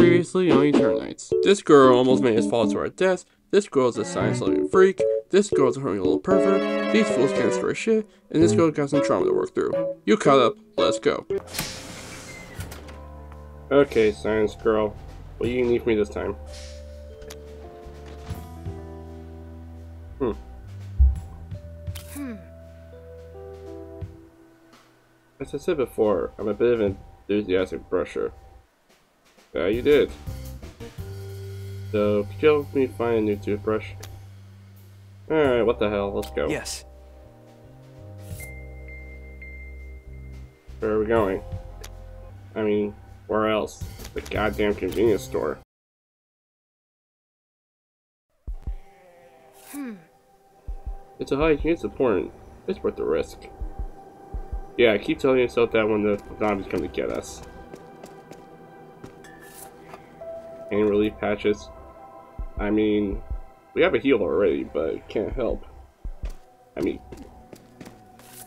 Previously on Eternights. This girl almost made us fall to our deaths. This girl's a science-loving freak. This girl's a horny little pervert. These fools can't stir shit. And this girl got some trauma to work through. You caught up. Let's go. Okay, science girl. What do you need from me this time? Hmm. As I said before, I'm a bit of an enthusiastic brusher. Yeah, you did. So, could you help me find a new toothbrush? Alright, what the hell, let's go. Yes. Where are we going? I mean, where else? The goddamn convenience store. Hmm. It's a high chance of important. It's worth the risk. Yeah, I keep telling yourself that when the zombies come to get us. Pain relief patches. I mean, we have a heal already, but it can't help. I mean,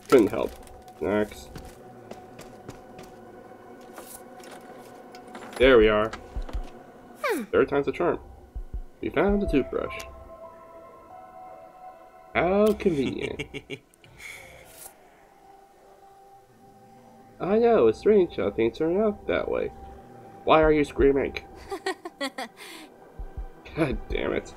couldn't help. Next. There we are. Third time's a charm. We found the toothbrush. How convenient. I know, it's strange how things turn out that way. Why are you screaming? God damn it.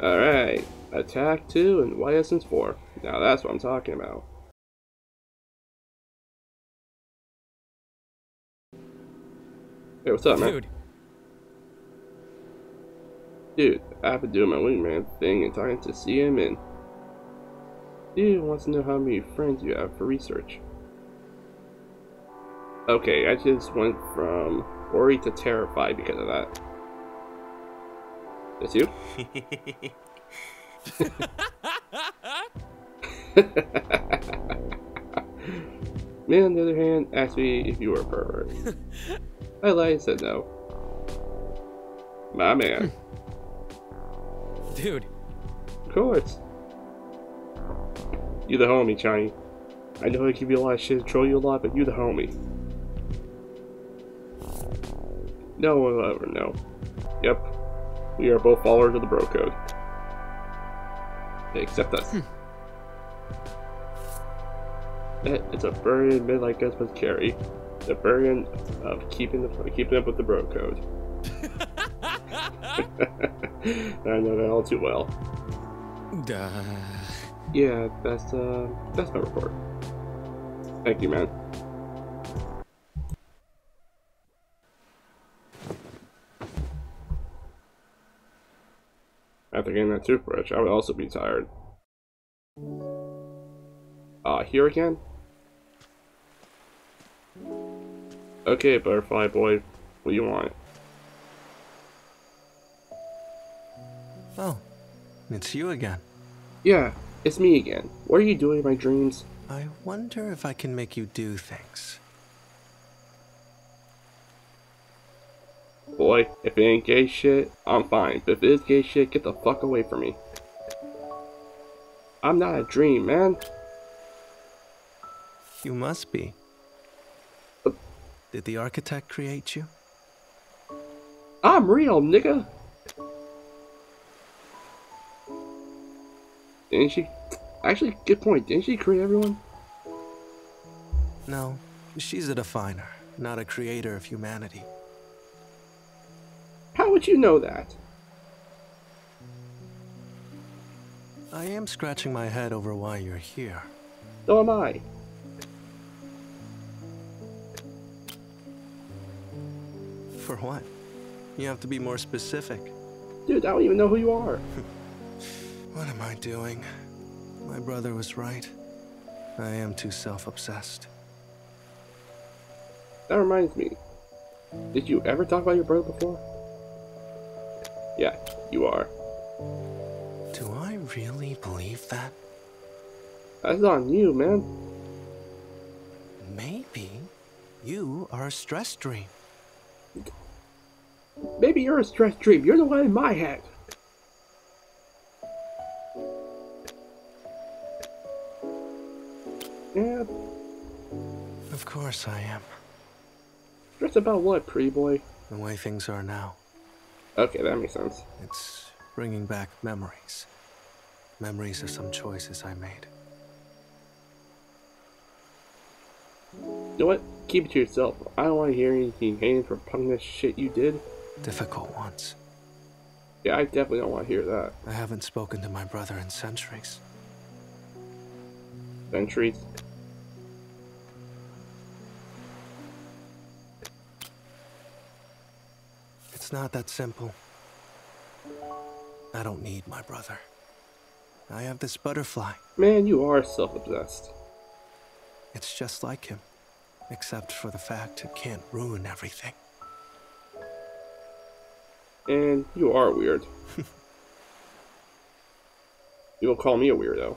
Alright, attack 2 and Y essence 4. Now that's what I'm talking about. Hey, what's up, man? Dude, Dude, I've been doing my wingman thing and talking to CM and Dude wants to know how many friends you have for research. Okay, I just went from worried to terrified because of that. It's you? Man, on the other hand, asked me if you were a pervert. I lied and said no. My man. dude, Of course. You the homie, Johnny. I know I give you a lot of shit, troll you a lot, but you the homie. No one will ever know. Yep. We are both followers of the bro code. Except us. Eh, It's a burden like guys must carry. The burden of keeping the keeping up with the bro code. I know that all too well. duh. Yeah, that's uh that's my report. Thank you, man. After getting that toothbrush, I would also be tired. Uh, here again? Okay, butterfly boy, what do you want? Oh, it's you again. Yeah, it's me again. What are you doing in my dreams? I wonder if I can make you do things. Boy, if it ain't gay shit, I'm fine. But if it is gay shit, get the fuck away from me. I'm not a dream, man. You must be. But- Did the architect create you? I'm real, nigga. Didn't she? Actually, good point. Didn't she create everyone? No, she's a definer, not a creator of humanity. How would you know that? I am scratching my head over why you're here. So am I. For what? You have to be more specific. Dude, I don't even know who you are. What am I doing? My brother was right. I am too self obsessed. That reminds me. Did you ever talk about your brother before? Yeah, you are. Do I really believe that? That's on you, man. Maybe you are a stress dream. Maybe you're a stress dream. You're the one in my head. Yeah, Of course. I am. Stressed about what, pretty boy? The way things are now. Okay, that makes sense. It's bringing back memories. Memories of some choices I made. You know what? Keep it to yourself. I don't want to hear anything hating for punking shit you did. Difficult ones. Yeah, I definitely don't want to hear that. I haven't spoken to my brother in centuries. Centuries. It's not that simple. I don't need my brother. I have this butterfly. Man, you are self-obsessed. It's just like him, except for the fact it can't ruin everything. And you are weird. you will call me a weirdo.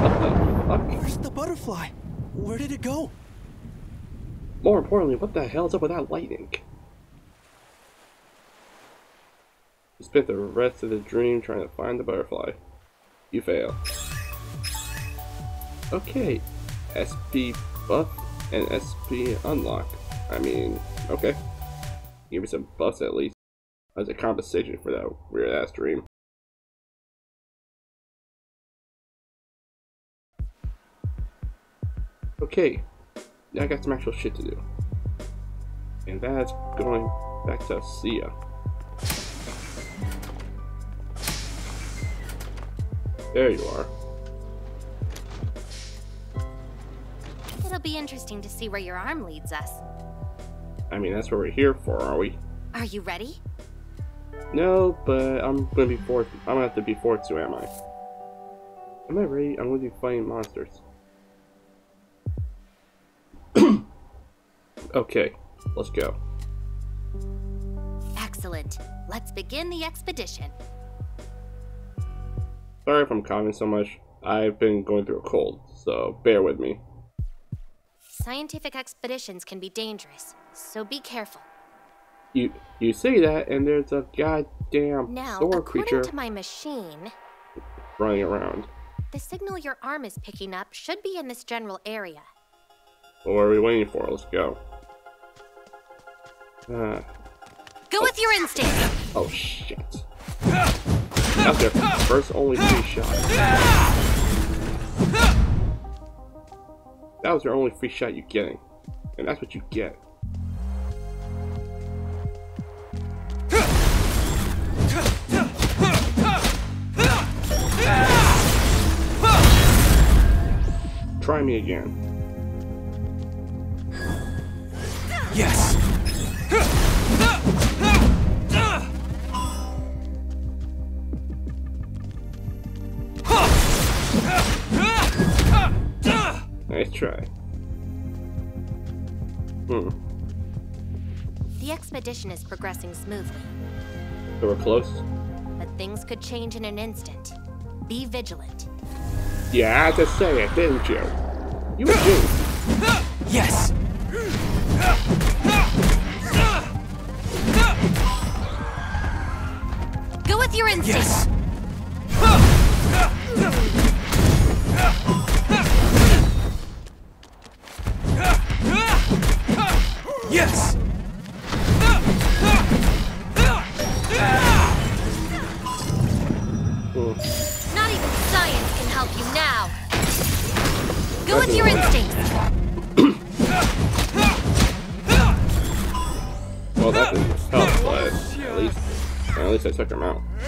What the fuck? Where's the butterfly? Where did it go? More importantly, what the hell's up with that lightning? You spent the rest of the dream trying to find the butterfly. You fail. Okay, SP buff and SP unlock. I mean, okay. Give me some buffs at least as a compensation for that weird ass dream. Okay, now I got some actual shit to do. And that's going back to Sia. There you are. It'll be interesting to see where your arm leads us. I mean, that's what we're here for, are we? Are you ready? No, but I'm gonna be forced. I'm gonna have to be forced to, am I? Am I ready? I'm gonna be fighting monsters. Okay, let's go. Excellent. Let's begin the expedition. Sorry if I'm coughing so much. I've been going through a cold, so bear with me. Scientific expeditions can be dangerous, so be careful. You you say that, and there's a goddamn Now, according creature to my machine, running around. the signal your arm is picking up should be in this general area. What are we waiting for? Let's go. Go with your instincts! oh shit. That's their first only free shot. That was their only free shot you're getting. And that's what you get. Try me again. Yes! Nice try. Hmm. The expedition is progressing smoothly, So we're close? but things could change in an instant. Be vigilant. You had to say it, didn't you? You a jinx. Yes! Go with your instincts! Yes! At least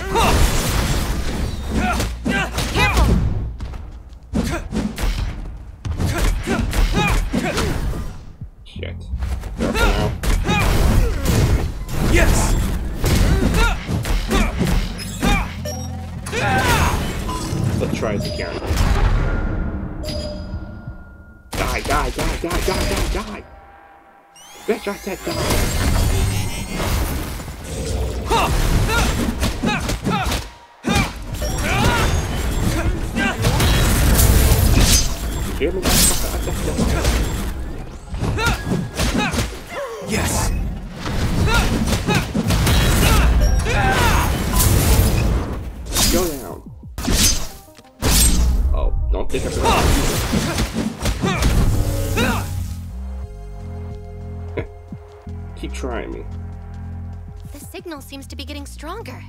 stronger.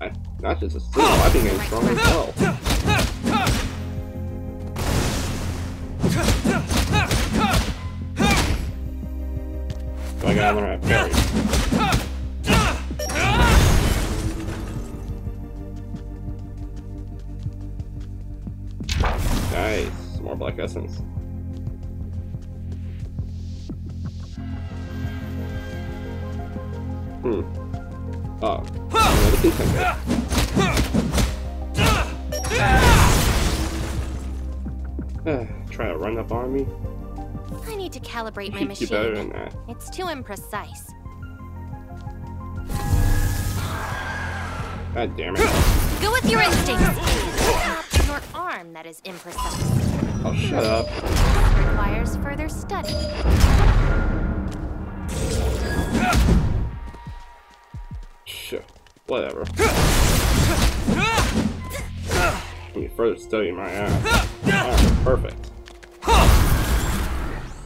I, not just a signal, I've been getting strong as well. So I gotta learn how. Nice. More black essence. To run up on me? I need to calibrate my do better than machine. that. It's too imprecise. God damn it. Go with your instincts. Your arm that is imprecise. Oh, shut up. Requires further study. Sure. Whatever. I need further study my ass. Alright, perfect.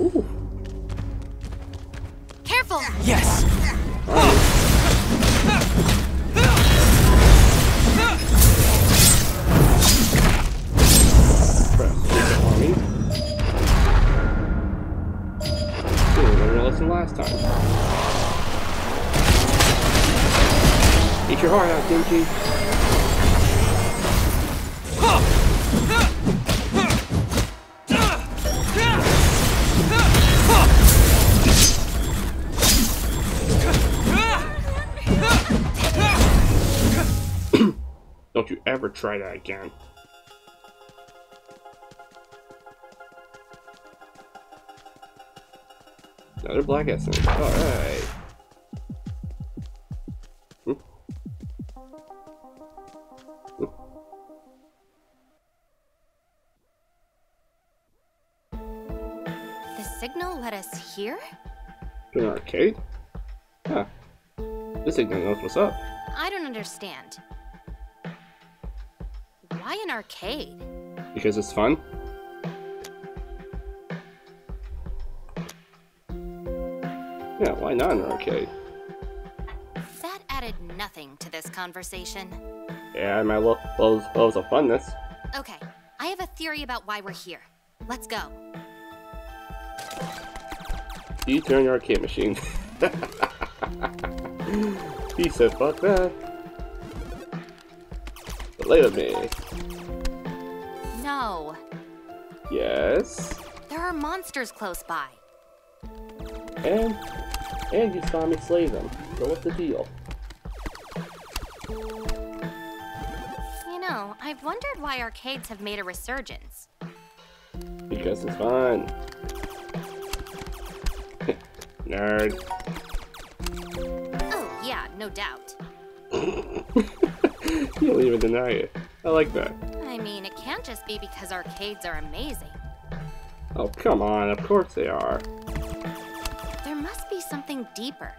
Ooh. Careful! Yes! Press. On me. Ooh, learned a lesson last time. Eat your heart out, Dinky. Don't you ever try that again. Another black essence. Alright. The signal led us here? To an arcade? Huh. This signal knows what's up. I don't understand. Why an arcade? Because it's fun? Yeah, why not an arcade? That added nothing to this conversation. Yeah, my lo- levels, levels of funness. Okay, I have a theory about why we're here. Let's go. You turn your arcade machine. he said, fuck that. But later, me. No, Yes. there are monsters close by. And and you saw me slay them. So what's the deal? You know, I've wondered why arcades have made a resurgence. Because it's fun. Nerd. Oh, yeah, no doubt. you don't even deny it. I like that. I mean, it can't just be because arcades are amazing. Oh, come on. Of course they are. There must be something deeper.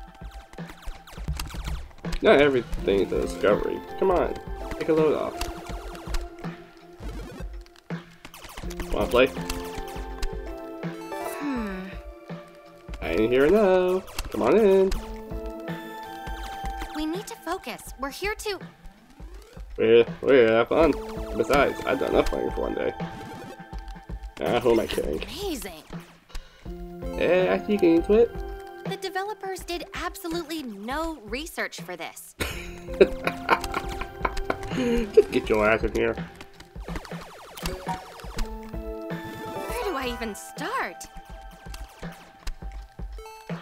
Not everything is a discovery. Come on. Take a load off. Wanna play? Hmm. I ain't here now. Come on in. We need to focus. We're here to. We're, we're have fun. Besides, I've done enough playing for one day. Ah, who am I kidding? Amazing. Eh, I see you into it. The developers did absolutely no research for this. Just get your ass in here. Where do I even start?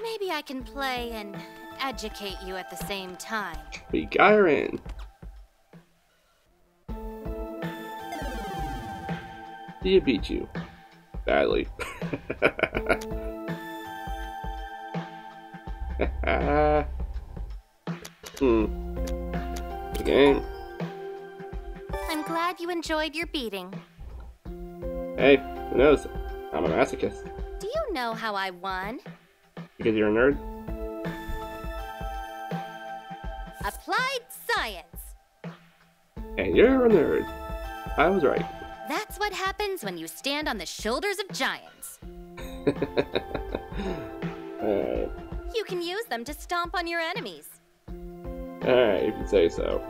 Maybe I can play and educate you at the same time. We got her in. Sia beat you. Badly. hmm. The game. I'm glad you enjoyed your beating. Hey, who knows? I'm a masochist. Do you know how I won? Because you're a nerd? Applied science. And you're a nerd. I was right. That's what happens when you stand on the shoulders of giants. Alright. You can use them to stomp on your enemies. Alright, if you say so.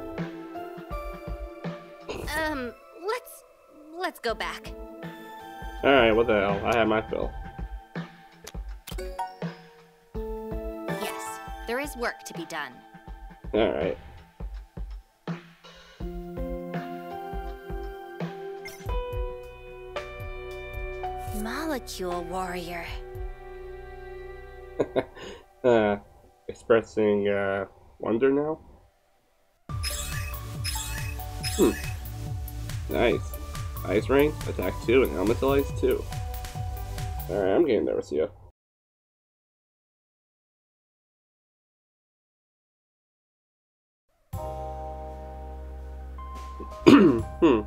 Um, let's let's go back. Alright, what the hell? I have my fill. Yes, there is work to be done. Alright. Molecule warrior. uh, expressing, uh, wonder now? Hmm. Nice. Ice Ring, attack 2, and elemental ice 2. Alright, I'm getting there with you. hmm.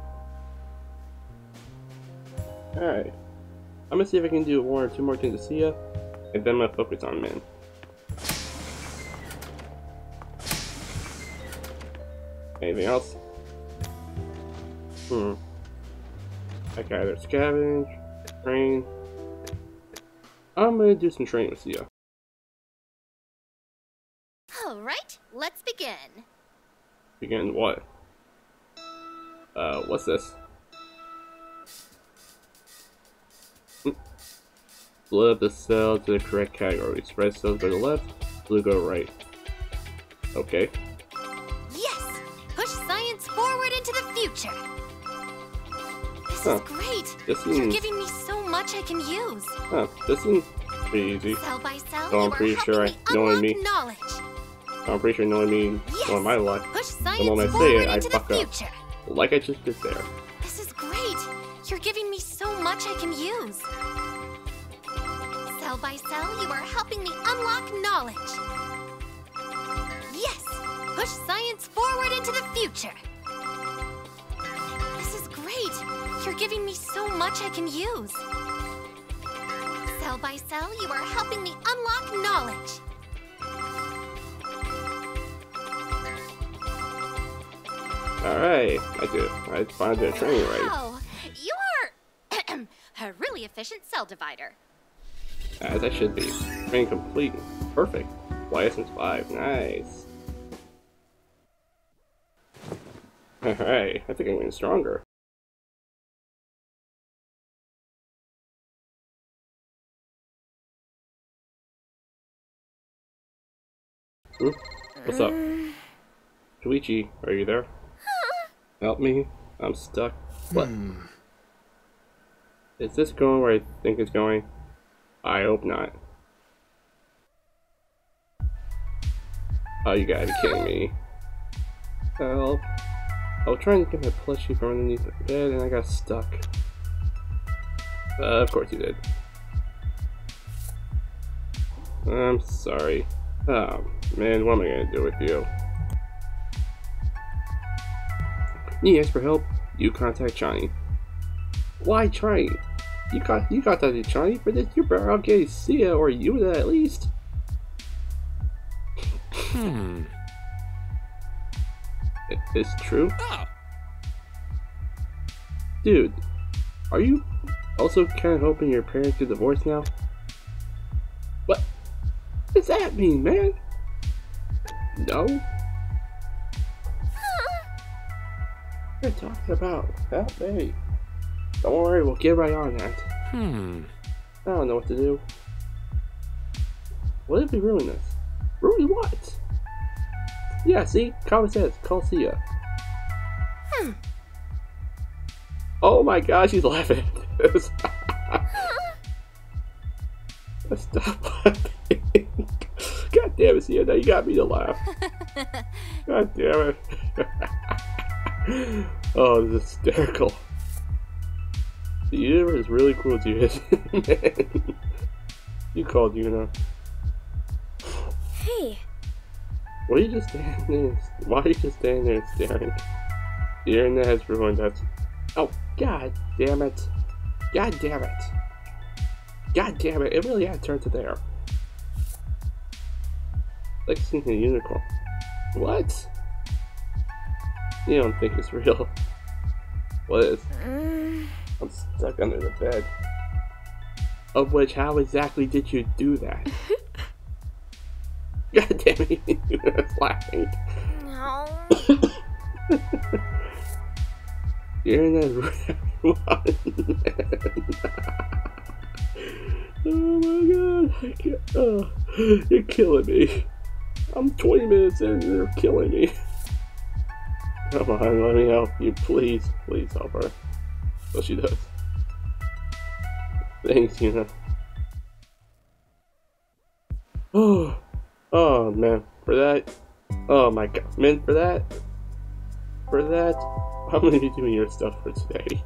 Alright. I'm gonna see if I can do one or two more things to Sia, and then I'm gonna focus on Min. Anything else? Hmm. I can either scavenge, train. I'm gonna do some training with Sia. All right, let's begin. Begin what? Uh, what's this? Split up the cell to the correct category. Spread cells go to the left, blue go right. Okay. Yes! Push science forward into the future. This Huh. is great. This is... You're giving me so much I can use. huh, this seems pretty easy. Cell by cell, Oh, I'm pretty sure me I- knowing me- knowledge. I'm pretty sure knowing me, Yes! knowing my life, Push science moment I say it, I fuck up. like I just did there. This is great. You're giving me so much I can use. Cell by cell, you are helping me unlock knowledge. Yes! Push science forward into the future. This is great. You're giving me so much I can use. Cell by cell, you are helping me unlock knowledge. Alright, I do. I did a training right. Wow! You are a really efficient cell divider. As I should be. Training complete. Perfect. Essence 5. Nice. Alright, I think I'm getting stronger. Oop, What's up? Luigi, are you there? Help me. I'm stuck. What? Hmm. Is this going where I think it's going? I hope not. Oh, you gotta be kidding me. Help. I was trying to get my plushie from underneath the bed and I got stuck. Uh, of course you did. I'm sorry. Oh, man, what am I gonna do with you? Need expert help? You contact Johnny. Why Johnny? You got you got that Johnny for this. You better out get Sia or you at least. Hmm. It- It's true, Oh, dude. Are you also kind of hoping your parents get divorced now? What does that mean, man? No. What are you talking about? Help me. Don't worry, we'll get right on that. hmm. I don't know what to do. What if we ruin this? Ruin what? Yeah, see? Kama says, call Sia. Hmm. Oh my gosh, she's laughing at this. Stop laughing. God damn it, Sia, now you got me to laugh. God damn it. oh, this is hysterical. The universe is really cruel to you, you called Yuna. Hey, What are you just standing there? Why are you just standing there and staring? The internet has ruined us. Oh, god damn it. God damn it. God damn it, it really had turned to there. Like seeing a unicorn. What? You don't think it's real. What is? Mm. I'm stuck under the bed. Of which, how exactly did you do that? God damn it, you laughing. no. You're in that one. oh my god, I oh, you're killing me. I'm 20 minutes in and you're killing me. Come on, let me help you, please. Please help her. Well, she does. Thanks, Yuna. Oh, oh man, for that. Oh my god, man, for that. For that, I'm gonna be doing your stuff for today.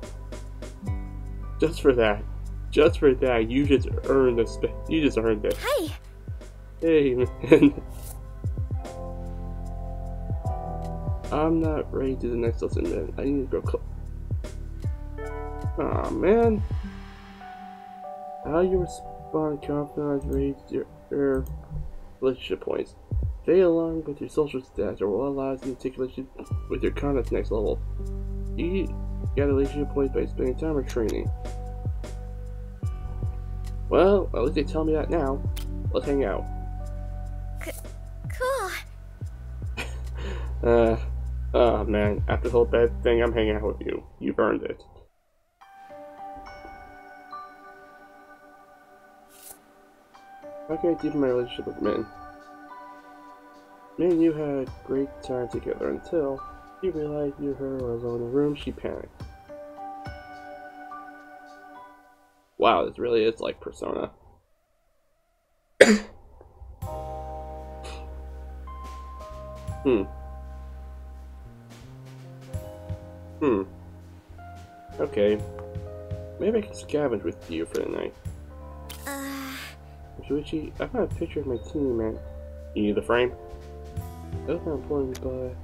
Just for that. Just for that, you just earned this. You just earned it. Hey, Hey, man. I'm not ready to do the next lesson, man. I need to go cl- Aw, man. How you respond confidence rates your, your relationship points. Stay along with your social status or will allow you to take relationship with your contact next level. You get relationship points by spending time or training. Well, at least they tell me that now. Let's hang out. cool. Uh, oh man, after the whole bed thing, I'm hanging out with you. You've earned it. How can I deepen my relationship with Min? Me and you had a great time together until you realized you were alone in the room, she panicked. Wow, this really is like Persona. hmm. Hmm. Okay. Maybe I can scavenge with you for the night. Shuichi, I found a picture of my team, man. You need the frame? That's not important, but...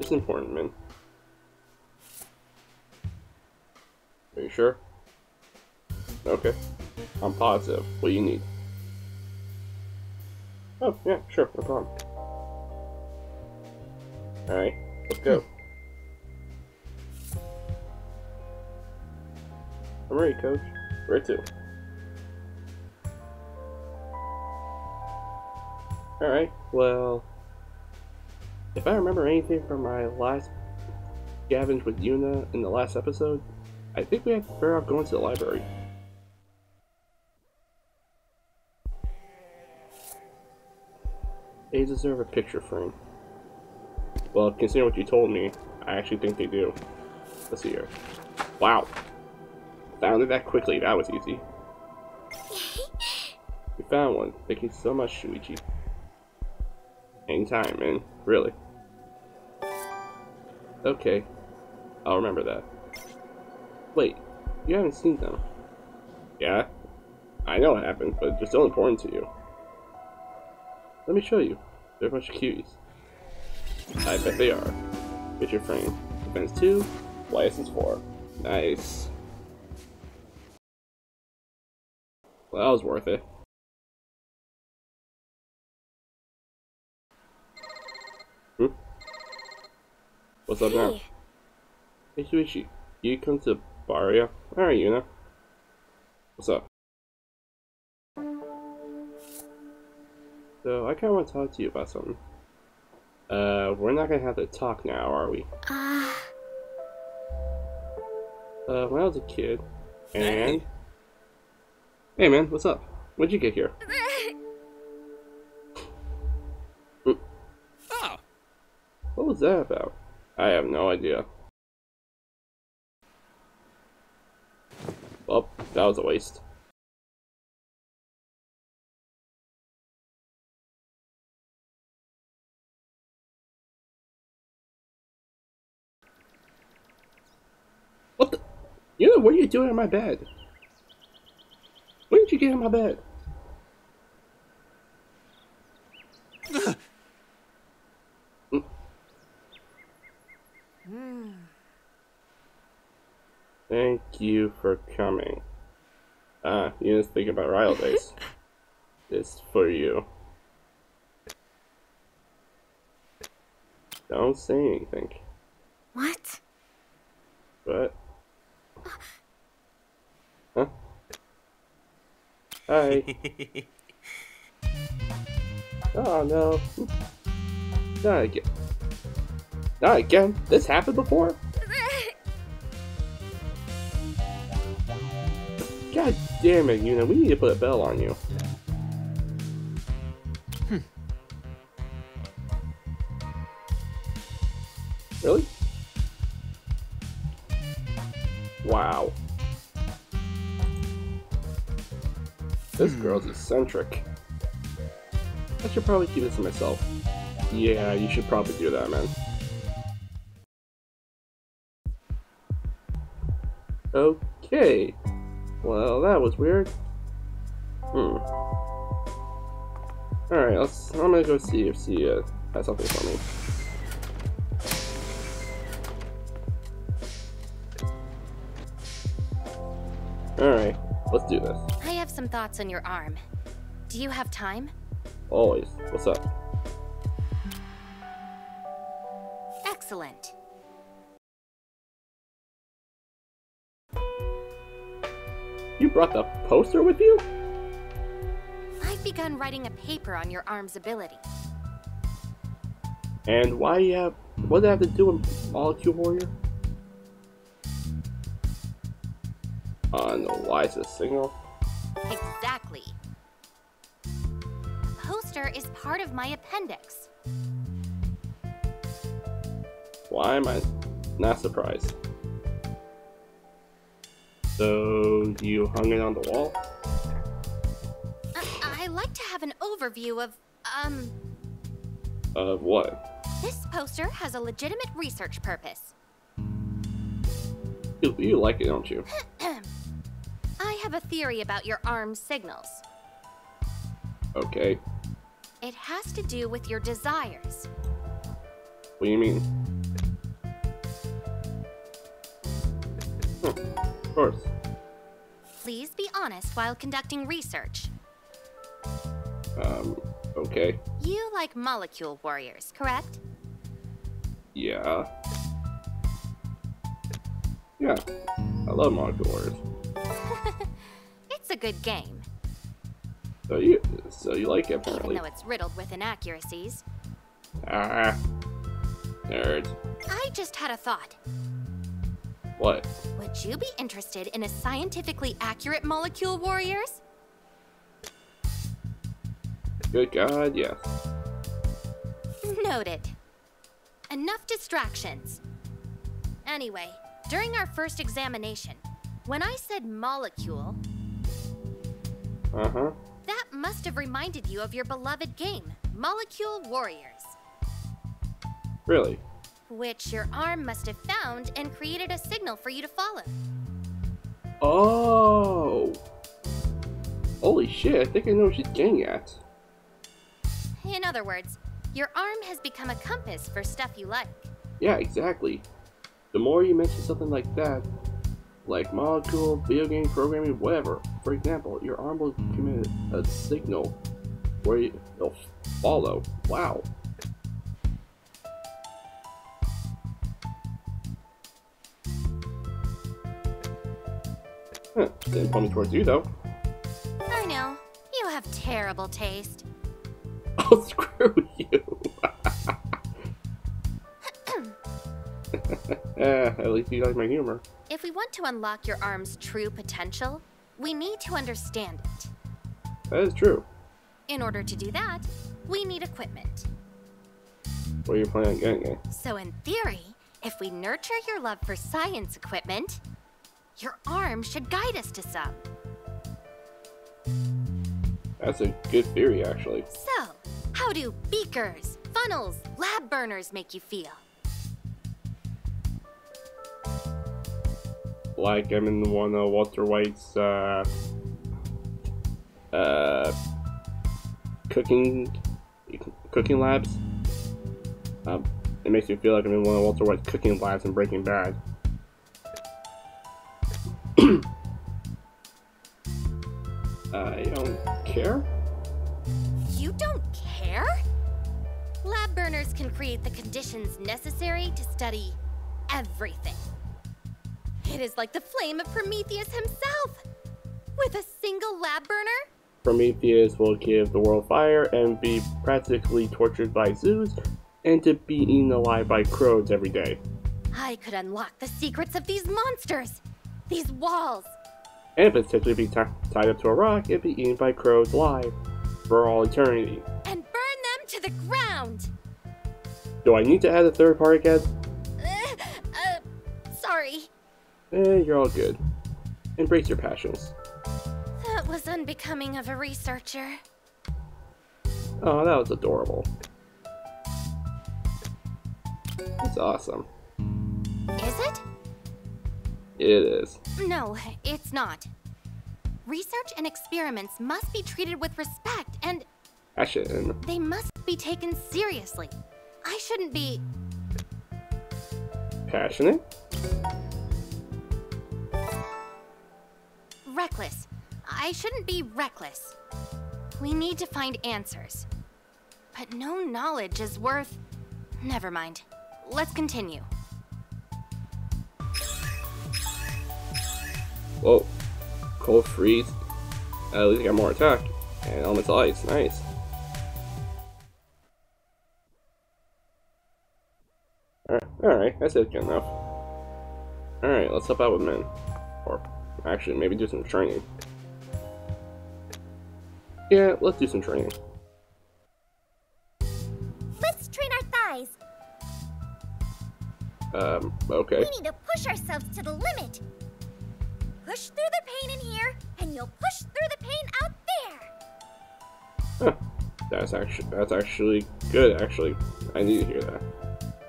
It's important, man. Are you sure? Okay. I'm positive. What do you need? Oh, yeah, sure, no problem. Alright, let's go. Ready, coach. Where to? Alright, well... If I remember anything from my last scavenge with Yuna in the last episode, I think we have to better off going to the library. They deserve a picture frame. Well, considering what you told me, I actually think they do. Let's see here. Wow. Found it that quickly, that was easy. We found one. Thank you so much, Shuichi. Anytime, man. Really. Okay. I'll remember that. Wait, you haven't seen them. Yeah? I know what happened, but they're still important to you. Let me show you. They're a bunch of cuties. I bet they are. Picture frame. Defense 2, license 4. Nice. That was worth it. Hmm? What's up now? hey. Hey Shuichi, you come to Baria? Alright, Yuna. What's up? So, I kinda wanna talk to you about something. Uh, we're not gonna have to talk now, are we? Uh, Uh, when I was a kid, and... Hey man, what's up? When'd you get here? Oh, What was that about? I have no idea. Well, that was a waste. What the? You know, what are you doing in my bed? When did you get in my bed? Thank you for coming. Ah, you didn't think about Ryle Days. This for you. Don't say anything. What? What? Hi. oh no. Not again. Not again. This happened before? God damn it, Yuna. We need to put a bell on you. Hmm. Really? Wow. This girl's eccentric. I should probably keep this to myself. Yeah, you should probably do that, man. Okay. Well, that was weird. Hmm. Alright, let's. I'm gonna go see if she uh, has something for me. Alright, let's do this. I some thoughts on your arm. Do you have time? Always. What's up? Excellent. You brought the poster with you? I've begun writing a paper on your arm's ability. And why you have. What does that have to do with Molecule Warrior? Uh, on the wisest signal? Exactly. The poster is part of my appendix. Why am I not surprised? So, you hung it on the wall? I, I like to have an overview of, um, Of what? this poster has a legitimate research purpose. You, you like it, don't you? Have a theory about your arm signals. Okay. It has to do with your desires. What do you mean? Hmm, of course. Please be honest while conducting research. Um, okay. You like molecule warriors, correct? Yeah. Yeah. I love Molecule Warriors. It's a good game, So you, so you like it even though it's riddled with inaccuracies. Ah. Nerd. I just had a thought. What? Would you be interested in a scientifically accurate molecule warriors? Good God, yeah. Noted. Enough distractions. Anyway, during our first examination, when I said molecule, Uh huh. that must have reminded you of your beloved game, Molecule Warriors, Really? which your arm must have found and created a signal for you to follow. Oh. Holy shit! I think I know what she's getting at. In other words, your arm has become a compass for stuff you like. Yeah, exactly. The more you mention something like that, like molecule, video game programming, whatever. For example, your arm will commit a signal where it'll follow. Wow. Huh, didn't point me towards you though. I know, you have terrible taste. Oh, screw you. at least you like my humor. If we want to unlock your arm's true potential, we need to understand it. That is true. In order to do that, we need equipment. What are you planning on getting? So, in theory, if we nurture your love for science equipment, your arm should guide us to some. That's a good theory, actually. So, how do beakers, funnels, lab burners make you feel? Like I'm in one of Walter White's uh, uh, cooking cooking labs. Um, it makes me feel like I'm in one of Walter White's cooking labs in Breaking Bad. I don't care. You don't care? Lab burners can create the conditions necessary to study everything. It is like the flame of Prometheus himself. With a single lab burner, Prometheus will give the world fire and be practically tortured by Zeus and to be eaten alive by crows every day. I could unlock the secrets of these monsters, these walls. And potentially be tied up to a rock and be eaten by crows alive for all eternity. and burn them to the ground. Do I need to add a third part again? Uh, uh, sorry. Eh, you're all good. Embrace your passions. That was unbecoming of a researcher. Oh, that was adorable. It's awesome. Is it? It is. No, it's not. Research and experiments must be treated with respect and Passion. they must be taken seriously. I shouldn't be. Passionate? Reckless. I shouldn't be reckless. We need to find answers. But no knowledge is worth. Never mind. Let's continue. Whoa. Cold freeze. At least I got more attack. And elemental ice. Nice. Alright, alright, that's good enough. Alright, let's help out with Min. Or actually maybe do some training. Yeah, let's do some training. Let's train our thighs. Um, okay. We need to push ourselves to the limit. Push through the pain in here, and you'll push through the pain out there. Huh. That's actually that's actually good. Actually, I need to hear that.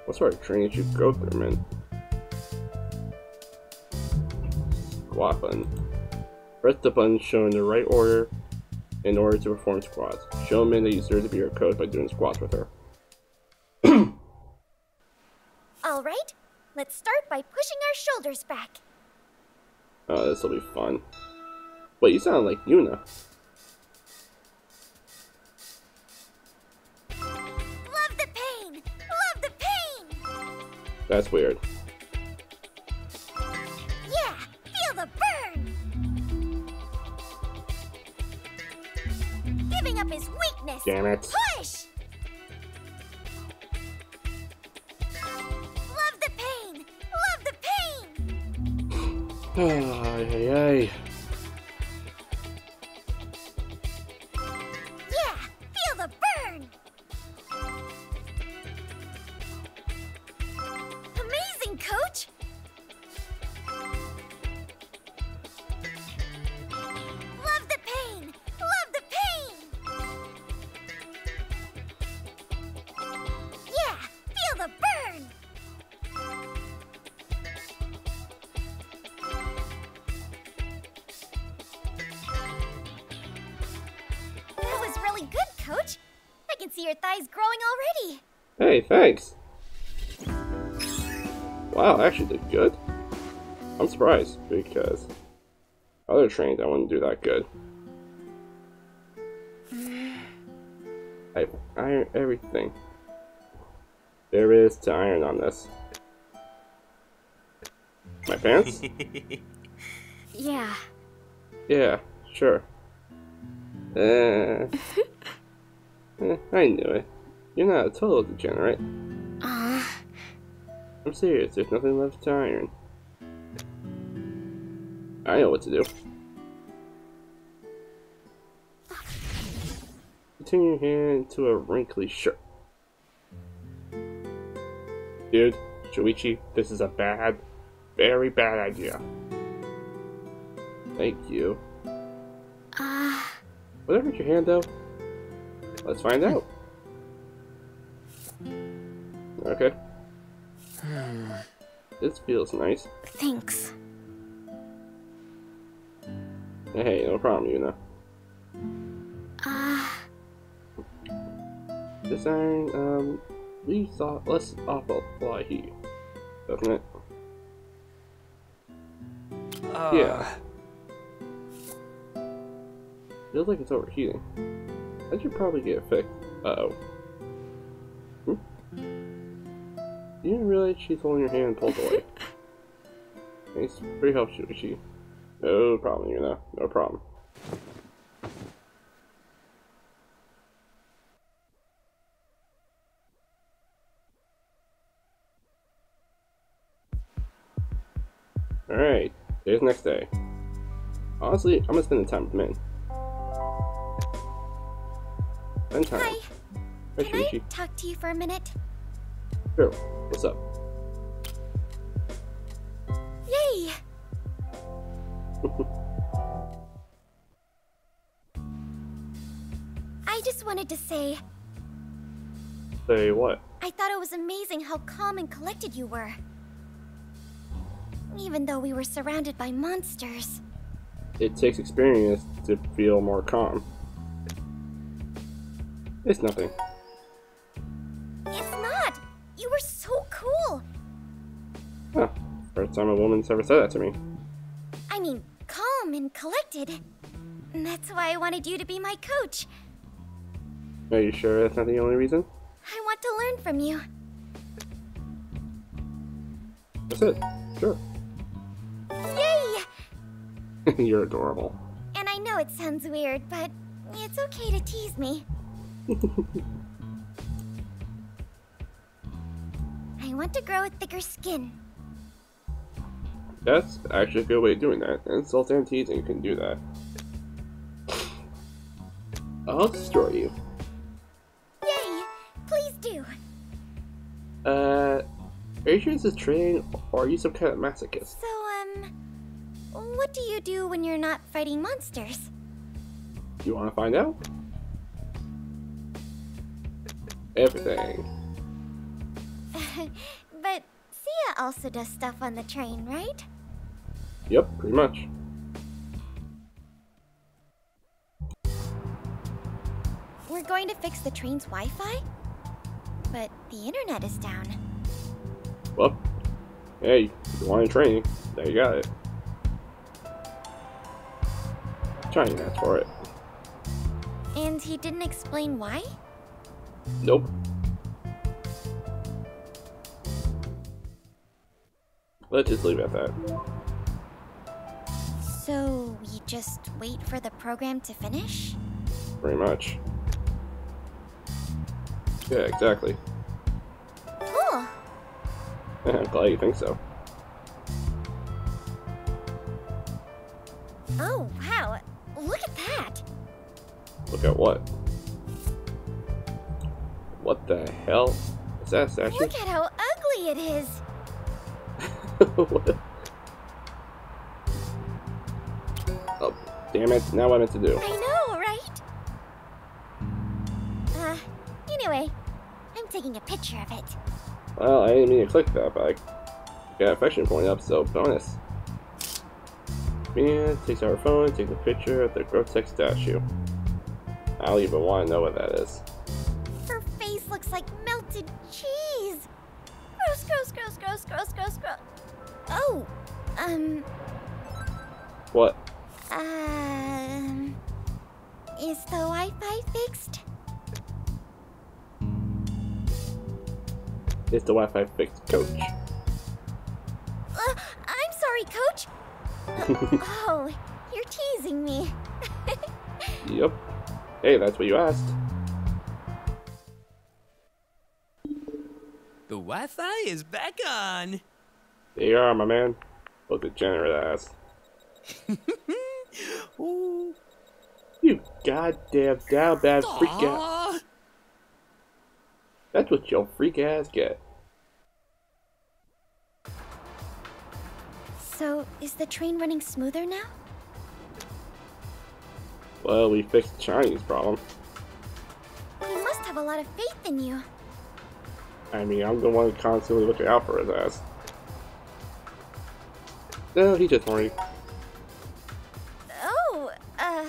What sort of training should you go through, man? Squat button. Press the button shown in the right order in order to perform squats. Show Min that you deserve to be your coach by doing squats with her. All right, let's start by pushing our shoulders back. Uh, oh, this will be fun. Wait, you sound like Yuna. Love the pain! Love the pain! That's weird. Giving up his weakness. Damn it. Push! Love the pain! Love the pain! Ay, ay, ay. Your thighs growing already. Hey, thanks. Wow, I actually did good. I'm surprised because other trains I wouldn't do that good. I iron everything there is to iron on this. My pants? Yeah. yeah, sure. Uh, eh, I knew it. You're not a total degenerate. Uh, I'm serious, there's nothing left to iron. I know what to do. Turn your hand into a wrinkly shirt. Dude, Shuichi, this is a bad, very bad idea. Thank you. uh, Whatever's your hand, though, let's find out. Okay. This feels nice. thanks. Hey, no problem, you know. Uh, This iron, um, leaves off less awful fly heat, doesn't it? Yeah. Feels like it's overheating. I should probably get fixed. Uh oh. You didn't realize she's holding your hand and pulled away. It's pretty helpful, she. No problem, you know. No problem. Alright, there's next day. Honestly, I'm gonna spend the time with Min. Time. Hi. Hi, Can I talk to you for a minute? Sure. What's up? Yay! I just wanted to say, Say what? I thought it was amazing how calm and collected you were. Even though we were surrounded by monsters. It takes experience to feel more calm. It's nothing. It's not! You were so cool! Huh. First time a woman's ever said that to me. I mean, calm and collected. That's why I wanted you to be my coach. Are you sure that's not the only reason? I want to learn from you. That's it. Sure. Yay! You're adorable. And I know it sounds weird, but it's okay to tease me. I want to grow a thicker skin. That's actually a good way of doing that. And teasing can do that. I'll destroy you. Yay! Please do. Uh, are you sure this is training, or are you some kind of masochist? So, um, what do you do when you're not fighting monsters? You want to find out? Everything. but Sia also does stuff on the train, right? Yep, pretty much. We're going to fix the train's Wi Fi? But the internet is down. Well, hey, you want a train, There you got it. Trying asked for it. And he didn't explain why? Nope. Let's just leave it at that. So we just wait for the program to finish? Pretty much. Yeah, exactly. Cool. I'm glad you think so. Oh, wow. Look at that. Look at what? What the hell? Is that a statue? Look at how ugly it is. Oh, damn it. Now what am I meant to do? I know, right? Uh, anyway, I'm taking a picture of it. Well, I didn't mean to click that, but I got affection point up, so bonus. Min takes out her phone, takes a picture of the grotesque statue. I don't even want to know what that is. Looks like melted cheese. Gross, gross, gross, gross, gross, gross, gross. Oh, um, What? um, is the Wi-Fi fixed? It's the Wi-Fi fixed coach. Uh, I'm sorry, Coach. Uh, oh, you're teasing me. Yep. Hey, that's what you asked. The Wi-Fi is back on. There you are, my man. Look degenerate ass. Ooh. You goddamn down bad freak ass. That's what your freak ass get. So, is the train running smoother now? Well, we fixed the Chinese problem. He must have a lot of faith in you. I mean, I'm the one constantly looking out for his ass. No, he's just horny. Oh, uh,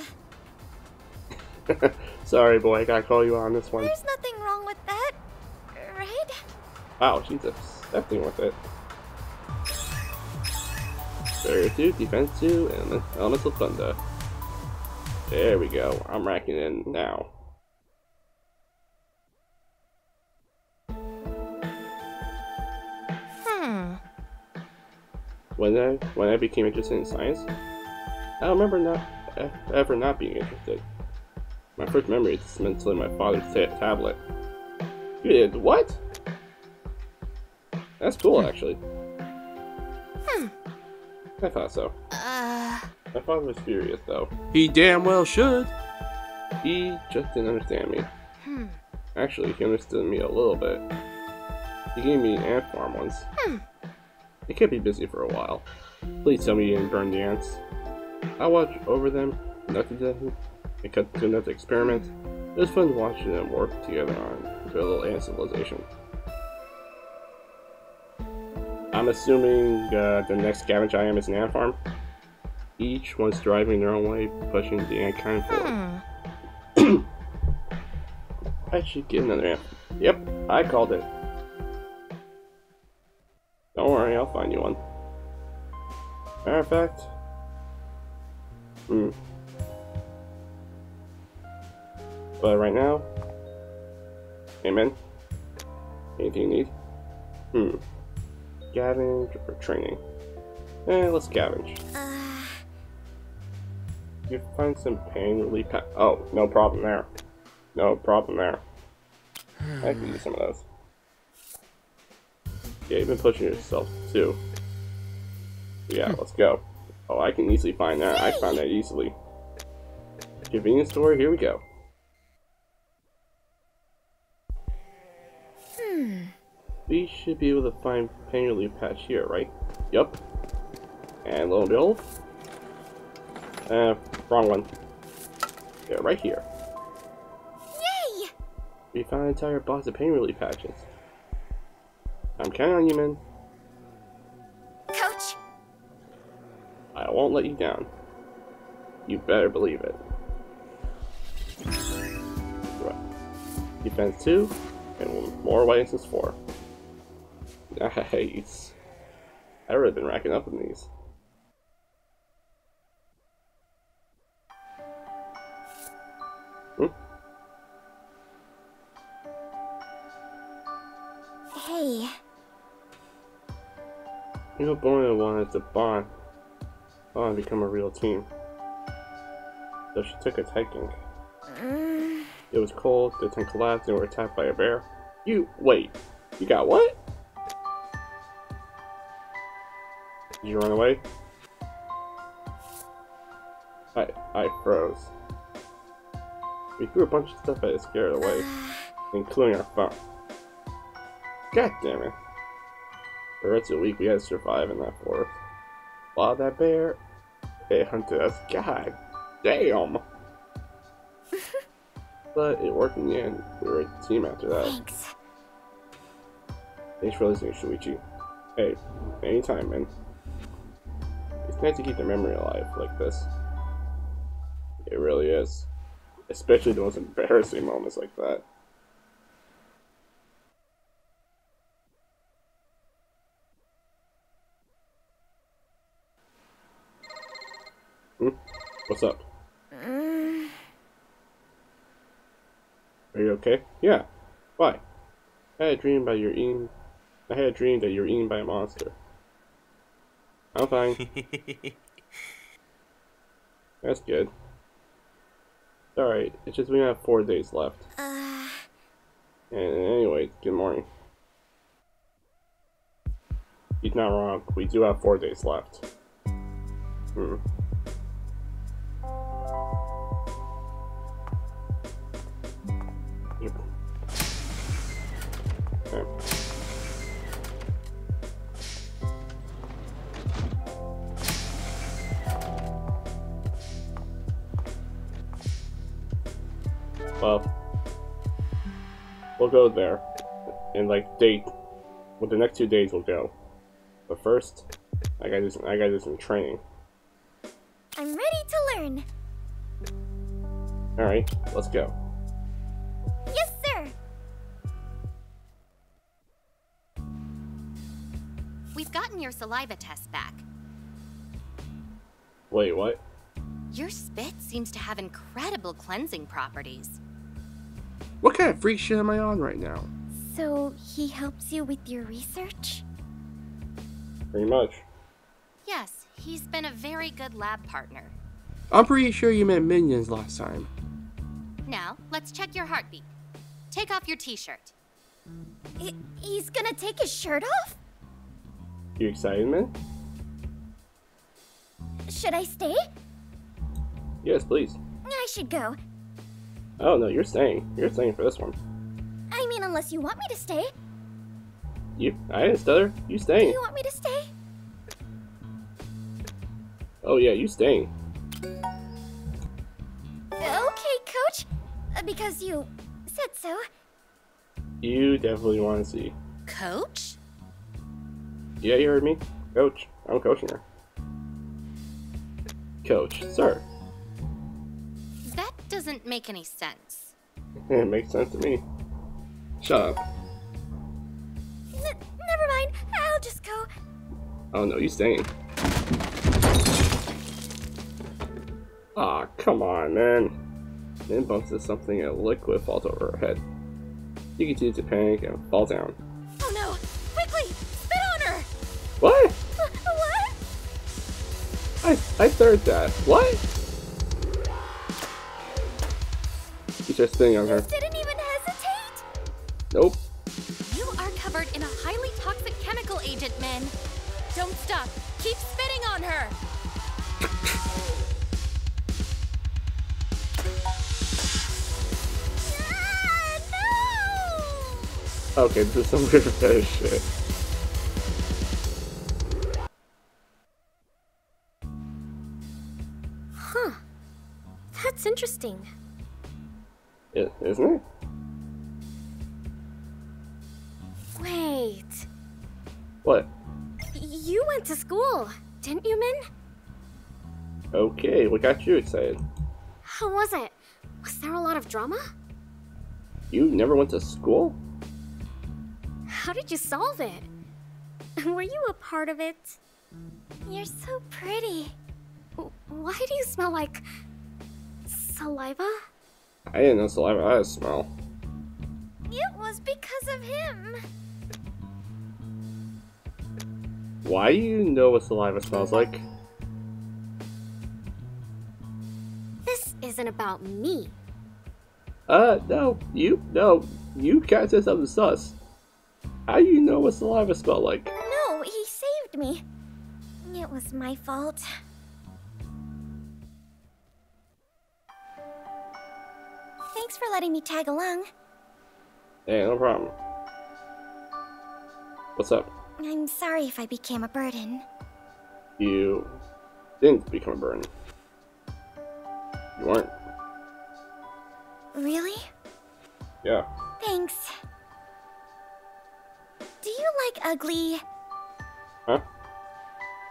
Sorry, boy, I gotta call you on this one. there's nothing wrong with that, right? Wow, she's accepting with it. Barrier 2, Defense 2, and Elemental Thunder. There we go. I'm racking in now. When I when I became interested in science, I don't remember not e- ever not being interested. My first memory is cemented in my father's ta- tablet. You did what? That's cool, actually. I thought so. Uh, My father was furious, though. He damn well should. He just didn't understand me. hmm. Actually, he understood me a little bit. He gave me an ant farm once. It kept be busy for a while. Please tell me you didn't burn the ants. I watched over them, conducted them, and cut- conducted experiments. It was fun watching them work together on their little ant civilization. I'm assuming uh, the next scavenge I am is an ant farm. Each one's driving their own way, pushing the ant kind forward. Hmm. I should get another amp. Yep, I called it. Don't worry, I'll find you one. Matter of fact, hmm. But right now, amen. Anything you need? Hmm. Scavenge or training? Eh, let's scavenge. Uh, You find some pain relief. Oh, no problem there. No problem there. I can use some of those. Yeah, you've been pushing yourself too. Yeah, let's go. Oh, I can easily find that. I found that easily. Convenience store, here we go. Hmm. We should be able to find pain relief patch here, right? Yep. And lo and behold. Uh, wrong one. Yeah, right here. Yay! We found an entire box of pain relief patches. I'm counting on you, man. Coach, I won't let you down. You better believe it. Right. Defense 2, and more White Essence 4. Nice. I've really been racking up in these. Hmm? hey, You know, Borna wanted to bond. Bond and become a real team. So she took a hiking. mm, It was cold, the tent collapsed, and we were attacked by a bear. You, wait, you got what? Did you run away? I, I froze. We threw a bunch of stuff at it, scared it away, including our phone. God damn it. The rest of the week we had to survive in that forest. While that bear, it hunted us. God damn! but it worked in the end. We were a team after that. thanks. Thanks for listening, Shuichi. Hey, anytime, man. It's nice to keep the memory alive like this. It really is. Especially the most embarrassing moments like that. What's up? Mm, Are you okay? Yeah. Why? I had a dream about your eating. I had a dream that you were eaten by a monster. I'm fine. That's good. Alright, it's just we have four days left. uh, And anyway, good morning. He's not wrong. We do have four days left. Hmm. We'll go there in like date. With the next two days, we'll go. But first, I gotta do some. I gotta do some training. I'm ready to learn. All right, let's go. Yes, sir. we've gotten your saliva test back. Wait, what? Your spit seems to have incredible cleansing properties. What kind of freak shit am I on right now? So he helps you with your research? Pretty much. Yes, he's been a very good lab partner. I'm pretty sure you meant minions last time. Now, let's check your heartbeat. Take off your t-shirt. He's gonna take his shirt off? You excited, man? Should I stay? Yes, please. I should go. Oh no, you're staying. You're staying for this one. I mean, unless you want me to stay. You, I didn't stutter. You Do staying? you want me to stay? Oh yeah, you staying. Okay, coach. Uh, Because you said so. You definitely want to see. Coach? Yeah, you heard me. Coach, I'm coaching her. Coach, sir. Doesn't make any sense. it makes sense to me. Shut up. N- never mind. I'll just go. Oh no, you're staying. Aw, come on, man. Then bumps into something and liquid falls over her head. You continue to panic and fall down. Oh no! Quickly! Spit on her! What? Wh- What? I I third that. What? You start spitting on her. Didn't even hesitate? Nope. You are covered in a highly toxic chemical agent, Min. Don't stop. Keep spitting on her. Ah, no! Okay, this is some weird fetish shit. Huh. That's interesting. Isn't it? Wait. What? You went to school, didn't you, Min? Okay, what got you excited? How was it? Was there a lot of drama? You never went to school? How did you solve it? Were you a part of it? You're so pretty. Why do you smell like saliva? I didn't know saliva had a smell. It was because of him. Why do you know what saliva smells like? This isn't about me. Uh, no, you, no, you can't say something sus. How do you know what saliva smelled like? No, he saved me. It was my fault. Thanks for letting me tag along. Hey, no problem. What's up? I'm sorry if I became a burden. You didn't become a burden. You weren't. Really? Yeah. Thanks. Do you like ugly Huh?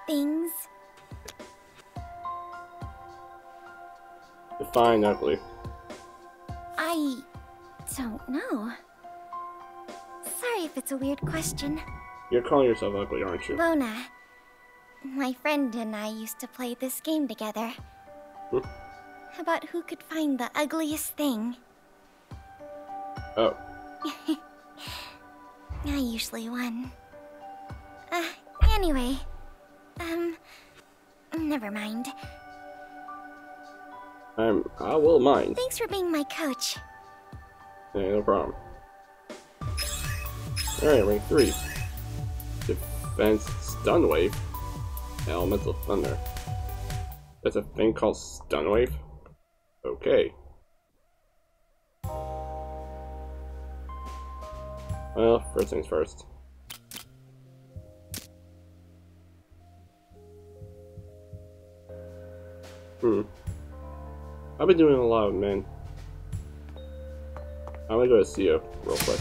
things? Define ugly. I don't know. Sorry if it's a weird question. You're calling yourself ugly, aren't you? Bona, my friend and I used to play this game together. Hmm. About who could find the ugliest thing. Oh, I usually won. Uh, anyway. Um, never mind. I'm. I will mind. Thanks for being my coach. Hey, no problem. Alright, rank 3. Defense Stun Wave. Elemental Thunder. There's a thing called Stun Wave? Okay. Well, first things first. Hmm. I've been doing a lot of Min. I'm gonna go to Theo real quick.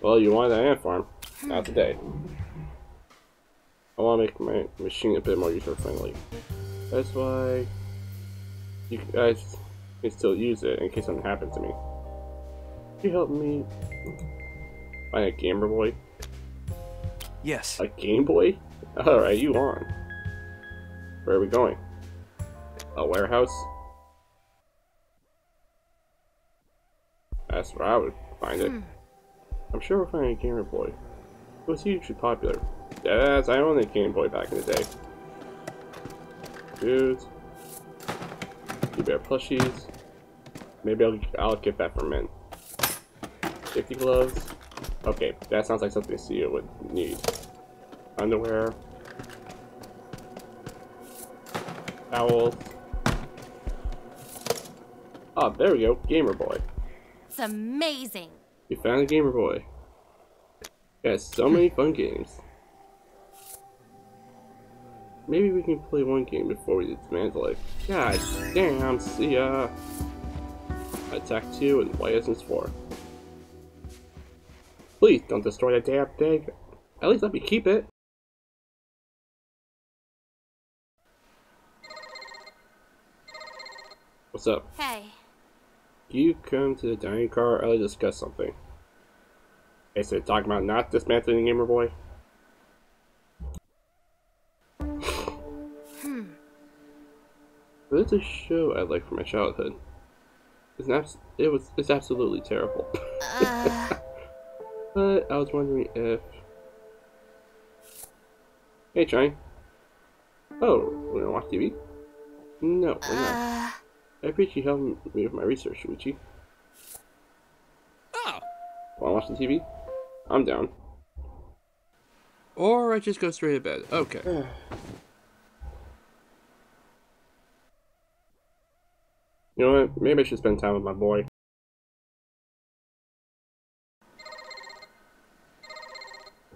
Well, you wanted an ant farm. Not today. I want to make my machine a bit more user friendly. That's why you guys can still use it in case something happens to me. Can you help me find a Gamer Boy? Yes. A Game Boy? Alright, you on. Where are we going? A warehouse? That's where I would find it. Hmm. I'm sure we'll find a Gamer Boy. It was hugely popular. Yes, I owned a Game Boy back in the day. Dudes. You bear plushies. Maybe I'll, I'll get that from Min. Safety gloves. Okay, that sounds like something Sia would need. Underwear. Towels. Oh, ah, there we go. Gamer Boy. It's amazing. We found a Gamer Boy. Has so many fun games. Maybe we can play one game before we dismantle it. God damn, see ya! Attack 2 and White Essence 4. Please don't destroy the damn thing. At least let me keep it. What's up? Hey, You come to the dining car early to discuss something. Hey, so talking about not dismantling Gamer Boy? hmm. There's a show I like from my childhood. It's abs- it was it's absolutely terrible. Uh, but I was wondering if Hey Chang. Oh, wanna watch TV? No, we're not. uh, I appreciate you helping me with my research, Shuichi. Oh, Wanna watch the TV? I'm down. Or I just go straight to bed. Okay. You know what? Maybe I should spend time with my boy.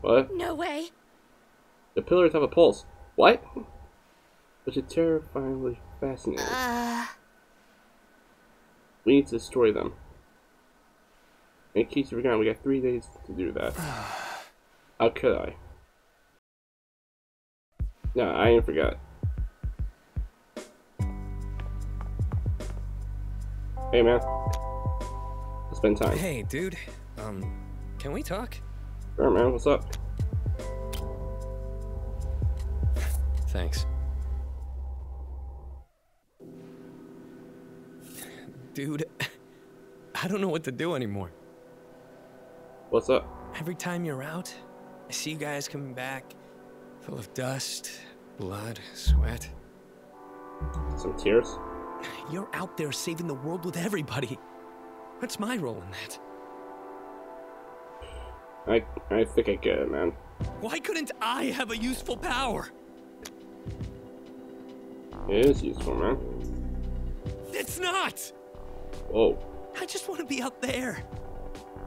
What? no way. The pillars have a pulse. What? Which is terrifyingly fascinating. Uh, We need to destroy them. In case you forgot, we got three days to do that. How could I? No, I ain't forgot. Hey man. Let's spend time. hey, dude. Um, can we talk? Sure man, what's up? Thanks. Dude, I don't know what to do anymore. What's up? Every time you're out, I see you guys coming back, full of dust, blood, sweat. Some tears? You're out there saving the world with everybody. What's my role in that? I I think I get it, man. Why couldn't I have a useful power? It is useful, man. It's not! Whoa. I just want to be up there,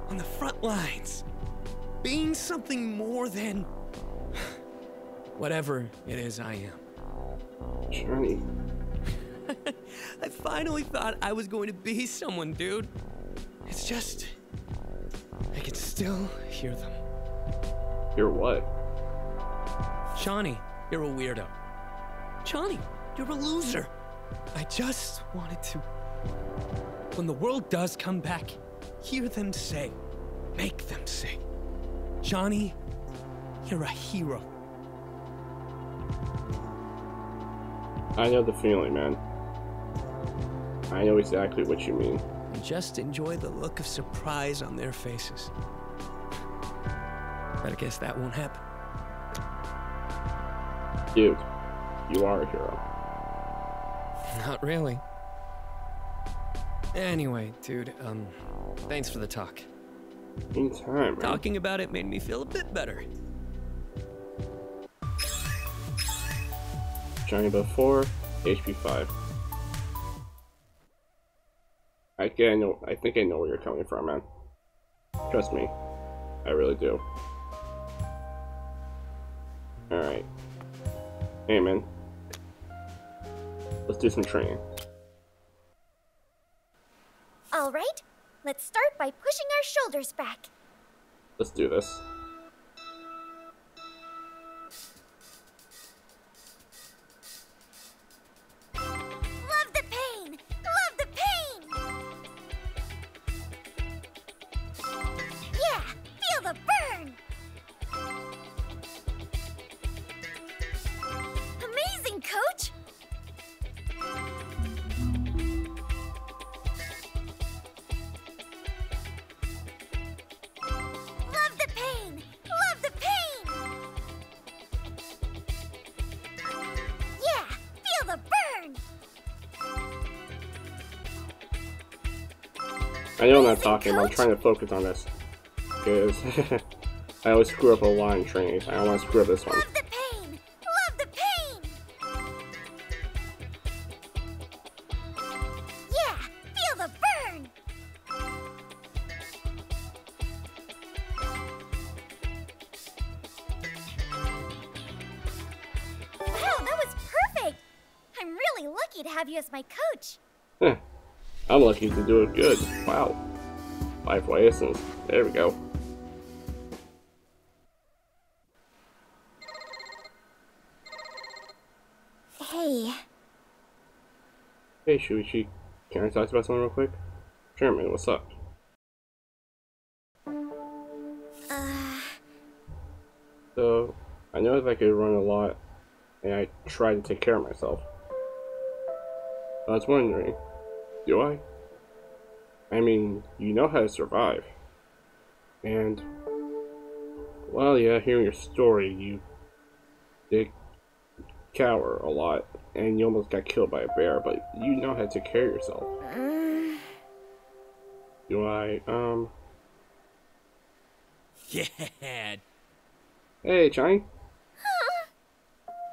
on the front lines, being something more than whatever it is I am. Johnny. I finally thought I was going to be someone, dude. It's just. I can still hear them. You're what? Johnny, you're a weirdo. Johnny, you're a loser. I just wanted to. When the world does come back, hear them say, make them say, Johnny, you're a hero. I know the feeling, man. I know exactly what you mean. Just enjoy the look of surprise on their faces. But I guess that won't happen. Dude, you are a hero. Not really. Anyway, dude, um, thanks for the talk. Anytime, man. Talking about it made me feel a bit better. Johnny Buff 4, HP 5. I think I know. I think I know where you're coming from, man. Trust me, I really do. All right, hey man, let's do some training. All right, let's start by pushing our shoulders back. Let's do this. I know I'm not talking, but I'm trying to focus on this. Because I always screw up a line training. I don't want to screw up this one. Lucky to do it good. Wow. Five license. There we go. Hey, Hey, Shuichi. Can I talk about something real quick? Sure, man. What's up? uh, So, I know that I could run a lot, and I try to take care of myself. I was wondering, do I? I mean, you know how to survive. And, well, yeah, hearing your story, you did cower a lot, and you almost got killed by a bear, but you know how to take care of yourself. mm, Do I, um, Yeah. hey, Johnny?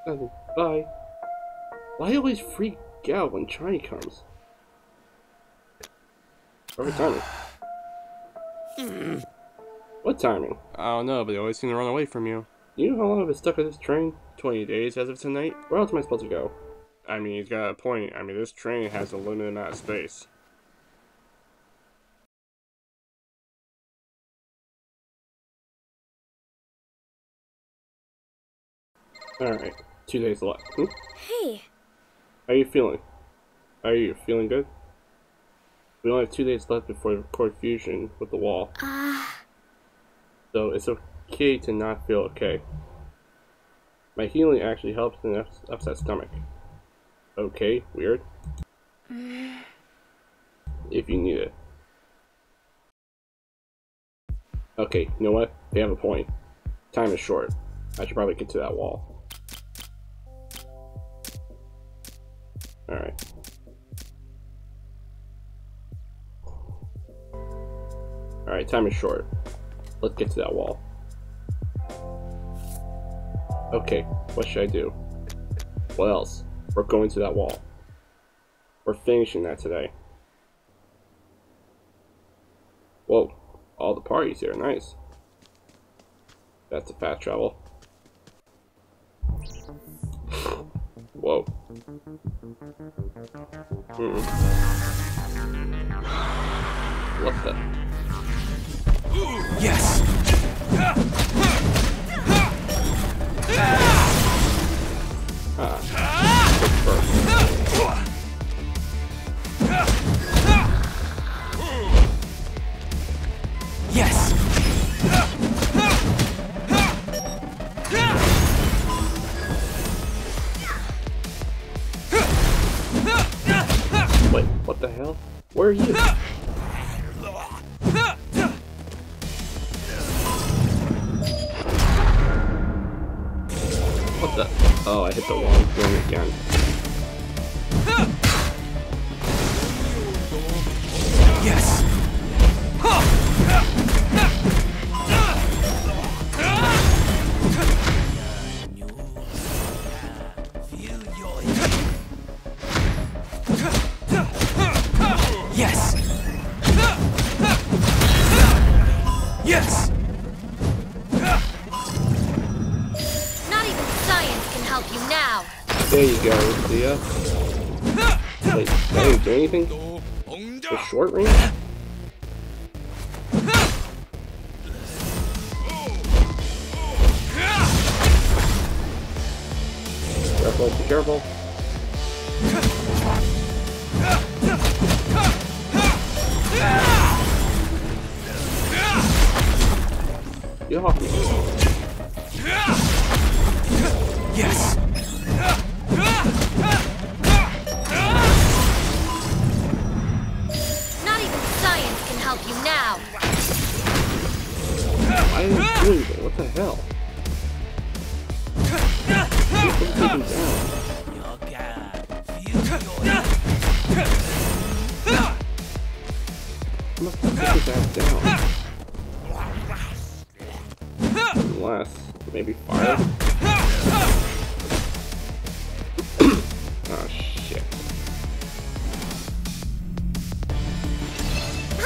Um, bye. Why always freak out when Chiny comes? Perfect timing. what timing? I don't know, but they always seem to run away from you. You know how long I've been stuck on this train? 20 days as of tonight? Where else am I supposed to go? I mean, he's got a point. I mean, this train has a limited amount of space. Alright, two days left. Hmm? Hey, How are you feeling? Are you feeling good? We only have two days left before record fusion with the wall, ah, so it's okay to not feel okay. My healing actually helps in an upset stomach. Okay, weird. If you need it. Okay, you know what? They have a point. Time is short. I should probably get to that wall. Alright. Alright, time is short. Let's get to that wall. Okay, what should I do? What else? We're going to that wall. We're finishing that today. Whoa, all the parties here, nice. That's a fast travel. Whoa. Mm. What the? Yes. Yes. Wait, what the hell? Where are you? Oh, I hit the wall again. Oh shit.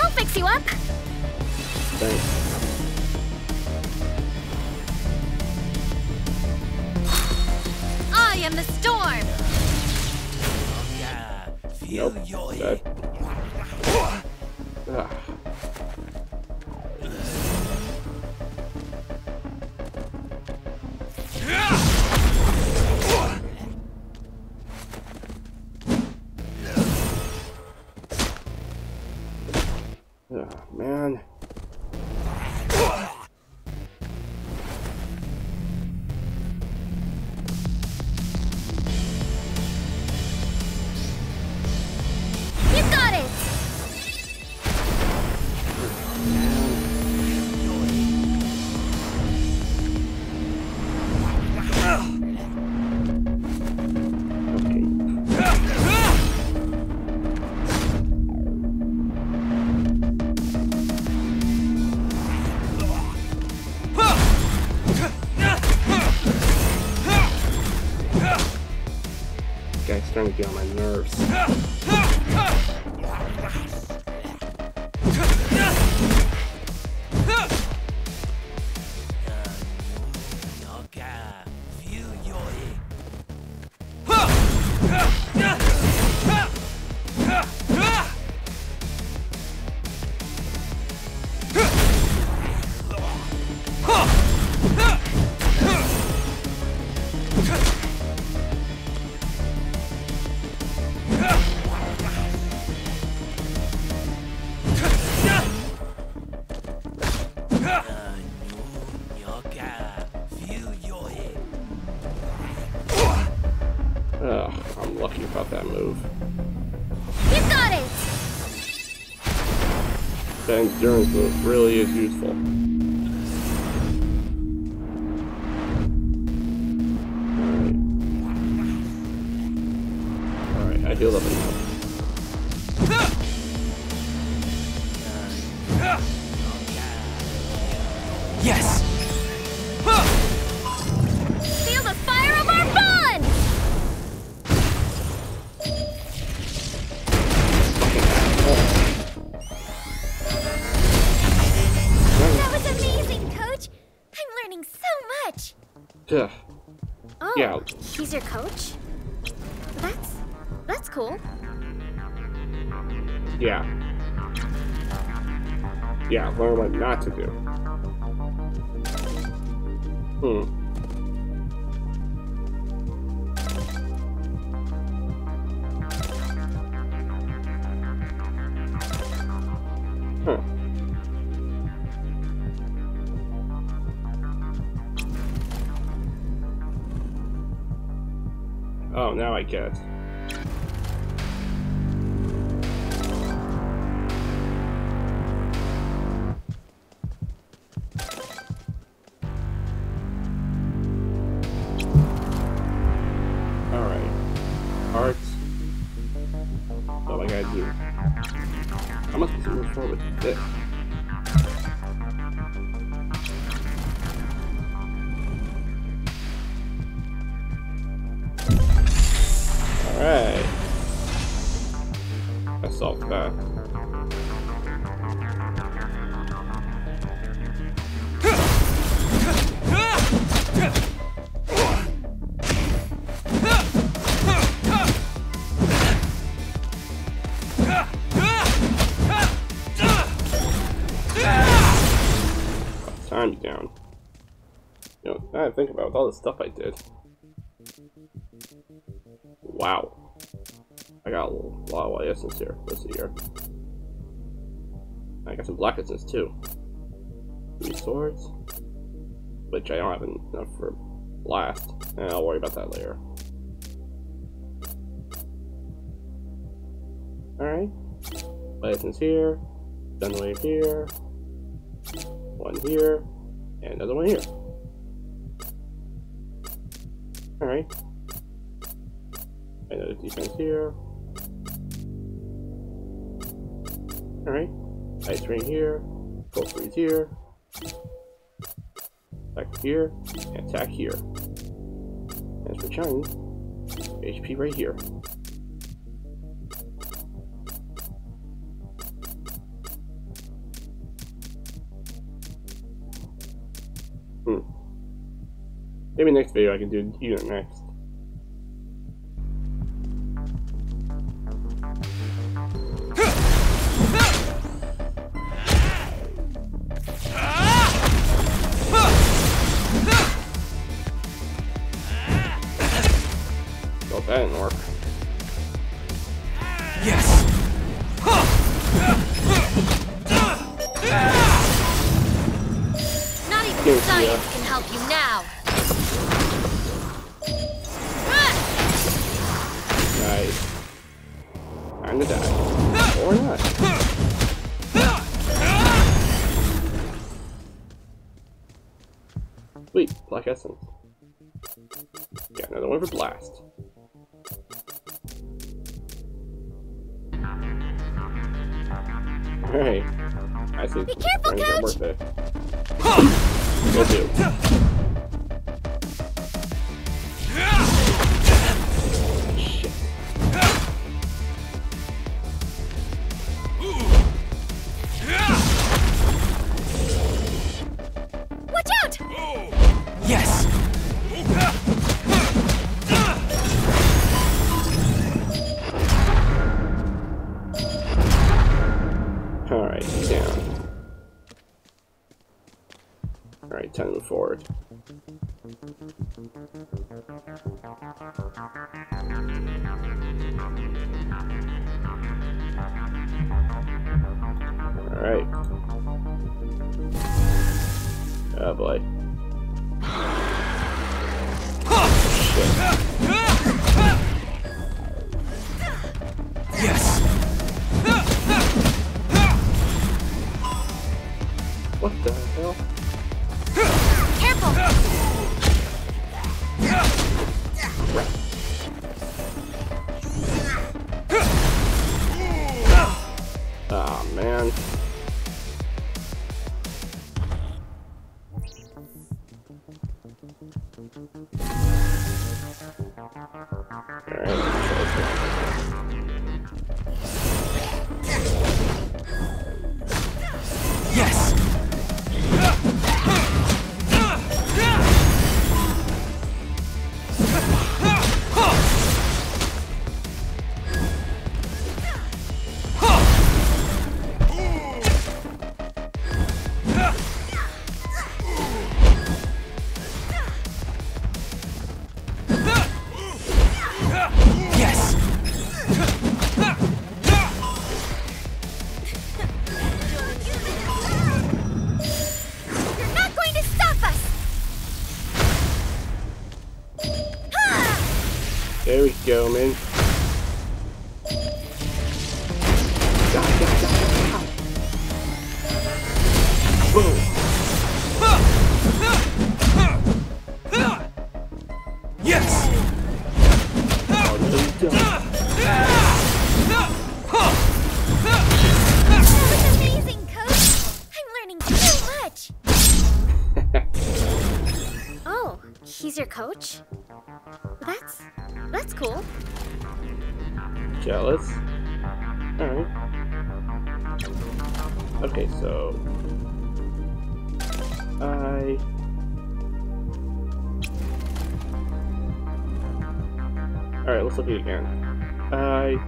I'll fix you up. Thanks. I am the storm. Nope. Dead. Ah. That endurance really is. Yeah, learn what not to do. Hmm. Oh, now I get it. Think about with all the stuff I did. Wow. I got a lot of essence here. Let's see here. I got some black essence too. Three swords. Which I don't have enough for blast. And I'll worry about that later. Alright. Essence here. Dunwave here. One here. And another one here. Alright. Another defense here. Alright. Ice Ring here. Cold Freeze here. Attack here. And attack here. As for Chang, HP right here. Hmm. Maybe next video I can do unit next. Well, that didn't work. Yes! Not even science can help you now. Time to die. Or not. Sweet, Black Essence. Got another one for Blast. Alright. I see. Be careful, Trying to get Coach. worth it. Will do. Forward. Alright. Oh boy. That's that's cool. Jealous? Alright. Okay, so. I. Alright, let's look at it again. I.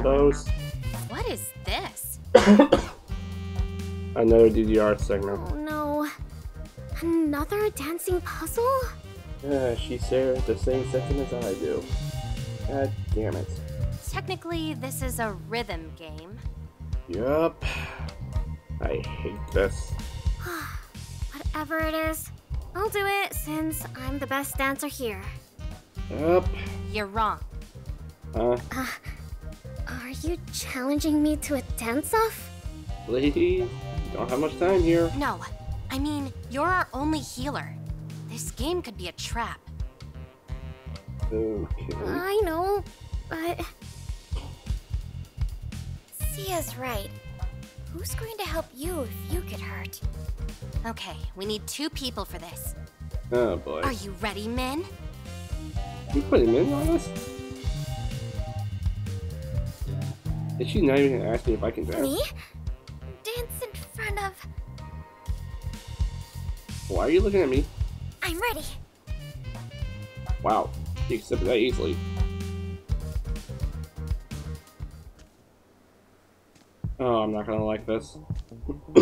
of those. What is this? Another DDR segment. Oh no. Another dancing puzzle? Yeah, she shares the same sentiment as I do. God damn it. Technically, this is a rhythm game. Yup. I hate this. Whatever it is, I'll do it since I'm the best dancer here. Yup. You're wrong. Huh? Uh, Are you challenging me to a dance-off? Please? Don't have much time here. No, I mean, you're our only healer. This game could be a trap. Okay. I know, but Sia's right. Who's going to help you if you get hurt? Okay, we need two people for this. Oh boy. Are you ready, Min? You put him in on this? Is she not even gonna ask me if I can dance? Me? Dance in front of. Why are you looking at me? I'm ready. Wow. You accepted that easily. Oh, I'm not gonna like this.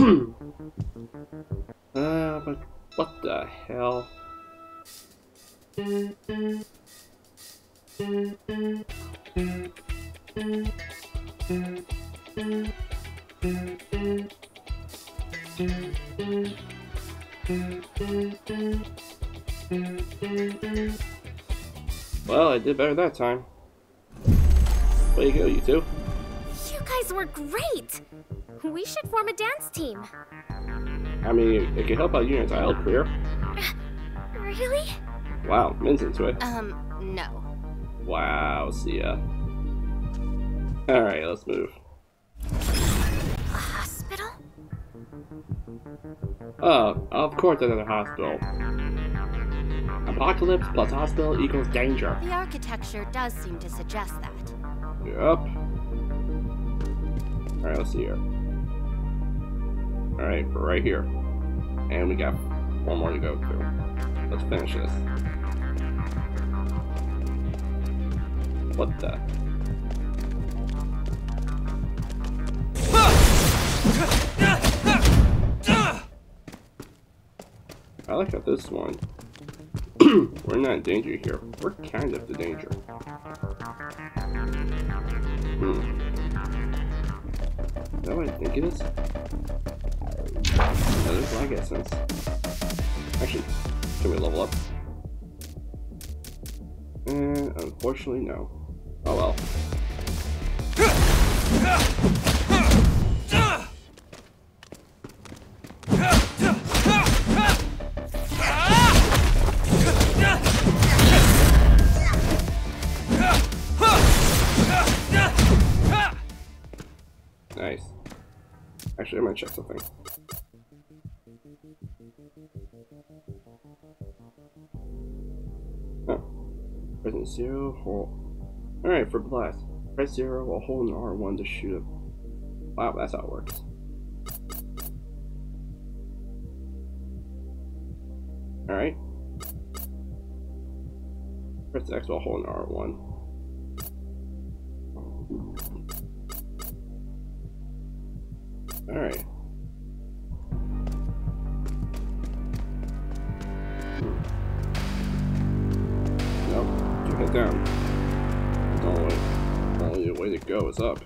uh, but what the hell? Well, I did better that time. Way to go, you two. you guys were great! We should form a dance team. I mean, it could help out your entire career. Really? Wow, Min's into it. Um, no. Wow, see ya. Alright, let's move. A hospital? Oh, of course another hospital. Apocalypse plus hospital equals danger. The architecture does seem to suggest that. Yep. Alright, let's see here. Alright, we're right here. And we got one more to go through. Let's finish this. What the? I like how this one. We're not in danger here. We're kind of the danger. Hmm. Is that what I think it is? Yeah, there's black essence. Actually, can we level up? And unfortunately, no. Oh well. Nice. Actually, I might check something. Oh. Pressing zero, hold. Alright, for blast. Press zero a while holding R1 to shoot it. Wow, that's how it works. Alright. Press X while holding R1. Alright. Nope, you head down. The only, the only way to go is up.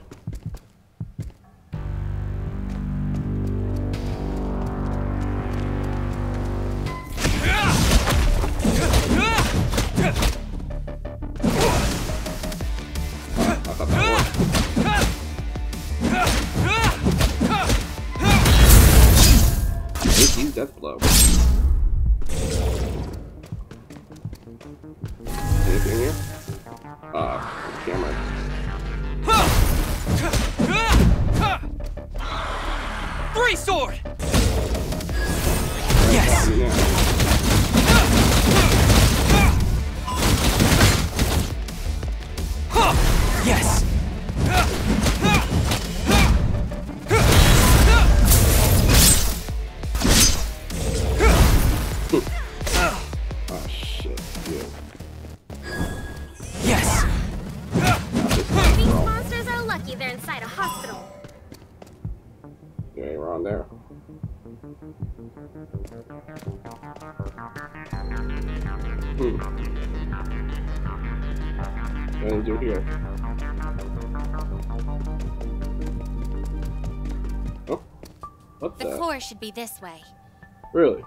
What The the? core should be this way. Really?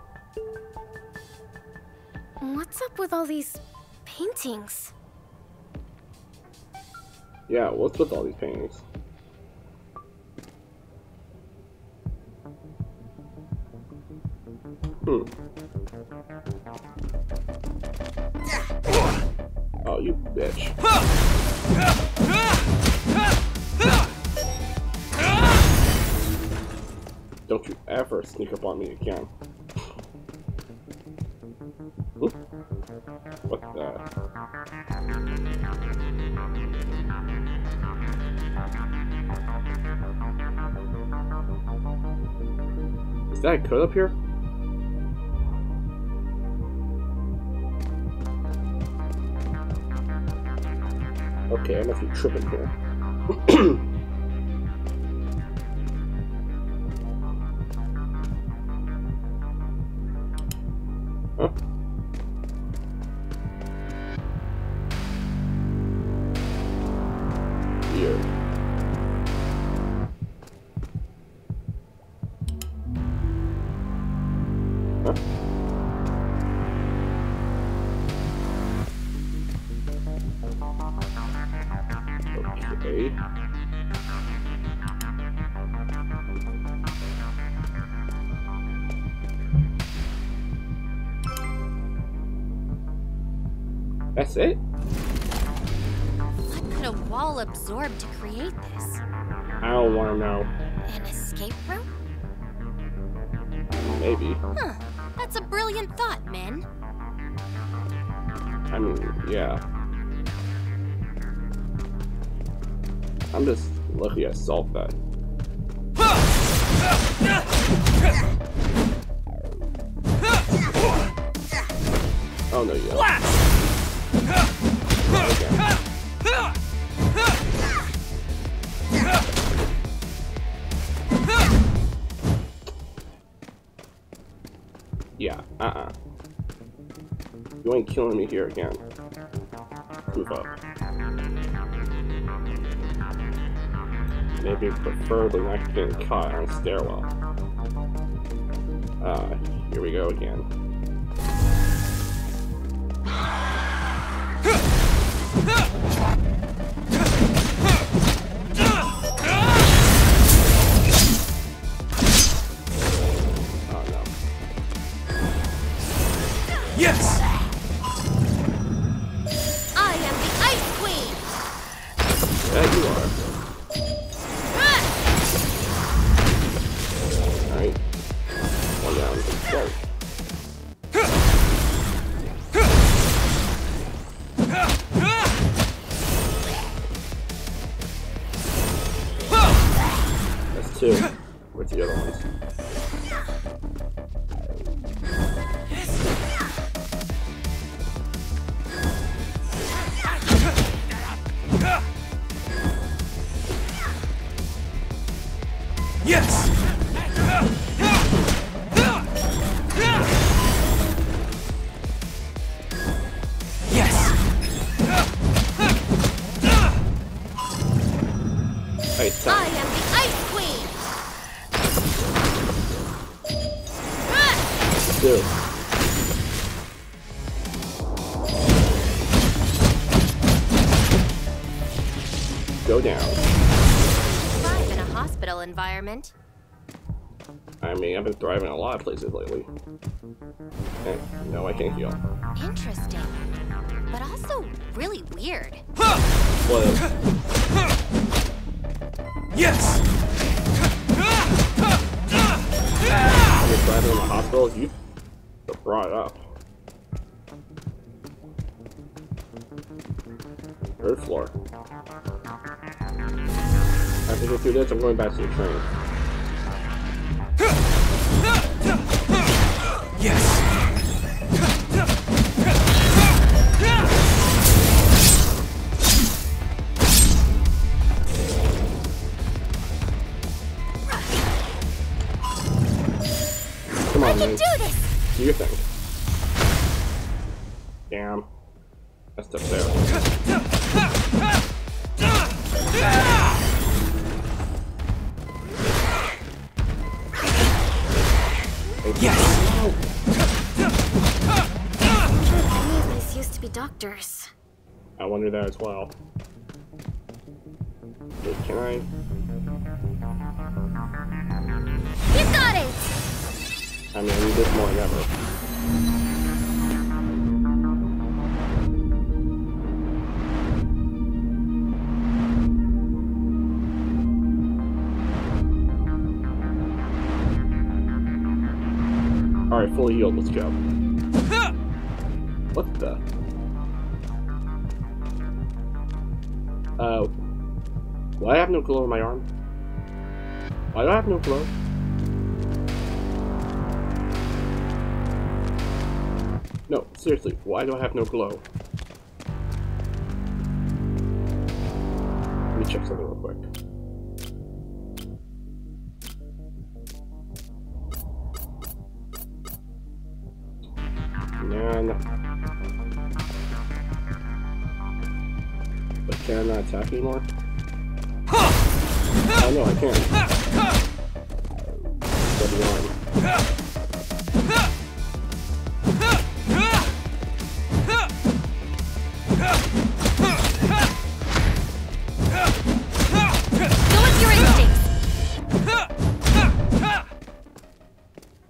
What's up with all these paintings? Yeah. What's with all these paintings? Hmm. Oh, you bitch. Don't you ever sneak up on me again. Oop. What the? Is that a code up here? Okay, I must be tripping here. Huh? Huh? That's it? What could a wall absorb to create this? I don't want to know. An escape room? Maybe. Huh. That's a brilliant thought, Min. I mean, yeah. I'm just lucky I solved that. Oh no, you don't. Killing me here again. Move up. Maybe preferably not getting caught on stairwell. Uh, here we go again. Environment. I mean, I've been thriving in a lot of places lately. Eh, no, I can't heal. Interesting. But also really weird. The train. Doctors. I wonder that as well. Wait, can I? You got it! I mean, I need this more than ever. Alright, fully healed, let's go. What the? Why I have no glow on my arm? Why do I have no glow? No, seriously, why do I have no glow? Let me check something real quick. Man. But can I not attack anymore? Oh no, I can't. Double line. Go with your instincts.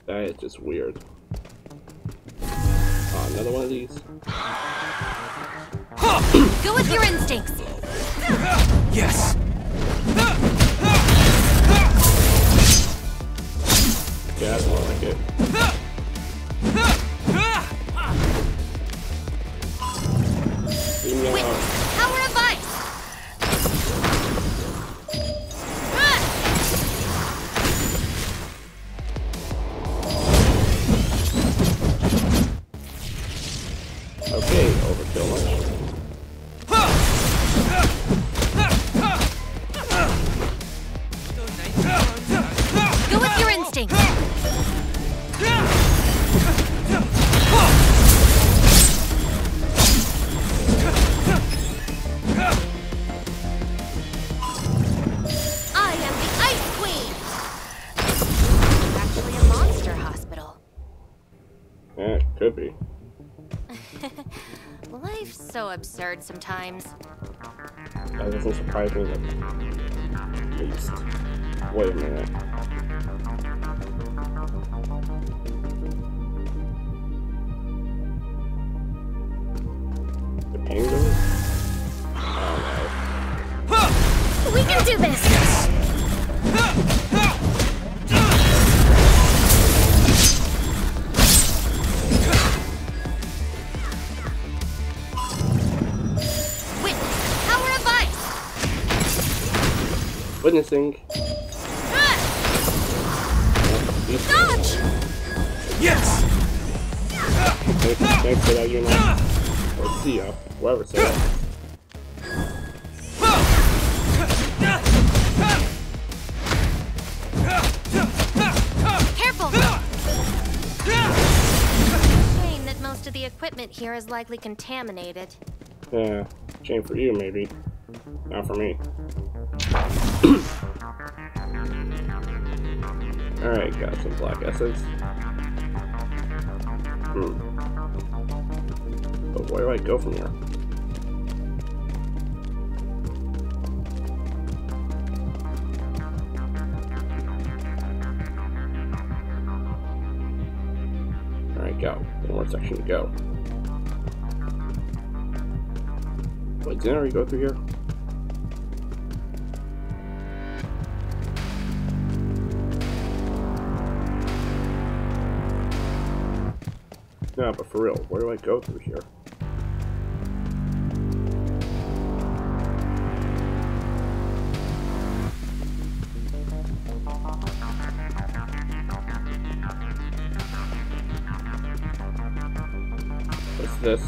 That is just weird. Uh, another one of these. Go with your instincts. Yes! Absurd sometimes. That doesn't surprise me the least. Wait a minute. Witnessing. Dodge! Yes! Thanks, thanks for that, you know. Or see ya. Whoever said that. Careful! Shame that most of the equipment here is likely contaminated. Yeah, shame for you, maybe. Not for me. Alright, got some black essence. Hmm. But where do I go from here? Alright, go. One more section to go. Wait, didn't I already go through here? But for real, where do I go through here? What's this?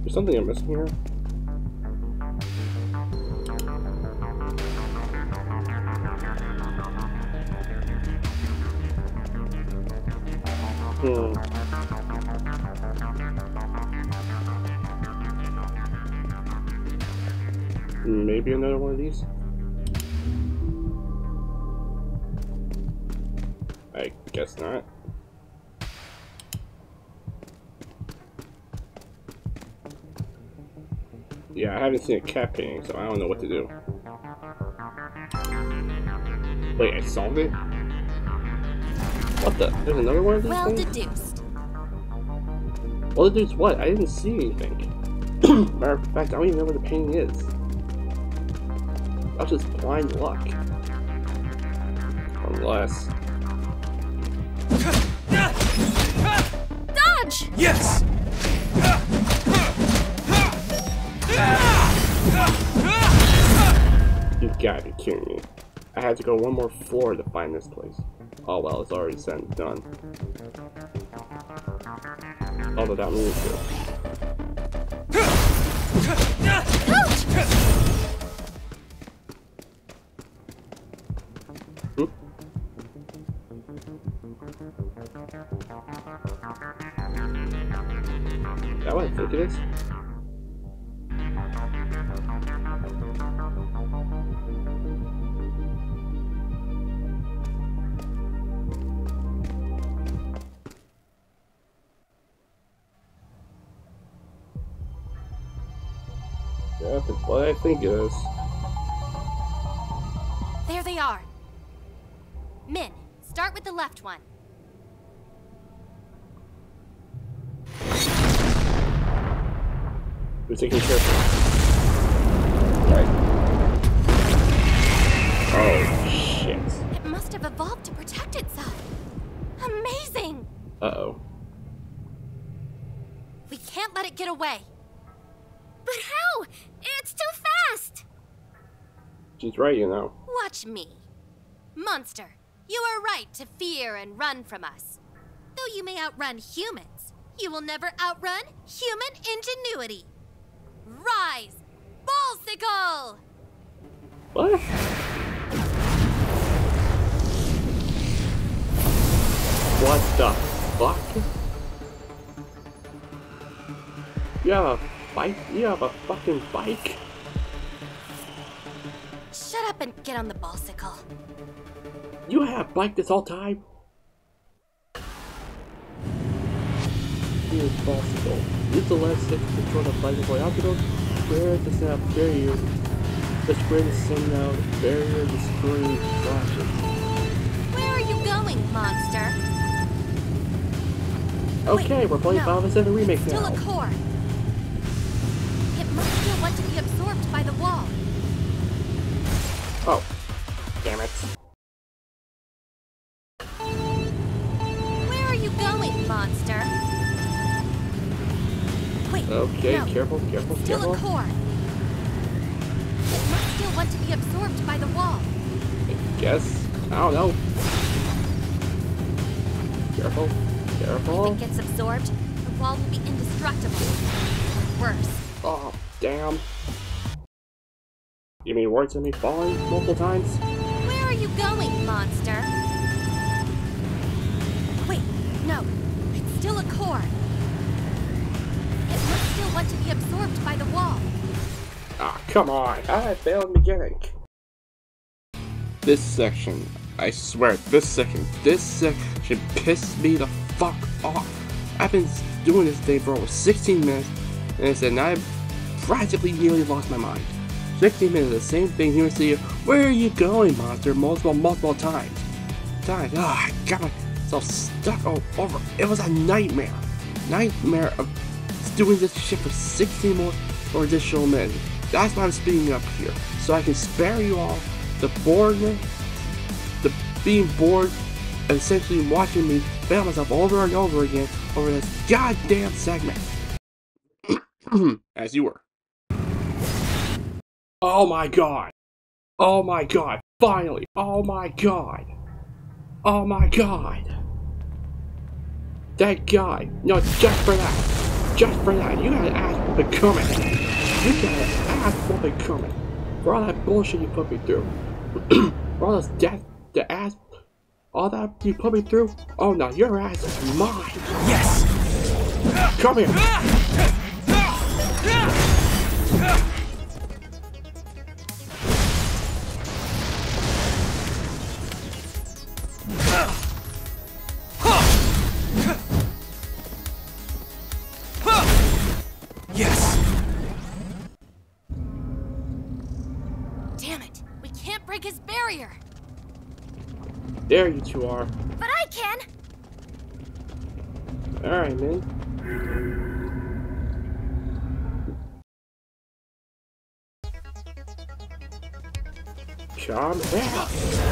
There's something I'm missing here. Guess not. Yeah, I haven't seen a cat painting, so I don't know what to do. Wait, I solved it? What the? There's another one of these Well things? deduced. Well, dude's what? I didn't see anything. Matter of fact, I don't even know where the painting is. That's just blind luck. Unless. Dodge! Yes! You've got to be kidding me. I had to go one more floor to find this place. Oh well, it's already said and done. Although that means to. That it is? Yeah, that's what I think it is. There they are. Min, start with the left one. Who's taking care of it? Right. Oh, shit. It must have evolved to protect itself. Amazing! Uh-oh. We can't let it get away. But how? It's too fast! She's right, you know. Watch me. Monster, you are right to fear and run from us. Though you may outrun humans, you will never outrun human ingenuity. Rise, Ballsicle! What? What the fuck? You have a bike? You have a fucking bike? Shut up and get on the Ballsicle. You have a bike this whole time? Here's possible. Use the left stick to control the bicycle obstacle. Square to set up barriers. The square to send out barrier destroying flashes. Where are you going, monster? Okay, Wait, we're playing no. Final Fantasy Remake Still now. a core. It must still want to be absorbed by the wall. Oh. Damn it. No. careful, careful, Still careful. a core. It must still want to be absorbed by the wall. I guess. I don't know. Careful, careful. If it gets absorbed, the wall will be indestructible. Or worse. Oh, damn. You mean words of me falling multiple times? Where are you going, monster? Wait, no. It's still a core. It must still want to be absorbed by the wall. Ah, come on. I failed in the beginning? This section, I swear, this section, this section pissed me the fuck off. I've been doing this thing for over 16 minutes, and I said, and I practically nearly lost my mind. 16 minutes, of the same thing here, and see, where are you going, monster? Multiple, multiple times. Times, ah, I got myself stuck all over. It was a nightmare. Nightmare of doing this shit for 60 more or additional minutes. That's why I'm speeding up here, so I can spare you all the boredom, the being bored, and essentially watching me fail myself over and over again over this goddamn segment. As you were. Oh my god. Oh my god. Finally. Oh my god. Oh my god. That guy. No, just for that. Just for that. You got an ass whooping coming. You got an ass whooping coming. For all that bullshit you put me through. for all this death, the ass. All that you put me through? Oh no, your ass is mine. Yes! Come here. Ah! Ah! Ah! Barrier! There you two are. But I can. Alright, man. Come here.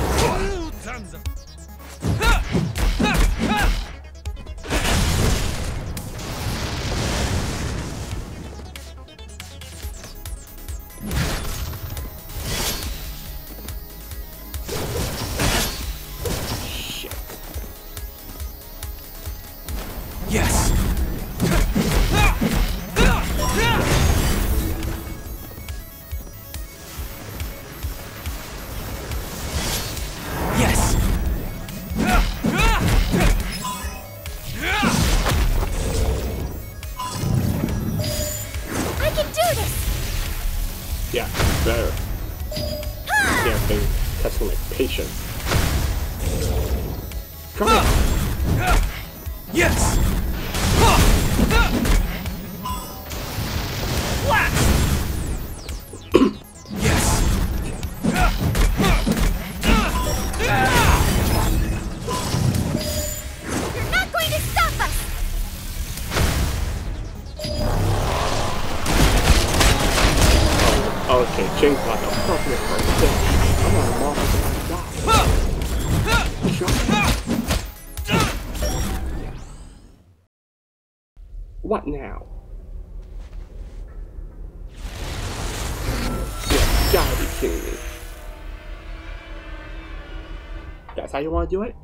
That's how you wanna do it?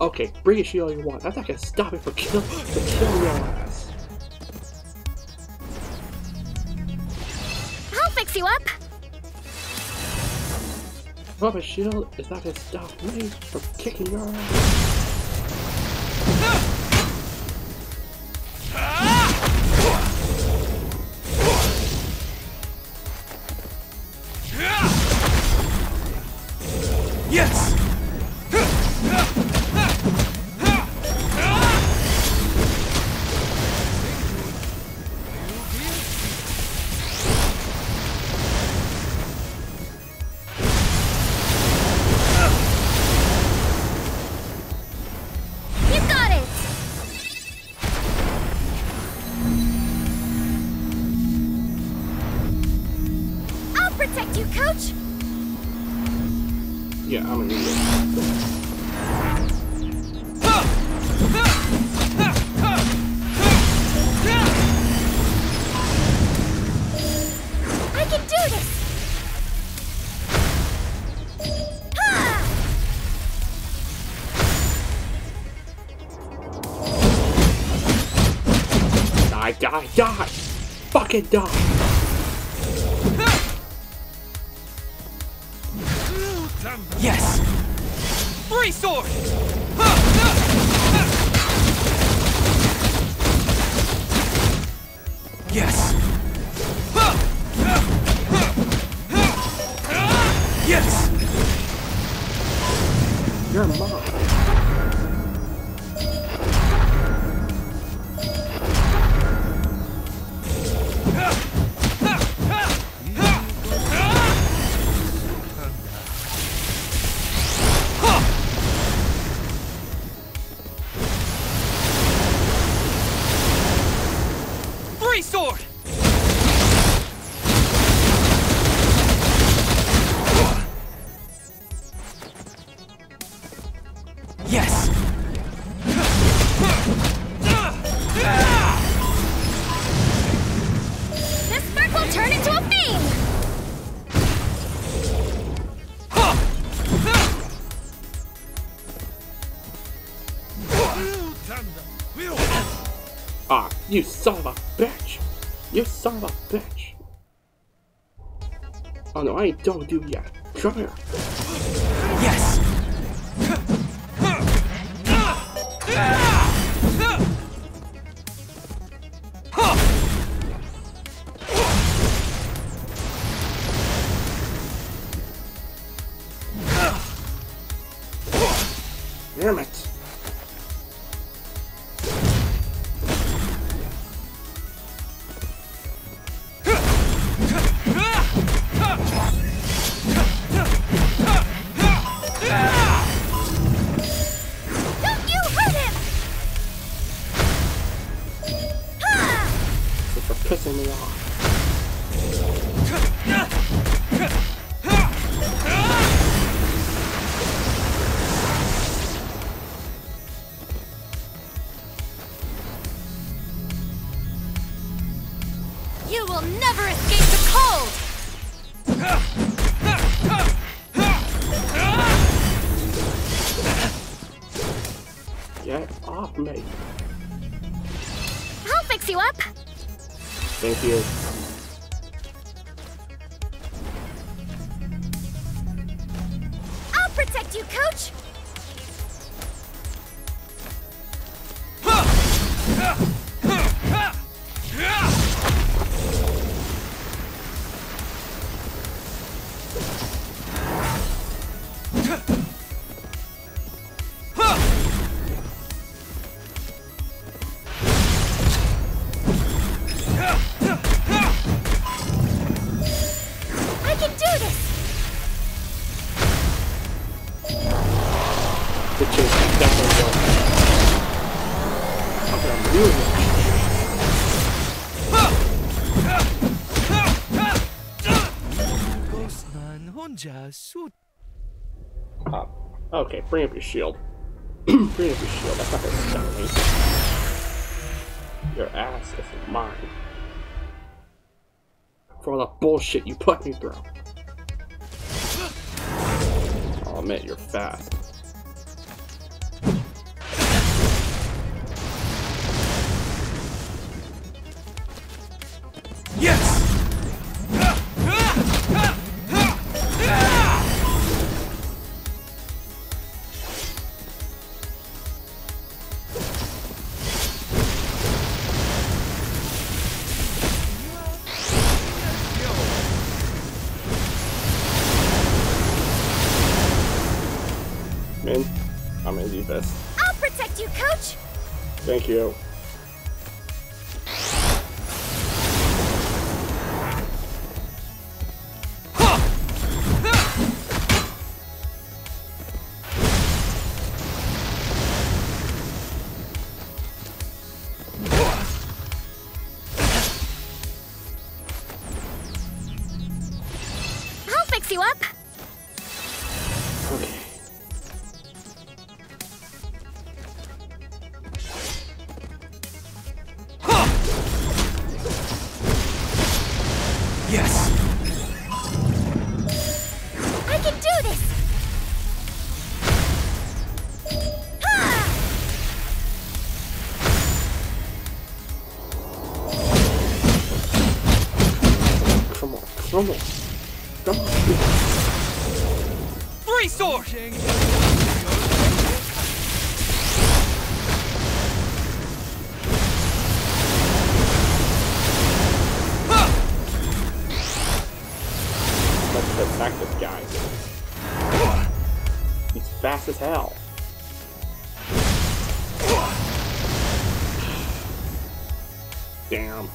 Okay, bring a shield all you want. That's not gonna stop it from kill from killing your ass. I'll fix you up. Rubber shield is not gonna stop me from kicking your ass. Die! Fucking die! With you yet. Come here. ninja suit. Oh. Okay, bring up your shield. bring up your shield. That's not gonna stop me. Your ass isn't mine. For all the bullshit you put me through. I'll admit, you're fast. Yes! I can do this! Ha! Come on, come on. Come on. Free sword! Hell. Damn.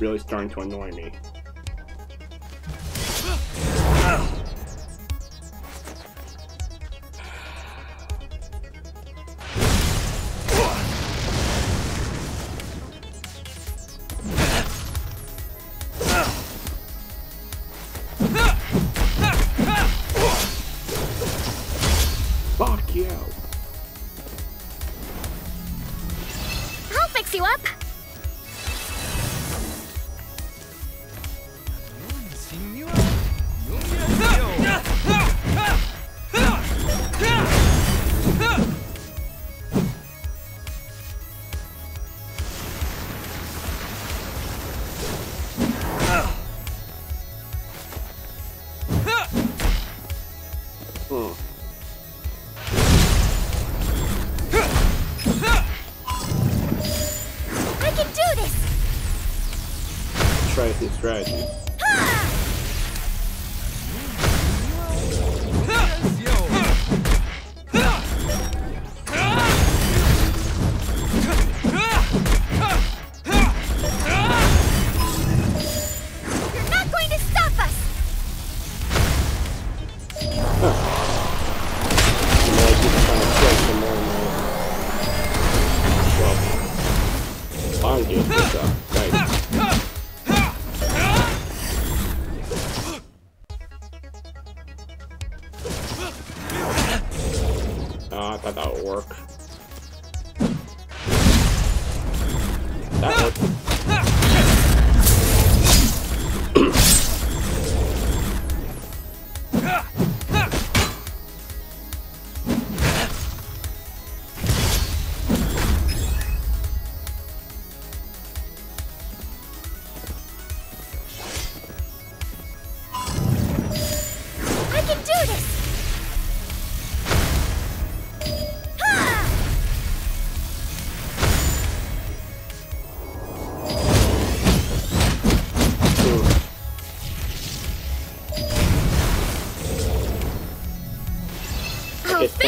Really starting to annoy me.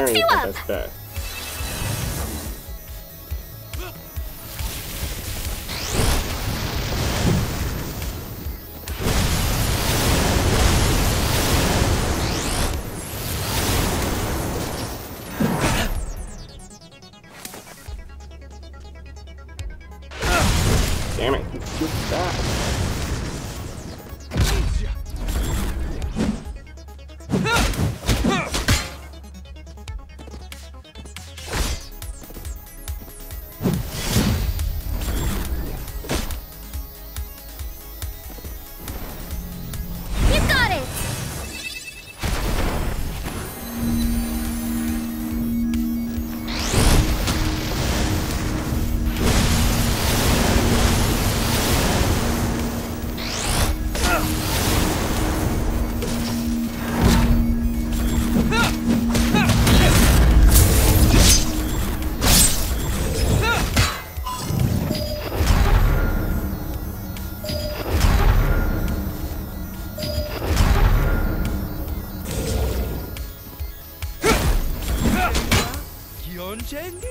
carrying you up. Jenny!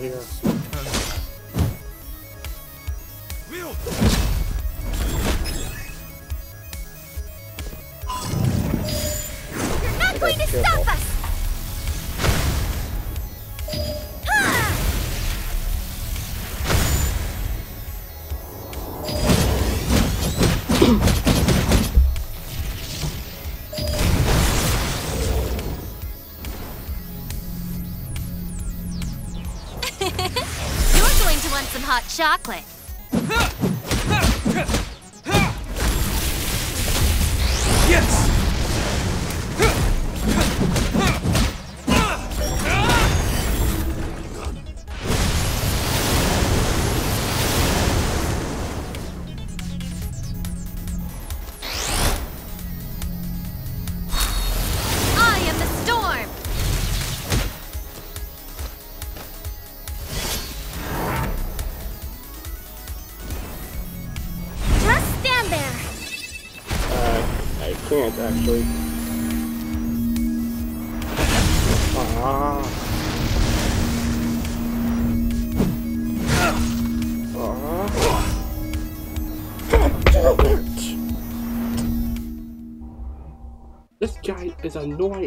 here. chocolate. ด้วย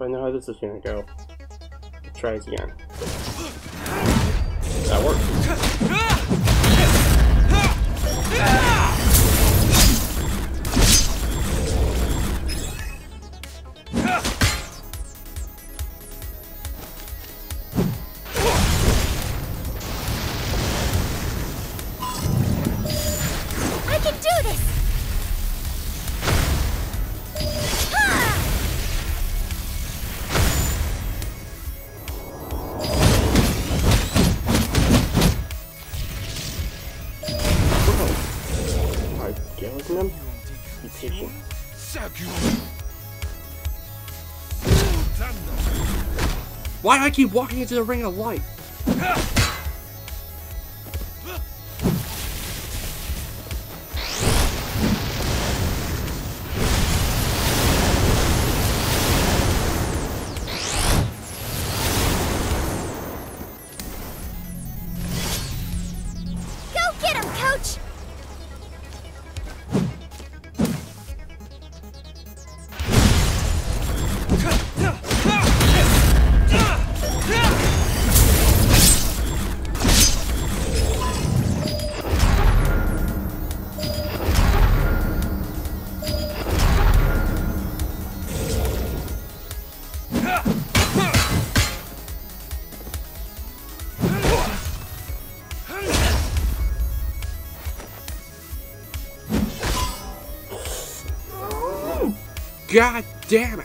I know how this is gonna go. Let's try again. Why do I keep walking into the ring of light? God damn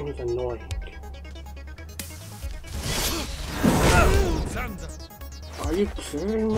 damn, he's annoying. Are you kidding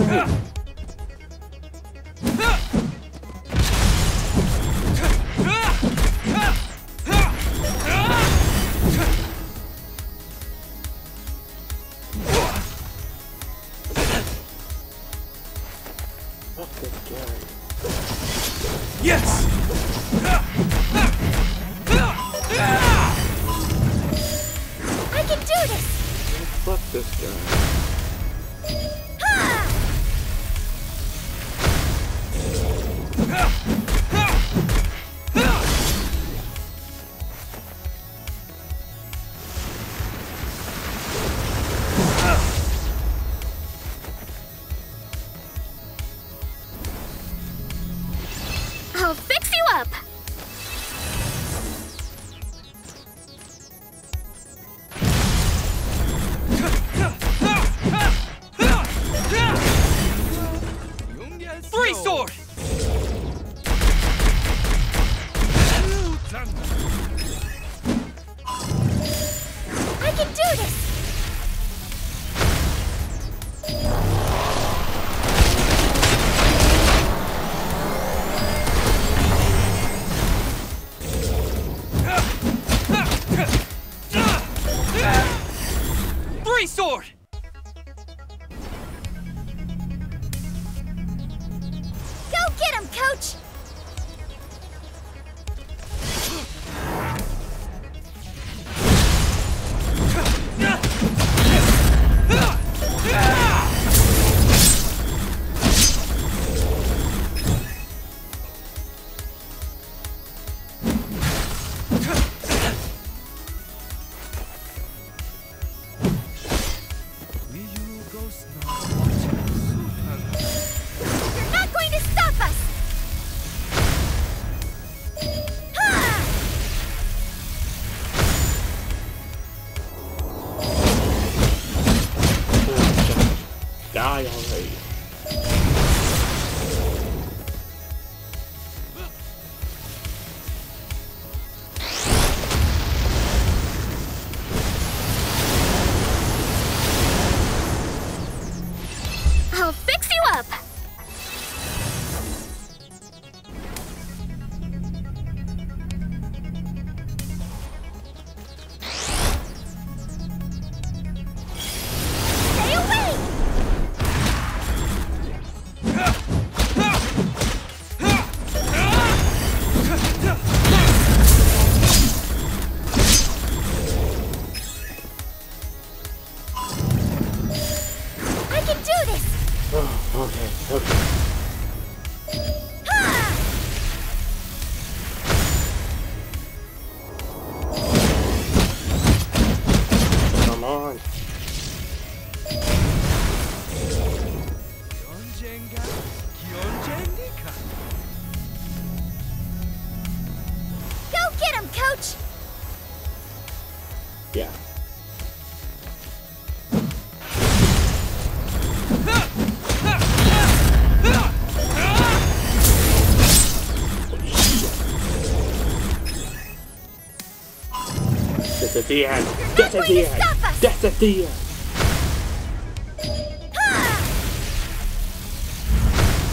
Die already. I'll the end. Is going the end. This is the end.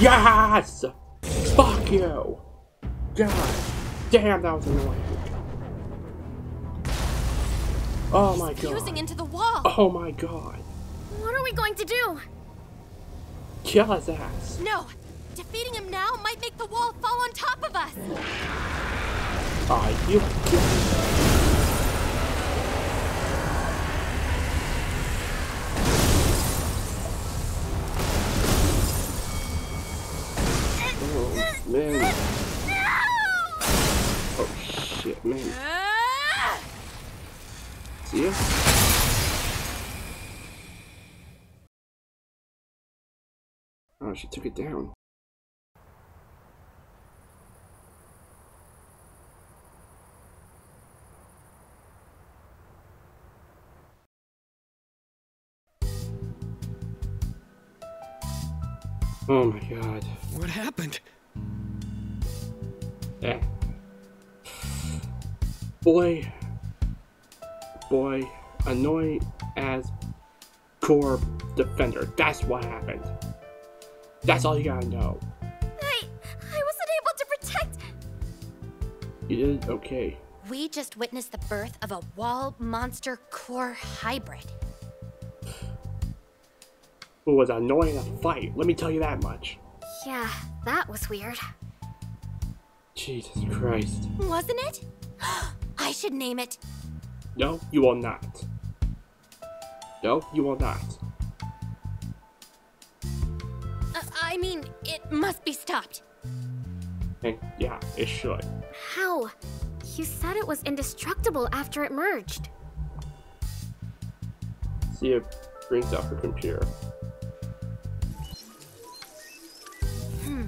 Yes! Fuck you! God damn, that was annoying. Oh my Fusing god. into the wall. Oh my god. What are we going to do? Kill his ass. No, defeating him now might make the wall fall on top of us. Oh, you Oh, Oh, she took it down. Oh my god. What happened? Yeah. Boy, boy, annoying as core defender. That's what happened. That's all you gotta know. I. I wasn't able to protect. You did okay. We just witnessed the birth of a wall monster core hybrid. It was annoying to fight, let me tell you that much. Yeah, that was weird. Jesus Christ. Wasn't it? I should name it. No, you will not. No, you will not. I mean, it must be stopped. And yeah, it should. How? You said it was indestructible after it merged. Sia brings up her computer. Hmm.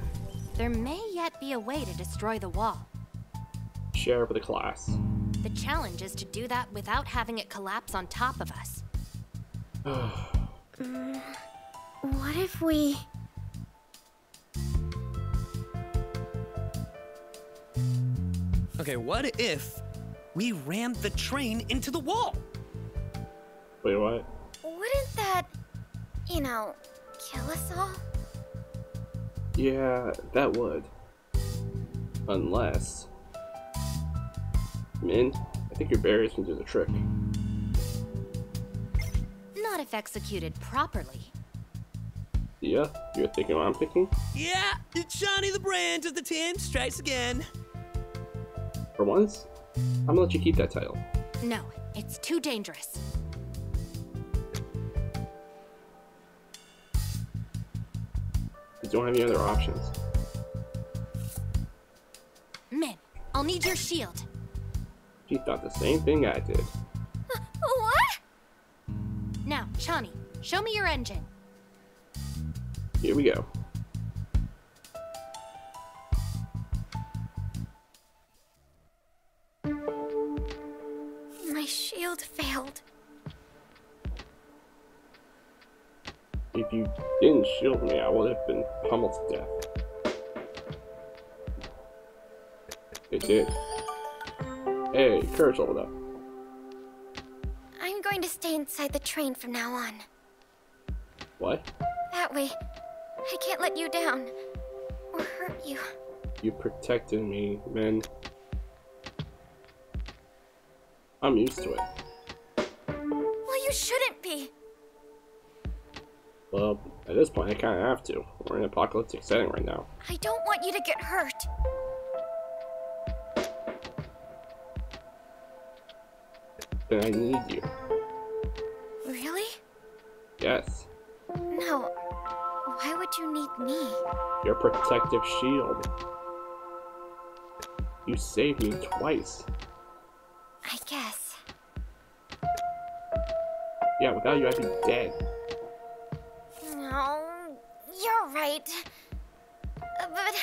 There may yet be a way to destroy the wall. Share with the class. The challenge is to do that without having it collapse on top of us. What if we. Okay, what if we rammed the train into the wall? Wait, what? Wouldn't that, you know, kill us all? Yeah, that would. Unless. Min, I think your barriers can do the trick. Not if executed properly. Yeah, you're thinking what I'm thinking? Yeah, it's Chani the Brand of the team strikes again. For once, I'm gonna let you keep that title. No, it's too dangerous. You don't have any other options. Min, I'll need your shield. She thought the same thing I did. What? Now, Chani, show me your engine. Here we go. My shield failed. If you didn't shield me, I would have been pummeled to death. It did. Hey, Courage leveled up. I'm going to stay inside the train from now on. What? That way, I can't let you down or hurt you. You protected me, man. I'm used to it. Well, you shouldn't be. Well, at this point, I kind of have to. We're in an apocalyptic setting right now. I don't want you to get hurt. Then I need you. Really? Yes. No. Why would you need me? Your protective shield. You saved me twice. Without you, I'd be dead. No, you're right. Uh, But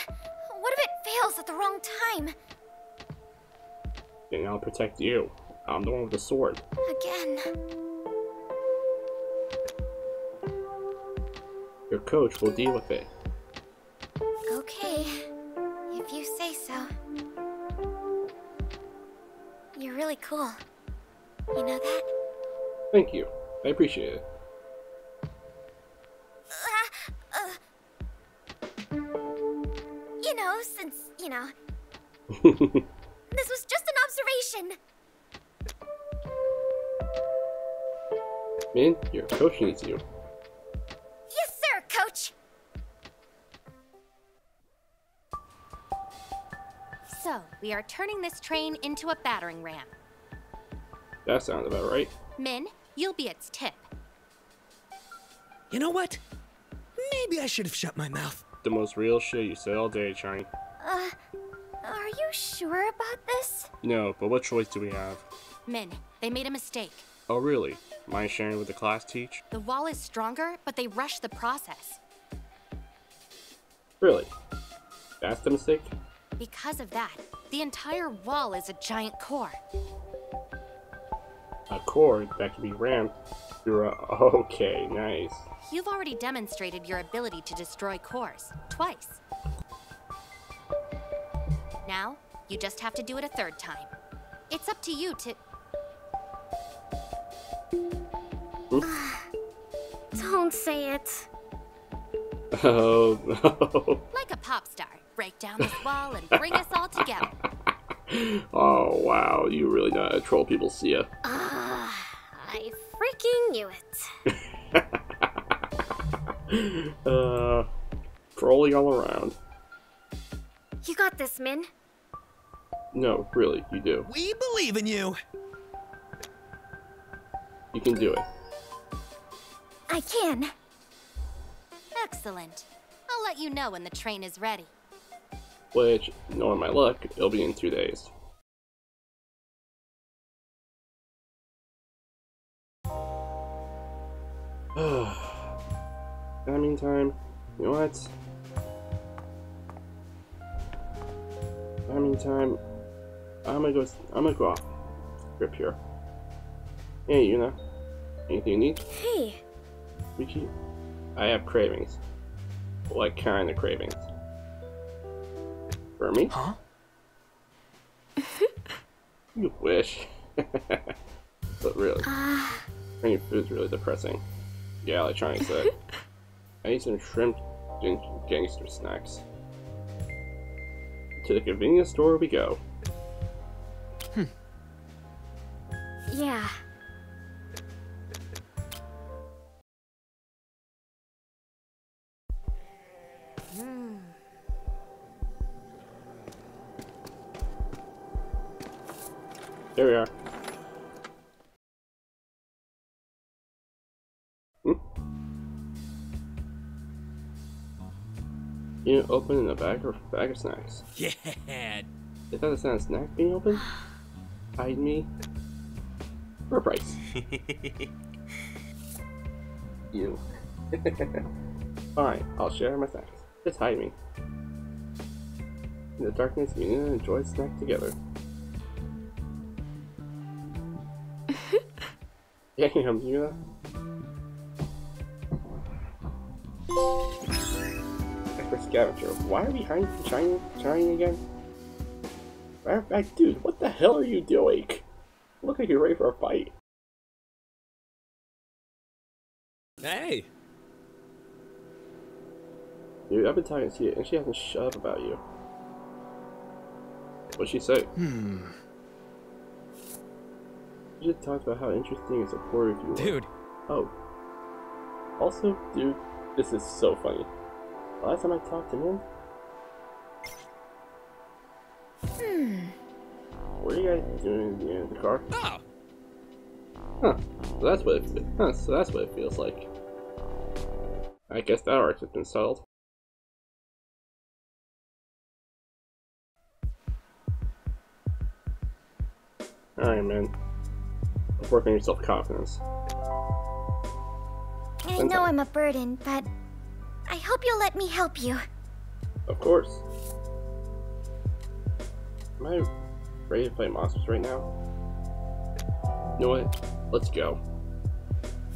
what if it fails at the wrong time? Then I'll protect you. I'm the one with the sword. Again. Your coach will deal with it. I appreciate it. Uh, uh, you know, since, you know, this was just an observation. Min, your coach needs you. Yes, sir, coach. So, we are turning this train into a battering ram. That sounds about right. Min, you'll be its tip. You know what? Maybe I should have shut my mouth. The most real shit you said all day, Shiny. Uh, are you sure about this? No, but what choice do we have? Min, they made a mistake. Oh, really? Mind sharing with the class teach? The wall is stronger, but they rushed the process. Really? That's the mistake? Because of that, the entire wall is a giant core. A cord that can be rammed through a. Okay, nice. You've already demonstrated your ability to destroy cores, twice. Now, you just have to do it a third time. It's up to you to. Don't say it. Oh no. Like a pop star, break down this wall and bring us all together. Oh wow, you really know how to troll people, Sia. Ah, I freaking knew it. Uh, trolling all around. You got this, Min. No, really, you do. We believe in you. You can do it. I can. Excellent. I'll let you know when the train is ready. Which, knowing my luck, it'll be in two days. In the meantime, you know what? In the meantime, I'm gonna go. I'm gonna go off. Rip here. Hey, you know, anything you need? Hey, Ricky, I have cravings. What kind of cravings? For me? Huh? You wish. but really, uh, any food's really depressing. Yeah, like Johnny said. I need some shrimp gang- gangster snacks. To the convenience store we go. Hmm. yeah. There we are. You open a bag of bag of snacks. Yeah. Is that a sound of snack being opened? Hide me. For a price. you. Fine, I'll share my snacks. Just hide me. In the darkness, we need to enjoy the snack together. Damn, you scavenger. Why are we hiding from Chani, Chani again? Matter of fact, dude, what the hell are you doing? Look like you're ready for a fight. Hey. Dude, I've been talking to you, and she hasn't shut up about you. What'd she say? Hmm. She just talked about how interesting and supportive you were. Dude. Oh. Also, dude, this is so funny. Last time I talked to him. Hmm. What are you guys doing in the car? Oh. Huh. So that's what it, huh, so that's what it feels like. I guess that arc has been settled. Alright, man. Work on your self confidence. I know I'm a burden, but I hope you'll let me help you. Of course. Am I ready to play monsters right now? You know what? Let's go.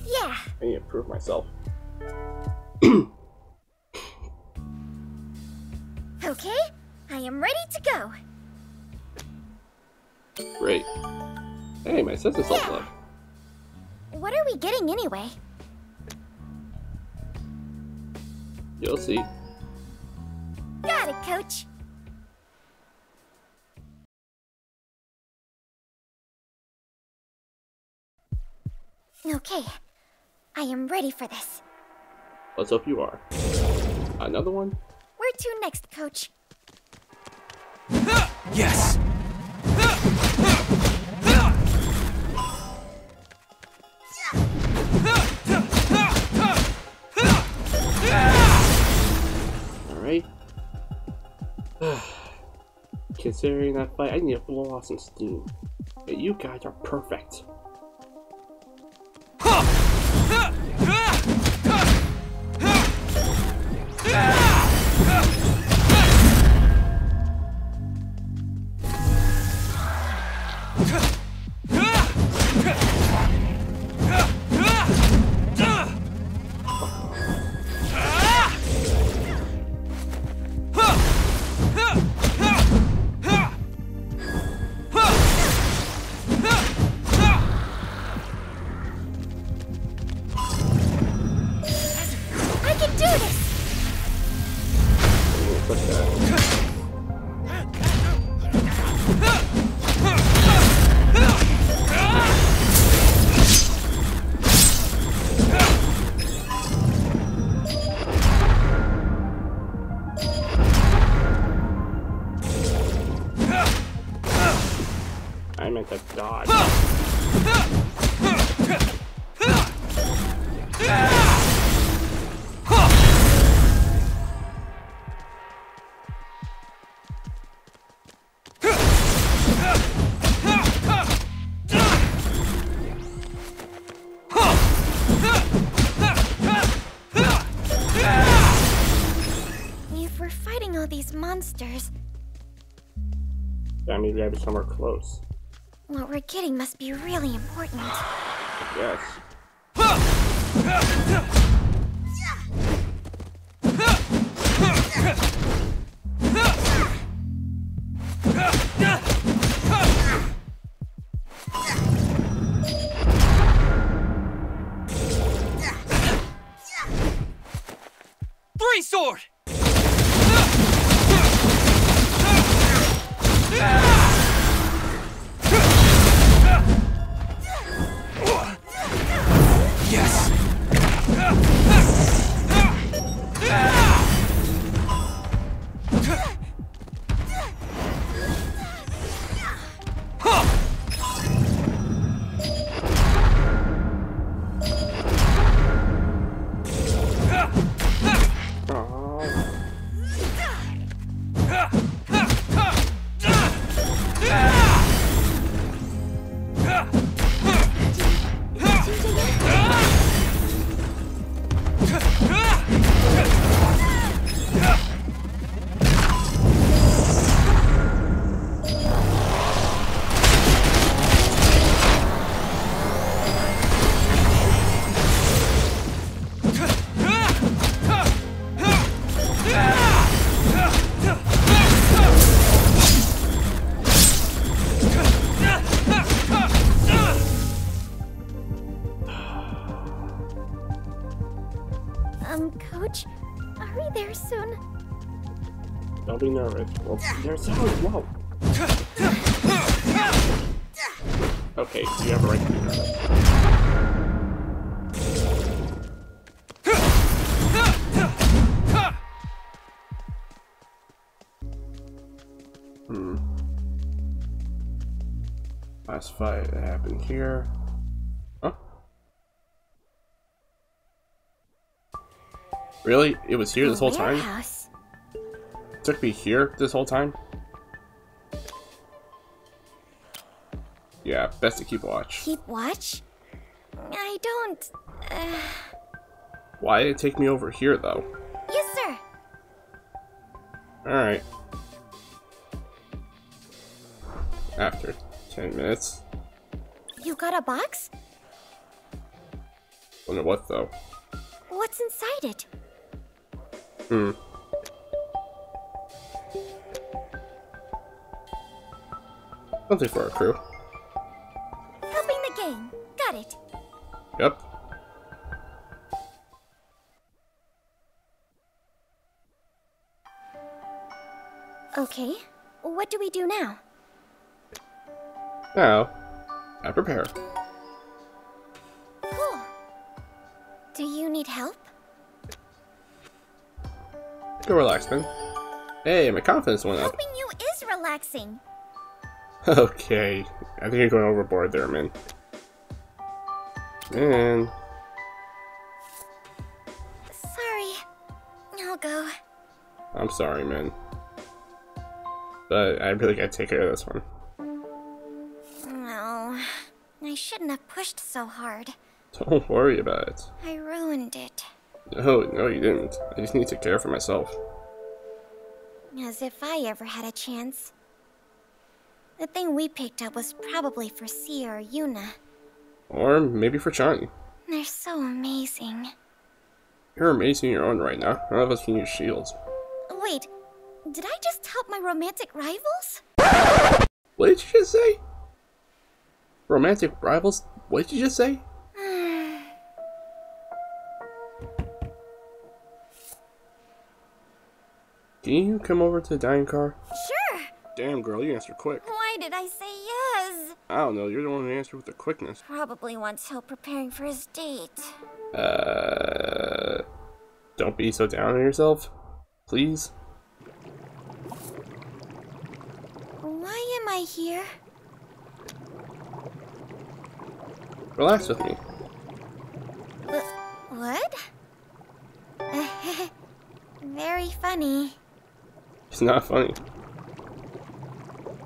Yeah. I need to prove myself. Okay. I am ready to go. Great. Hey, my sense is all up. What are we getting anyway? You'll see. Got it, coach. Okay. I am ready for this. Let's hope you are. Another one? Where to next, coach? Yes. Alright. Considering that fight, I need to blow off some steam. But you guys are perfect. Fighting all these monsters, That means we gotta be somewhere close. what we're getting must be really important. Yes. There's how whoa. Okay, you have a right to be nervous. Hmm. Last fight that happened here. Huh? Really? It was here this whole time? Took me here this whole time? Yeah, best to keep watch. Keep watch? I don't. Uh, Why did it take me over here though? yes, sir. Alright. After 10 minutes. You got a box? Wonder what though. What's inside it? Hmm. Something for our crew. Helping the game. Got it. Yep. Okay. What do we do now? Now, I prepare. Cool. Do you need help? Go relax, man. Hey, my confidence went up. Helping you is relaxing. Okay, I think you're going overboard there, man. Man, Sorry. I'll go. I'm sorry, man. But I really gotta take care of this one. No. I shouldn't have pushed so hard. Don't worry about it. I ruined it. No, no, you didn't. I just need to care for myself. As if I ever had a chance. The thing we picked up was probably for Sia or Yuna. Or maybe for Chani. They're so amazing. You're amazing in your own right now. None of us can use shields. Wait, did I just help my romantic rivals? What did you just say? Romantic rivals? What did you just say? Can you come over to the dining car? Sure. Damn, girl, you answered quick. Why did I say yes? I don't know, you're the one who answered with the quickness. Probably wants help preparing for his date. Uh. Don't be so down on yourself. Please. Why am I here? Relax with me. Wh- what? Very funny. It's not funny.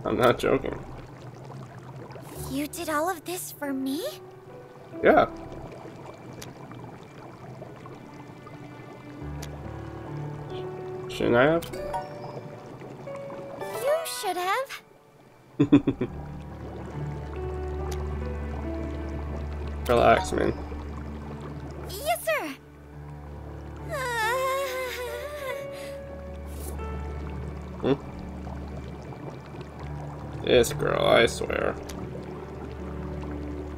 I'm not joking. You did all of this for me? Yeah. Shouldn't I have? You should have. Relax, man. This girl, I swear.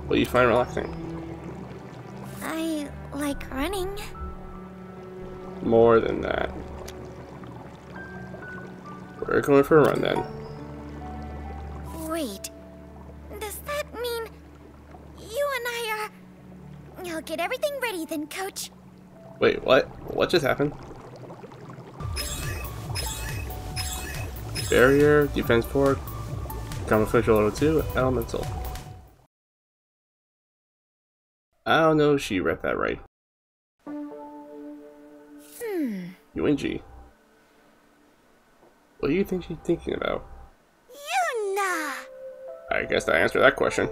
What do you find relaxing? I like running. More than that. We're going for a run then. Wait. Does that mean you and I are. I'll get everything ready then, coach. Wait, what? What just happened? Barrier, defense port, camouflage level 2, elemental. I don't know if she read that right. Hmm. UNG. What do you think she's thinking about? Yuna! I guess I answered that question.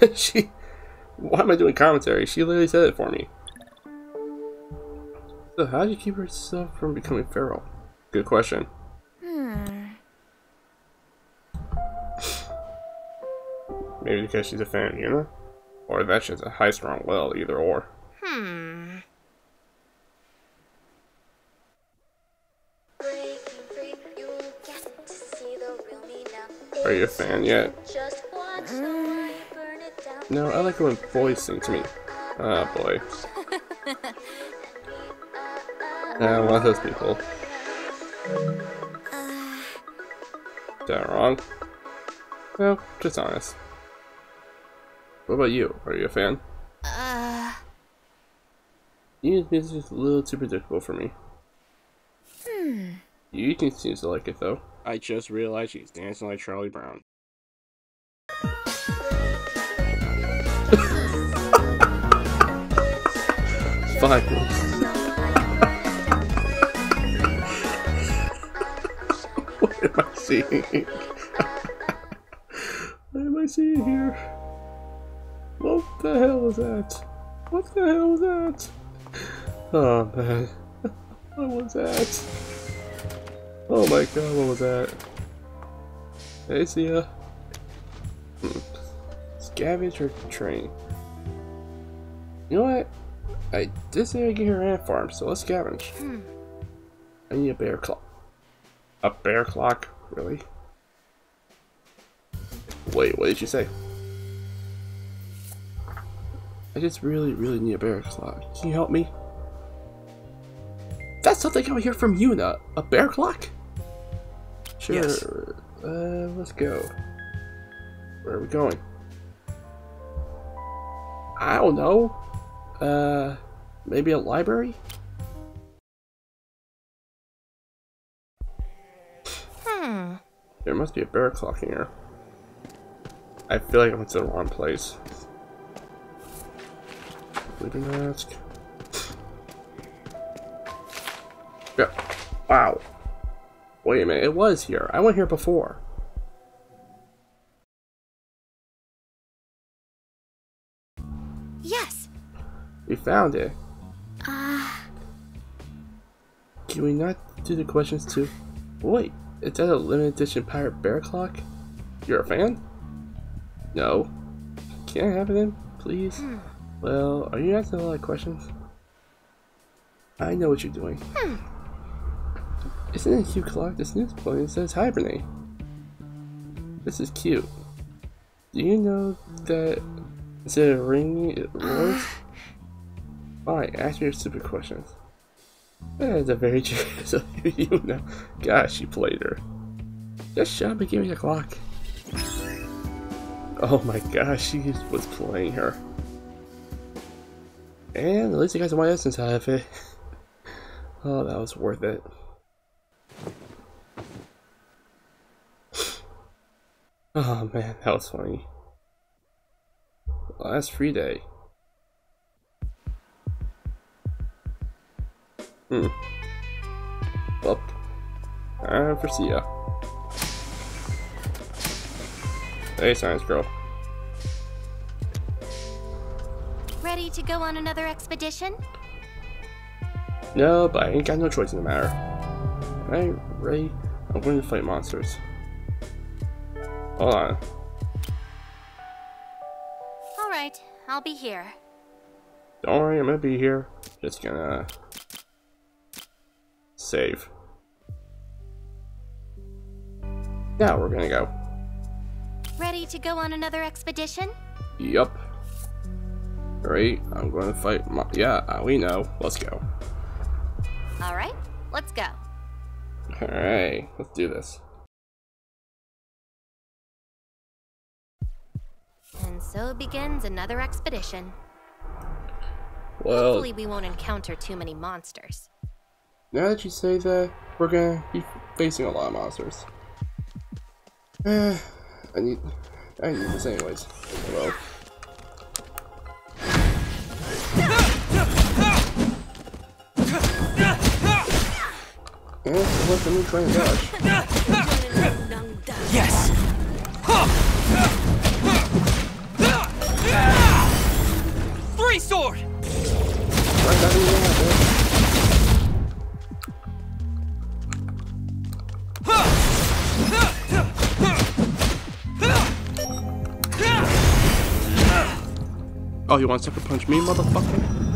she. Why am I doing commentary? She literally said it for me. So, how did you keep herself from becoming feral? Good question. Maybe because she's a fan of know? Or that she has a high strong will, either or. Hmm. Are you a fan yet? No, I like it when boys sing to me. Ah, boy. Yeah, one of those people. Is that wrong? No, just honest. What about you? Are you a fan? Uh. Yuna's music is a little too predictable for me. Hmm. Yuki seems to like it though. I just realized she's dancing like Charlie Brown. Fine. what am I seeing? what am I seeing here? What the hell was that? What the hell was that? Oh man. What was that? Oh my god, what was that? Hey, see ya. Hmm. Scavenge or train? You know what? I did say I get her ant farm, so let's scavenge. I need a bear clock. A bear clock? Really? Wait, what did you say? I just really, really need a bear clock. Can you help me? That's something I would hear from Yuna. A bear clock? Sure. Yes. Uh, let's go. Where are we going? I don't know. Uh, maybe a library? Hmm. There must be a bear clock in here. I feel like I went to the wrong place. Sleeping mask. Yeah. Wow. Wait a minute, it was here. I went here before. Yes. We found it. Ah. Can we not do the questions too? Wait, is that a limited edition pirate bear clock? You're a fan? No. Can I have it then, please? Well, are you asking a lot of questions? I know what you're doing. Hmm. Isn't it a cute clock? This news it says hibernate. This is cute. Do you know that instead of ringing, it roars? Fine, ask me your stupid questions. That's a very generous of you know. Gosh, you played her. Just shut up and give me the clock. Oh my gosh, she was playing her. And at least I got some white essence out of it. Oh, that was worth it. Oh man, that was funny. Last free day. Hmm. Well, I foresee ya. Hey, science girl. Ready to go on another expedition? No, but I ain't got no choice in the matter. Alright, ready? I'm going to fight monsters. Hold on. Alright, I'll be here. Don't worry, I'm gonna be here. Just gonna save. Now we're gonna go. Ready to go on another expedition? Yup. Right, I'm going to fight. Mo yeah, uh, we know. Let's go. Alright, let's go. Alright, let's do this. And so begins another expedition. Well, Hopefully, we won't encounter too many monsters. now that you say that, we're gonna be facing a lot of monsters. Eh, I need, I need this anyways. Well, yeah, let me try and dodge. Yes! Three sword! Right back in the air. Oh, you want to sucker punch me, motherfucker?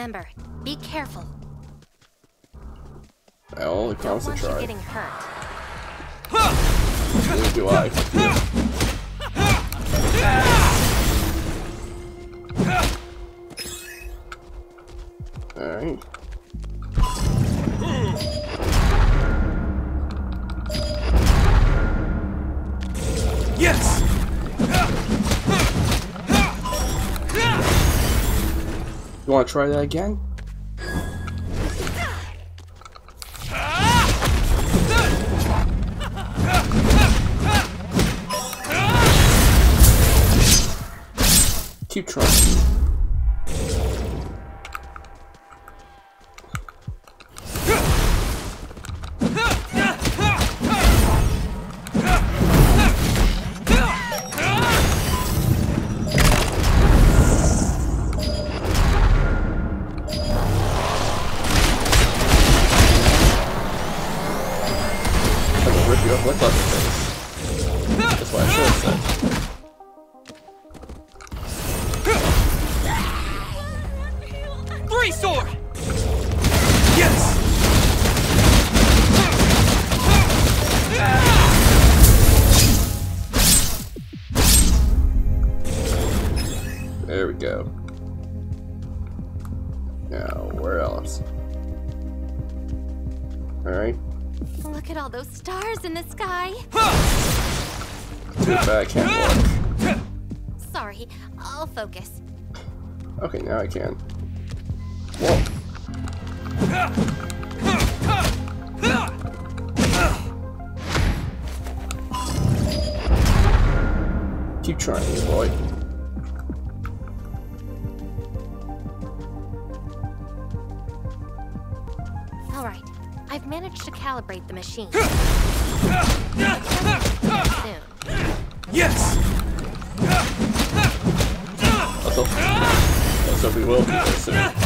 Remember, be careful. I only Don't promise to want you try. getting hurt. Neither do I. Alright. You wanna try that again? Keep trying. I can. Whoa. Keep trying, you boy. All right, I've managed to calibrate the machine. Soon. Yes! We will there soon.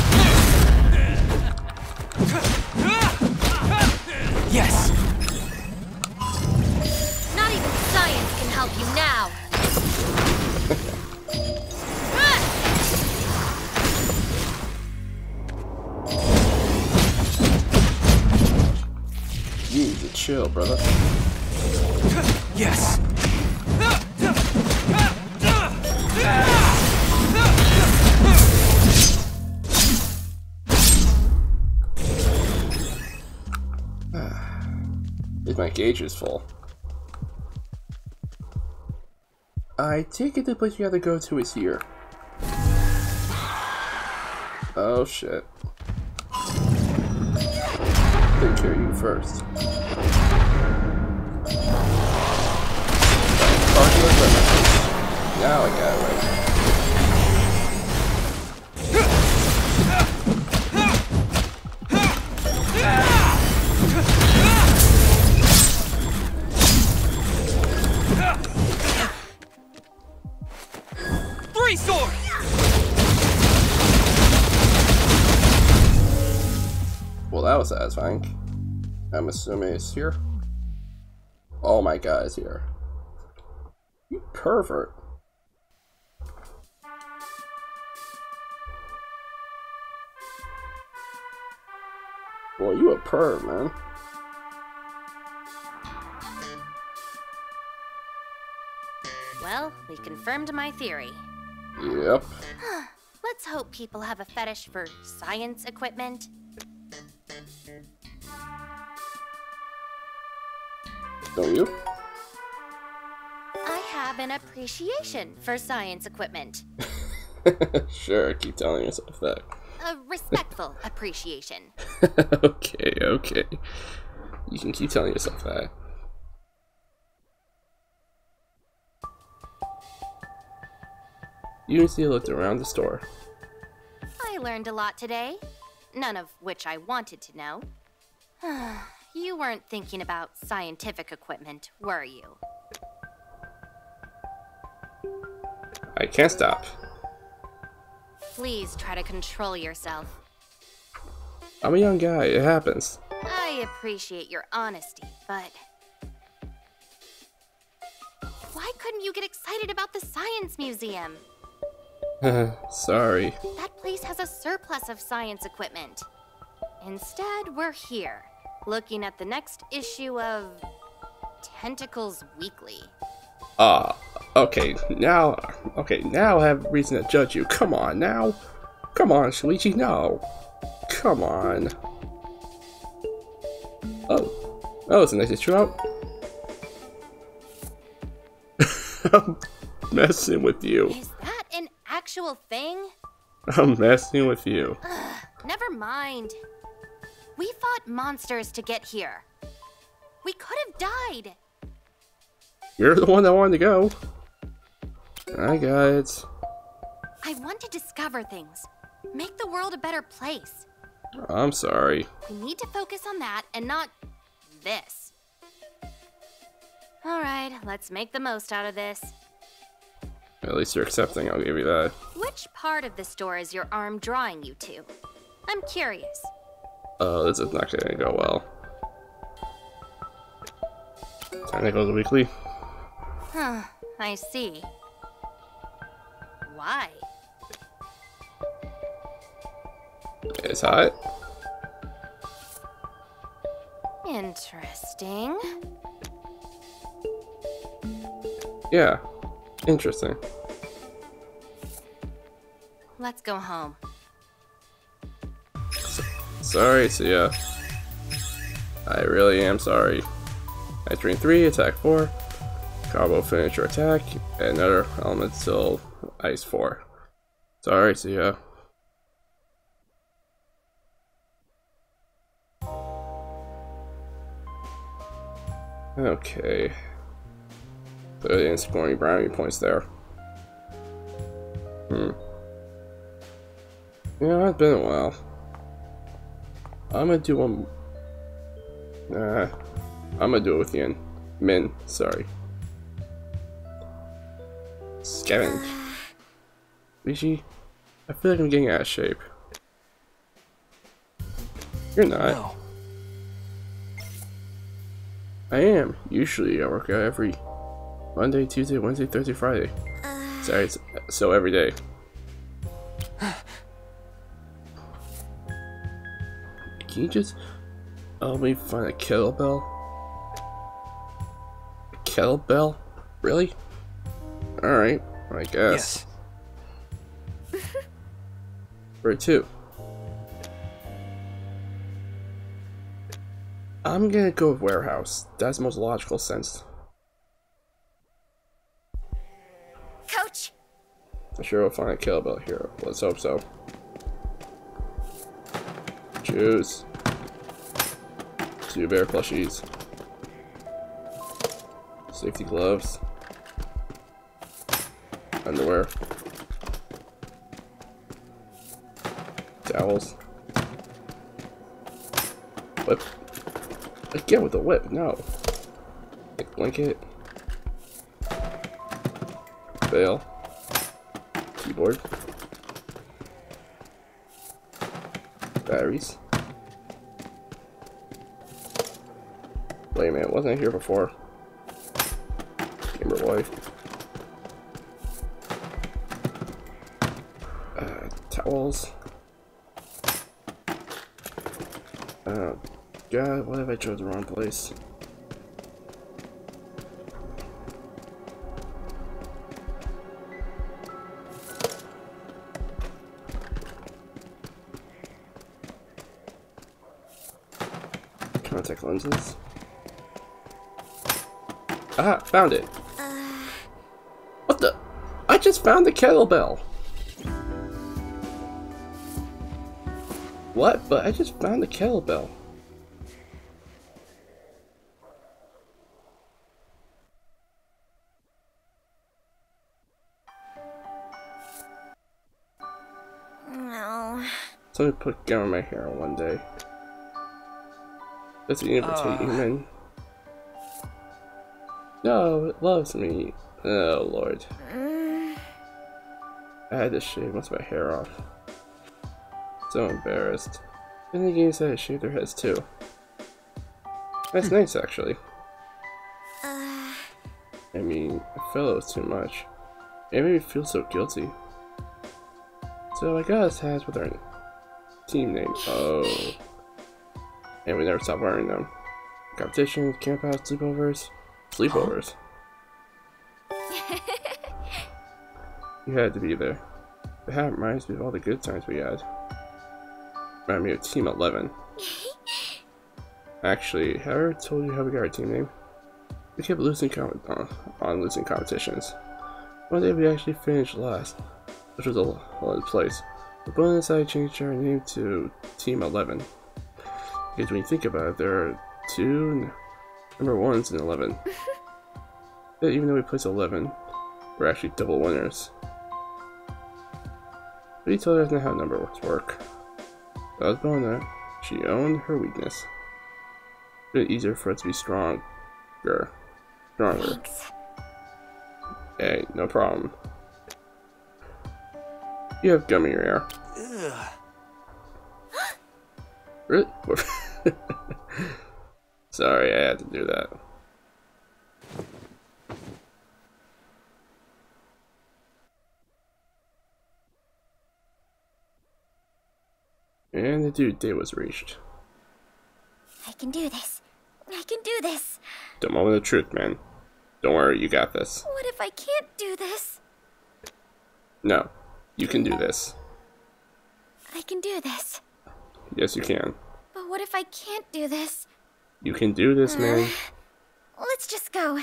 Is full. I take it the place you have to go to is here. Oh shit. Take care of you first. Now I got it. Well, that was. I'm assuming it's here. Oh my god, it's here. You pervert. Boy, you a perv, man. Well, we confirmed my theory. Yep. Let's hope people have a fetish for science equipment. Don't you? I have an appreciation for science equipment. sure, keep telling yourself that. A respectful appreciation. okay, okay. You can keep telling yourself that. You see looked around the store. I learned a lot today, none of which I wanted to know. you weren't thinking about scientific equipment, were you? I can't stop. Please try to control yourself. I'm a young guy, it happens. I appreciate your honesty, but. Why couldn't you get excited about the Science Museum? Sorry. That place has a surplus of science equipment. Instead, we're here, looking at the next issue of Tentacles Weekly. Ah, okay, now, okay, now I have reason to judge you. Come on, now. Come on, Shuichi, no. Come on. Oh. Oh, it's a nice issue out. I'm messing with you. Is actual thing? I'm messing with you. Never mind. We fought monsters to get here. We could have died. You're the one that wanted to go. I got it. I want to discover things, make the world a better place. I'm sorry. We need to focus on that and not this. Alright, let's make the most out of this. At least you're accepting, I'll give you that. Which part of the store is your arm drawing you to? I'm curious. Oh, this is not gonna go well. Tentacles Weekly? Huh, I see. Why? It's hot. Interesting. Yeah. Interesting. Let's go home. Sorry, Sia. I really am sorry. Ice Drain 3, attack 4. Combo finisher attack, and another elemental ice 4. Sorry, Sia. Okay. They didn't score any brownie points there. Hmm. Yeah, it's been a while. I'm gonna do one. Nah, I'm gonna do it with Yin. Min, sorry. Scavenge. Rishi, I feel like I'm getting out of shape. You're not. No. I am. Usually I work out every Monday, Tuesday, Wednesday, Thursday, Friday. Uh. Sorry, s- so every day. Can you just oh, help me find a kettlebell? kettlebell? Really? Alright, I guess. Yes. Where to? I'm gonna go with warehouse. That's the most logical sense. I'm sure we'll find a kettlebell here. Let's hope so. Choose. Two bear plushies. Safety gloves. Underwear. Towels. Whip. Again with the whip, no. Blanket. Veil. Keyboard. Batteries. Wait a minute, wasn't I here before? Gamer Boy. Uh, towels. Oh, God, what if I chose the wrong place? Ah, found it. What the? I just found the kettlebell. What? But I just found the kettlebell. no. Somebody put gum in my hair one day. That's an invitation, Ah. man. No, it loves me. Oh lord. I had to shave most of my hair off. So embarrassed. And the games to shave their heads too. That's nice actually. I mean, I felt it was too much. It made me feel so guilty. So I got us hats with our team name. Oh. And we never stopped wearing them. Competitions, campouts, sleepovers. Sleepovers. you had to be there. The hat reminds me of all the good times we had. Remind me of Team 11. Actually, have I ever told you how we got our team name? We kept losing com- uh, on losing competitions. One day we actually finished last, which was a 11th place. But Bo decided to change our name to Team 11. Because when you think about it, there are two number ones in 11. Yeah, even though we placed 11, we're actually double winners. But he told us not how number works work. That was Bona. She owned her weakness. Made it easier for us to be stronger. Stronger. Thanks. Hey, no problem. You have gum in your ear. Really? Sorry, I had to do that. And the due date was reached. I can do this. I can do this. The moment of truth, man. Don't worry, you got this. What if I can't do this? No, you can do this. I can do this. Yes, you can. But what if I can't do this? You can do this, uh, man. Let's just go.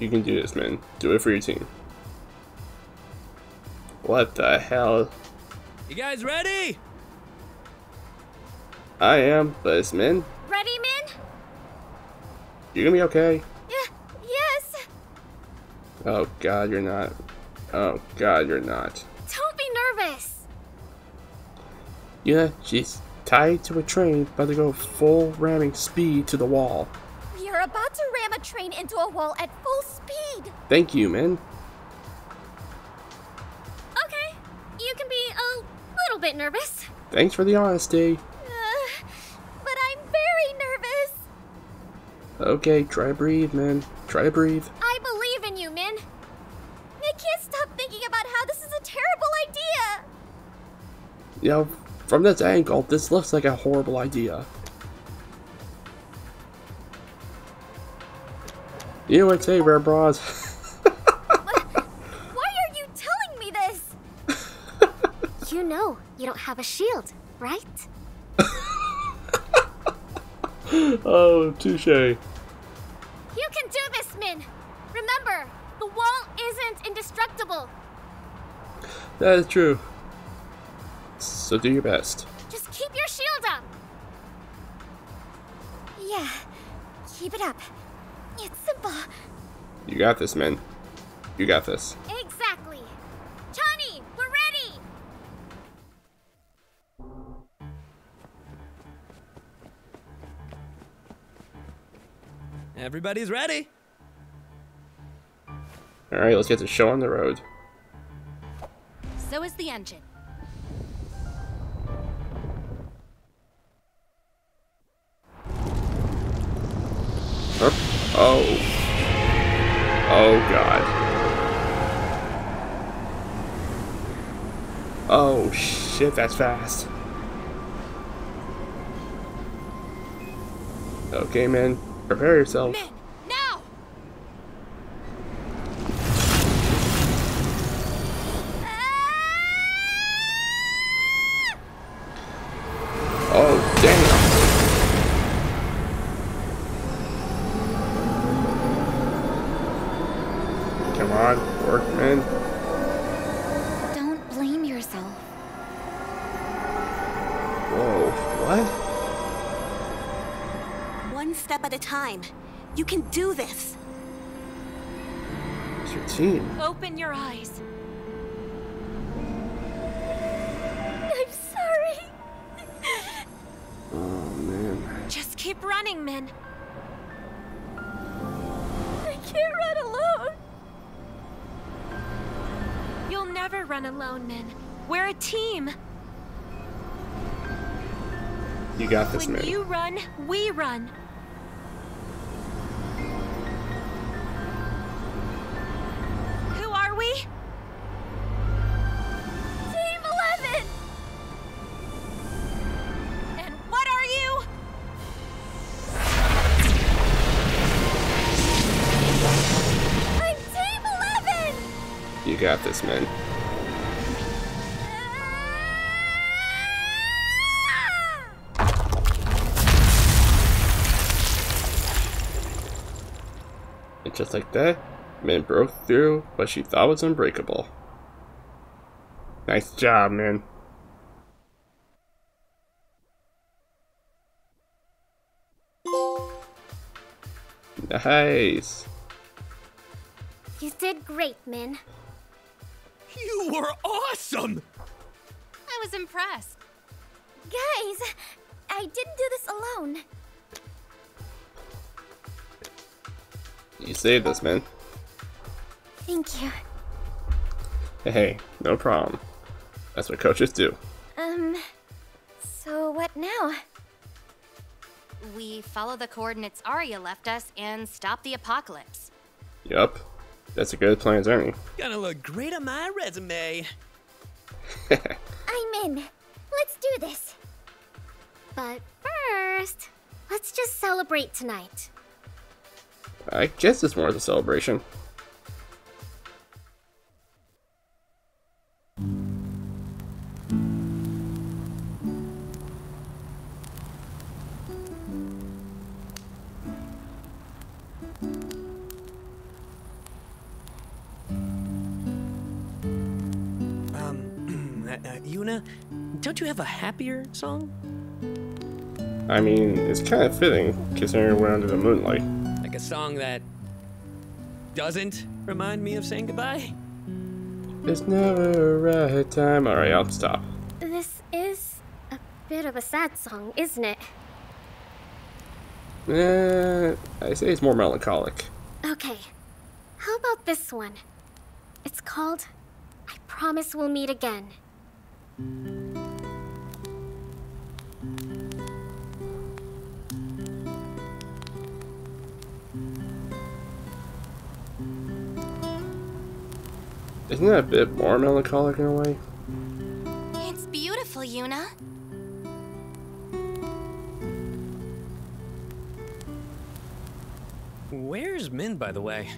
You can do this, man. Do it for your team. What the hell? You guys ready? I am, but it's men. You're gonna be okay. Yeah, yes. Oh god, you're not. Oh god, you're not. Don't be nervous. Yeah, she's tied to a train, about to go full ramming speed to the wall. We are about to ram a train into a wall at full speed. Thank you, man. Okay, you can be a little bit nervous. Thanks for the honesty. Okay, try to breathe, man. Try to breathe. I believe in you, Min. I can't stop thinking about how this is a terrible idea. You know, from this angle, this looks like a horrible idea. You would say, Rare Bras. Why are you telling me this? You know you don't have a shield, right? oh, touche. You can do this, Min. Remember, the wall isn't indestructible. That is true. So do your best. Just keep your shield up. Yeah, keep it up. It's simple. You got this, man. You got this. Everybody's ready. Alright, let's get the show on the road. So is the engine. Up. Oh. Oh god. Oh shit, that's fast. Okay, man. Prepare yourself. Min, got this, When you run, we run. Who are we? Team 11. And what are you? I'm Team 11. You got this, man. Just like that, man broke through what she thought was unbreakable. Nice job, man. Nice. You did great, Min. You were awesome. I was impressed. Guys, I didn't do this alone. You saved us, man. Thank you. Hey, no problem. That's what coaches do. Um, so what now? We follow the coordinates Arya left us and stop the apocalypse. Yup. That's a good plan, Ernie. Gonna look great on my resume. I'm in. Let's do this. But first, let's just celebrate tonight. I guess it's more of a celebration. Um, uh, uh, Yuna, don't you have a happier song? I mean, it's kind of fitting, considering we're under the moonlight. Like a song that doesn't remind me of saying goodbye? It's never a right time. Alright, I'll stop. This is a bit of a sad song, isn't it? Eh, I say it's more melancholic. Okay. How about this one? It's called I Promise We'll Meet Again. Isn't that a bit more melancholic in a way? It's beautiful, Yuna. Where's Min, by the way?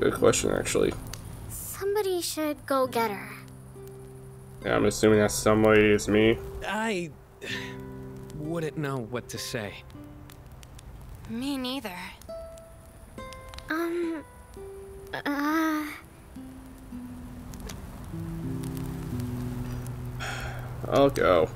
Good question, actually. Somebody should go get her. Yeah, I'm assuming that somebody is me. I wouldn't know what to say. Me neither. Um. Uh. I'll go.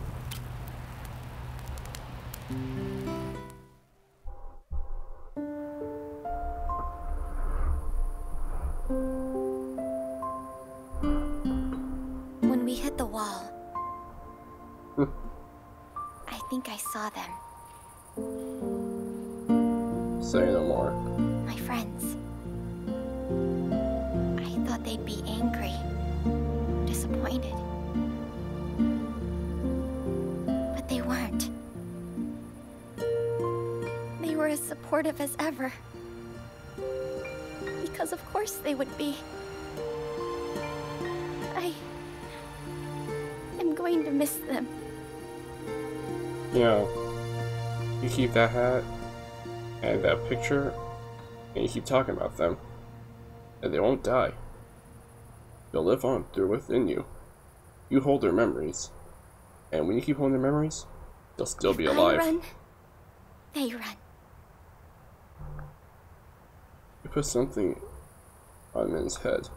Keep that hat and that picture, and you keep talking about them, and they won't die. They'll live on. They're within you. You hold their memories, and when you keep holding their memories, they'll still be alive. I run. They run. You put something on Min's head.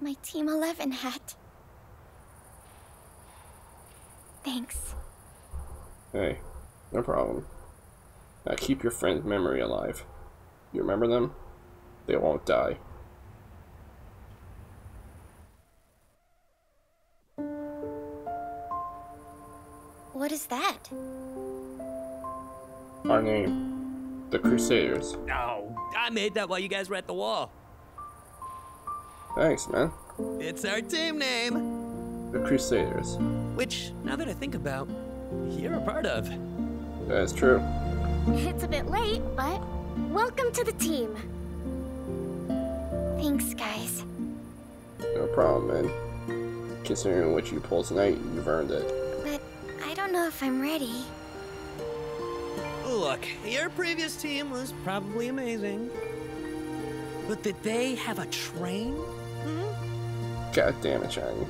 My Team 11 hat. Thanks. Hey, no problem. Now keep your friend's memory alive. You remember them? They won't die. What is that? Our name, the Crusaders. Oh, I made that while you guys were at the wall. Thanks, man. It's our team name. The Crusaders. Which, now that I think about, you're a part of. That's true. It's a bit late, but welcome to the team. Thanks, guys. No problem, man. Considering what you pulled tonight, you've earned it. But I don't know if I'm ready. Look, your previous team was probably amazing. But did they have a train? God damn it, Chani.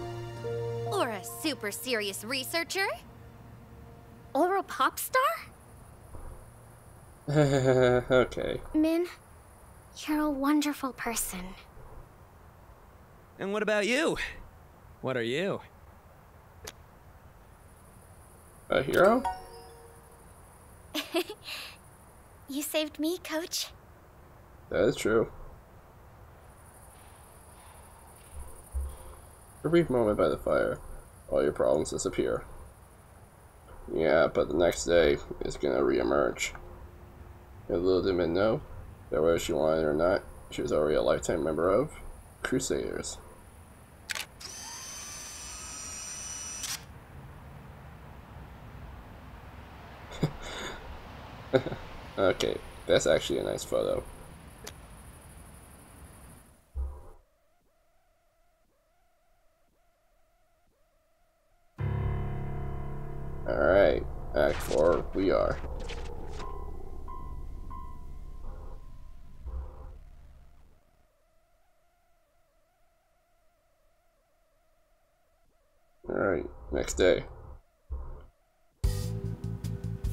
Or a super serious researcher? Or a pop star? okay. Min, you're a wonderful person. And what about you? What are you? A hero? You saved me, coach. That is true. A brief moment by the fire, all your problems disappear. Yeah, but the next day is gonna reemerge. And little did Min know that whether she wanted it or not, she was already a lifetime member of Crusaders. okay, that's actually a nice photo. Alright, Act 4, we are. Alright, next day.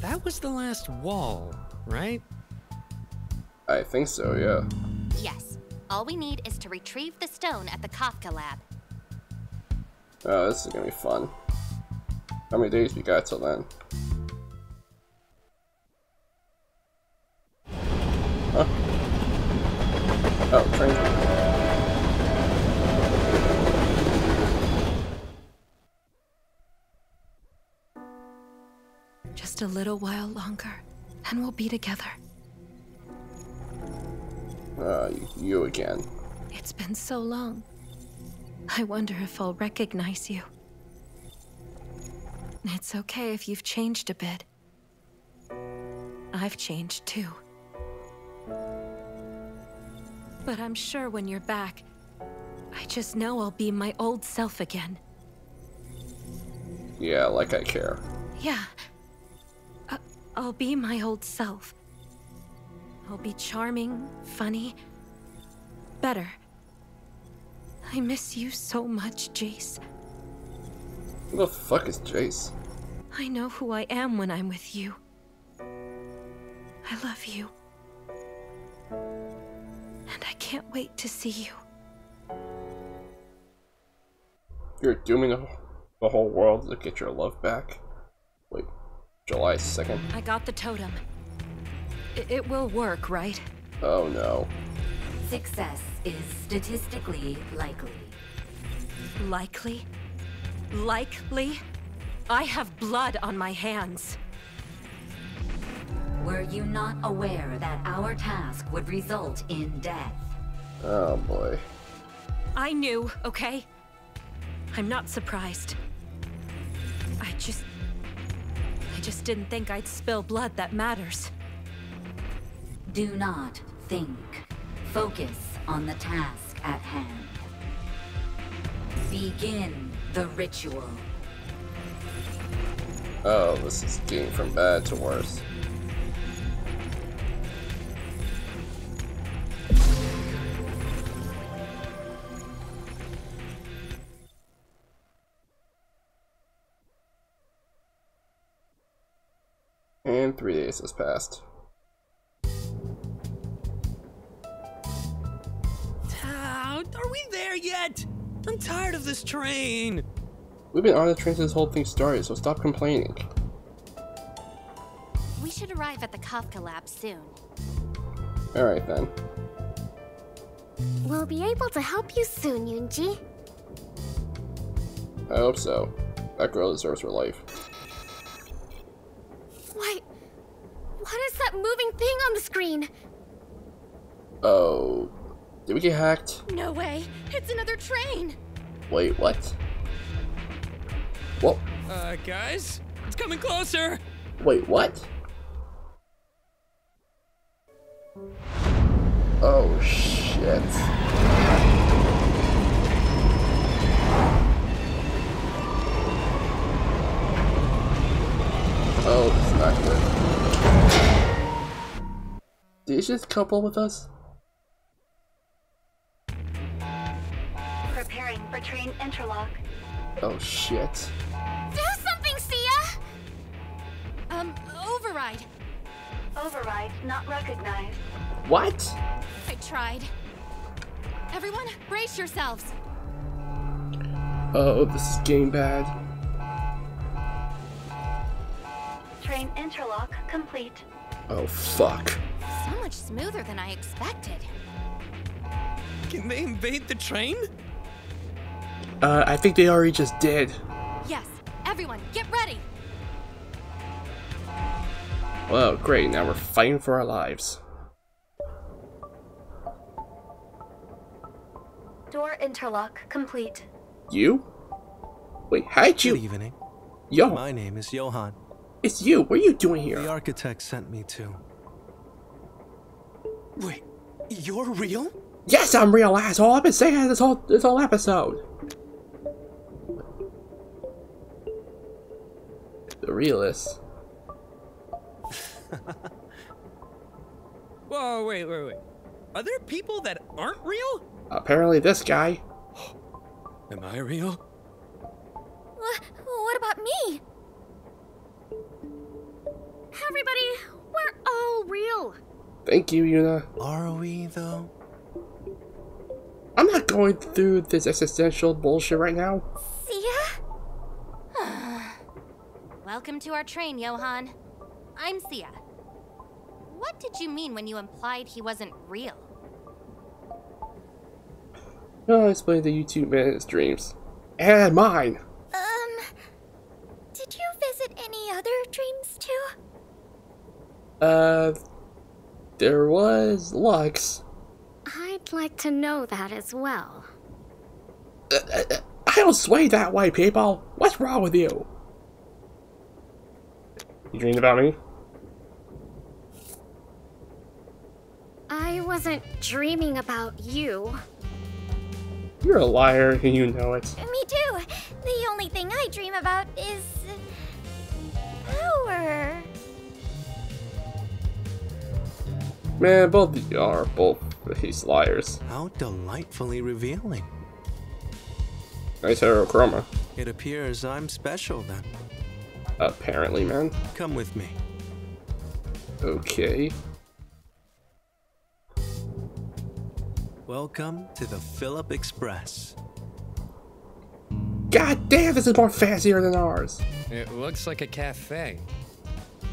That was the last wall, right? I think so, yeah. Yes. All we need is to retrieve the stone at the Kafka lab. Oh, this is gonna be fun. How many days we got till then? Huh? Oh, train. Just a little while longer, and we'll be together. Uh, you again. It's been so long. I wonder if I'll recognize you. It's okay if you've changed a bit. I've changed too. But I'm sure when you're back, I just know I'll be my old self again. Yeah, like I care. Yeah. I- I'll be my old self. I'll be charming, funny, better. I miss you so much, Jace. Who the fuck is Jace? I know who I am when I'm with you. I love you. And I can't wait to see you. You're dooming the, the whole world to get your love back. Wait, July 2nd? I got the totem. I- it will work, right? Oh no. Success is statistically likely. Likely? Likely? I have blood on my hands. Were you not aware that our task would result in death? Oh boy. I knew, okay? I'm not surprised. I just. I just didn't think I'd spill blood that matters. Do not think. Focus on the task at hand. Begin the ritual. Oh, this is getting from bad to worse. And three days has passed. Are we there yet? I'm tired of this train. We've been on the train since this whole thing started, so stop complaining. We should arrive at the Kafka lab soon. Alright then. We'll be able to help you soon, Yunji. I hope so. That girl deserves her life. Why? What is that moving thing on the screen? Oh. Did we get hacked? No way! It's another train! Wait, what? What? Uh, guys, it's coming closer. Wait, what? Oh shit. Oh, this is not good. Did he just couple with us? For train interlock. Oh shit. Do something, Sia! Um, override. Override not recognized. What? I tried. Everyone, brace yourselves. Oh, this is getting bad. Train interlock complete. Oh fuck. So much smoother than I expected. Can they invade the train? Uh, I think they already just did. Yes, everyone, get ready! Well, great, now we're fighting for our lives. Door interlock complete. You? Wait, how'd Good evening. Yo, My name is Johan. it's you. What are you doing here? The architect sent me to. Wait, you're real? Yes, I'm real asshole. I've been saying that this whole this whole episode. The realist. Whoa, wait, wait, wait. Are there people that aren't real? Apparently, this guy. Am I real? Wha- What about me? Everybody, we're all real. Thank you, Yuna. Are we, though? I'm not going through this existential bullshit right now. Sia? Welcome to our train, Johan. I'm Sia. What did you mean when you implied he wasn't real? I'll explain the YouTube man's dreams. And mine. Um, did you visit any other dreams too? Uh, there was Lux. I'd like to know that as well. Uh, uh, uh, I don't sway that way, people. What's wrong with you? You dreamed about me? I wasn't dreaming about you. You're a liar and you know it. Me too. The only thing I dream about is. power. Man, both of you are both these liars. How delightfully revealing. Nice heterochroma. It appears I'm special then. Apparently, man. Come with me. Okay. Welcome to the Philip Express. God damn, this is more fancier than ours. It looks like a cafe.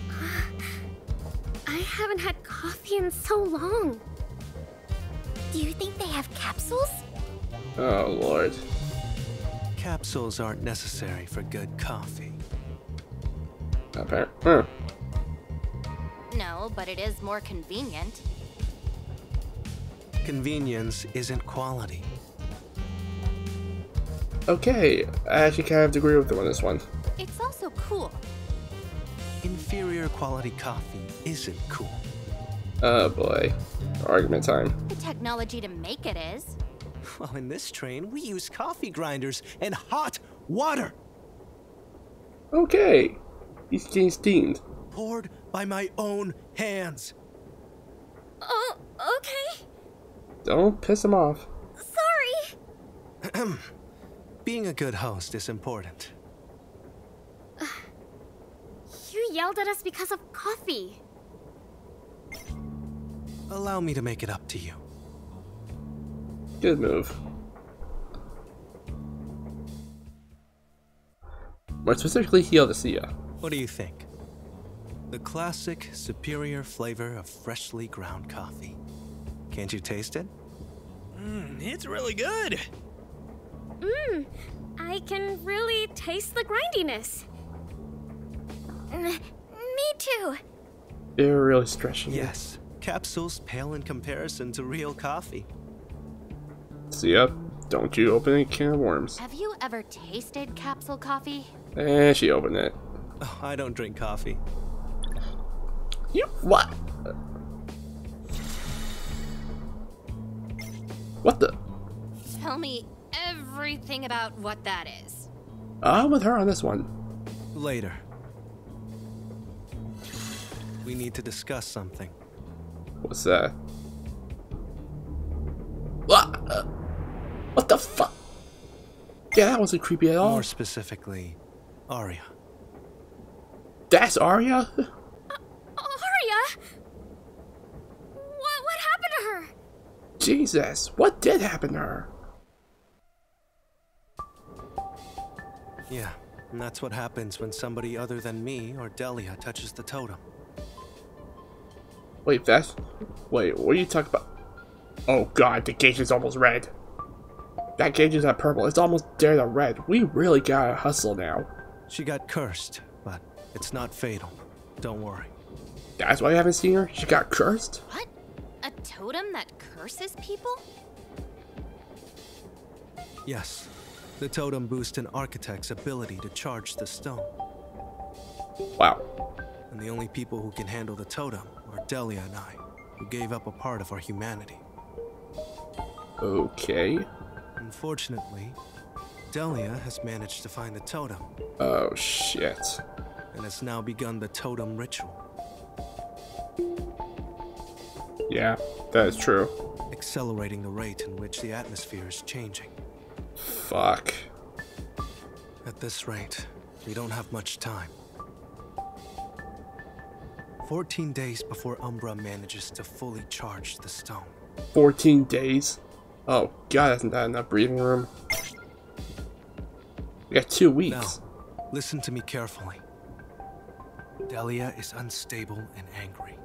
I haven't had coffee in so long. Do you think they have capsules? Oh, Lord. Capsules aren't necessary for good coffee. Apparently. Huh. Hmm. No, but it is more convenient. Convenience isn't quality. Okay, I actually kind of agree with them on this one. It's also cool. Inferior quality coffee isn't cool. Oh boy. Argument time. The technology to make it is. Well, in this train, we use coffee grinders and hot water Okay. He's getting steamed. poured by my own hands. Oh, okay. Don't piss him off. Sorry. Being a good host is important. You yelled at us because of coffee. Allow me to make it up to you. Good move. More specifically, heal the Sia. What do you think? The classic, superior flavor of freshly ground coffee. Can't you taste it? Mmm, it's really good. Mmm, I can really taste the grindiness. Mm, Me too. They're really stretching. it. Yes. Capsules pale in comparison to real coffee. Sia, don't you open a can of worms. Have you ever tasted capsule coffee? And she opened it. Oh, I don't drink coffee. You what? What the? Tell me everything about what that is. I'm with her on this one. Later. We need to discuss something. What's that? What? Uh, What the fuck? Yeah, that wasn't creepy at all. More specifically, Arya. That's Arya? Arya! What, what happened to her? Jesus, what did happen to her? Yeah, and that's what happens when somebody other than me or Delia touches the totem. Wait, that's. Wait, what are you talking about? Oh god, the gauge is almost red. That gauge is at purple. It's almost there to red. We really gotta hustle now. She got cursed, but it's not fatal. Don't worry. That's why you haven't seen her? She got cursed? What? A totem that curses people? Yes, the totem boosts an architect's ability to charge the stone. Wow. And the only people who can handle the totem are Delia and I, who gave up a part of our humanity. Okay. Unfortunately, Delia has managed to find the totem Oh shit. And has now begun the totem ritual, Yeah, that is true. accelerating the rate in which the atmosphere is changing. Fuck. At this rate, we don't have much time. 14 days before Umbra manages to fully charge the stone. 14 days? Oh god, isn't that enough breathing room? We got two weeks. Now, weeks. listen to me carefully. Delia is unstable and angry.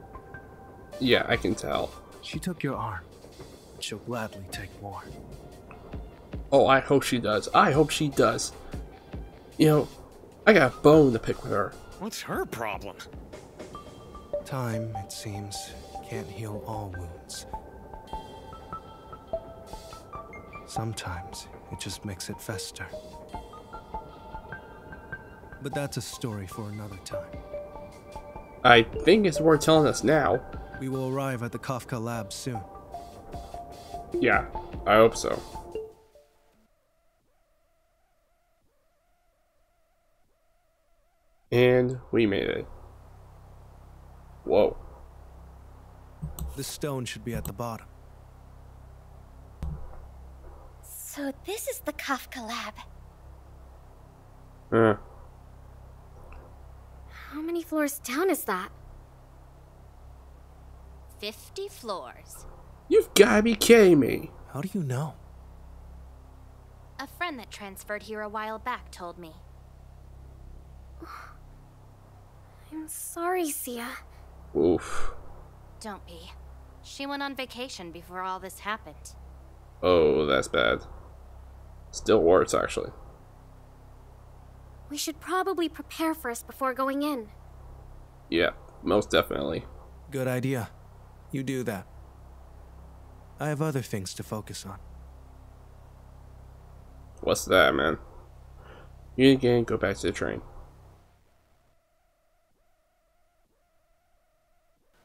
Yeah, I can tell. She took your arm. and She'll gladly take more. Oh, I hope she does. I hope she does. You know, I got a bone to pick with her. What's her problem? Time, it seems, can't heal all wounds. Sometimes it just makes it fester. But that's a story for another time. I think it's worth telling us now. We will arrive at the Kafka lab soon. Yeah, I hope so. And we made it. Whoa. The stone should be at the bottom. So this is the Kafka lab. Uh, How many floors down is that? 50 floors. you've gotta be kidding me. How do you know? A friend that transferred here a while back told me. I'm sorry, Sia. Oof. Don't be. She went on vacation before all this happened. Oh, that's bad. Still worse, actually. We should probably prepare first before going in. Yeah, most definitely. Good idea. You do that. I have other things to focus on. What's that, man? You again go back to the train.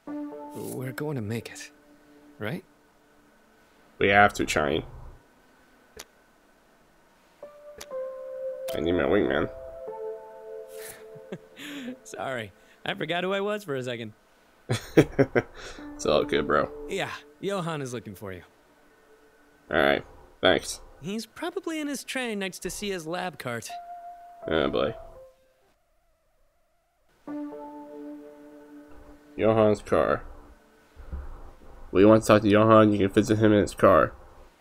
We're going to make it, right? We have to, Chani. I need my wingman. Sorry, I forgot who I was for a second. it's all good, bro. Yeah, Johan is looking for you. Alright, thanks. He's probably in his train next to Sia's lab cart. Oh boy. Johan's car. We want to talk to Johan, you can visit him in his car,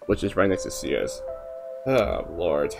which is right next to Sia's. Oh, Lord.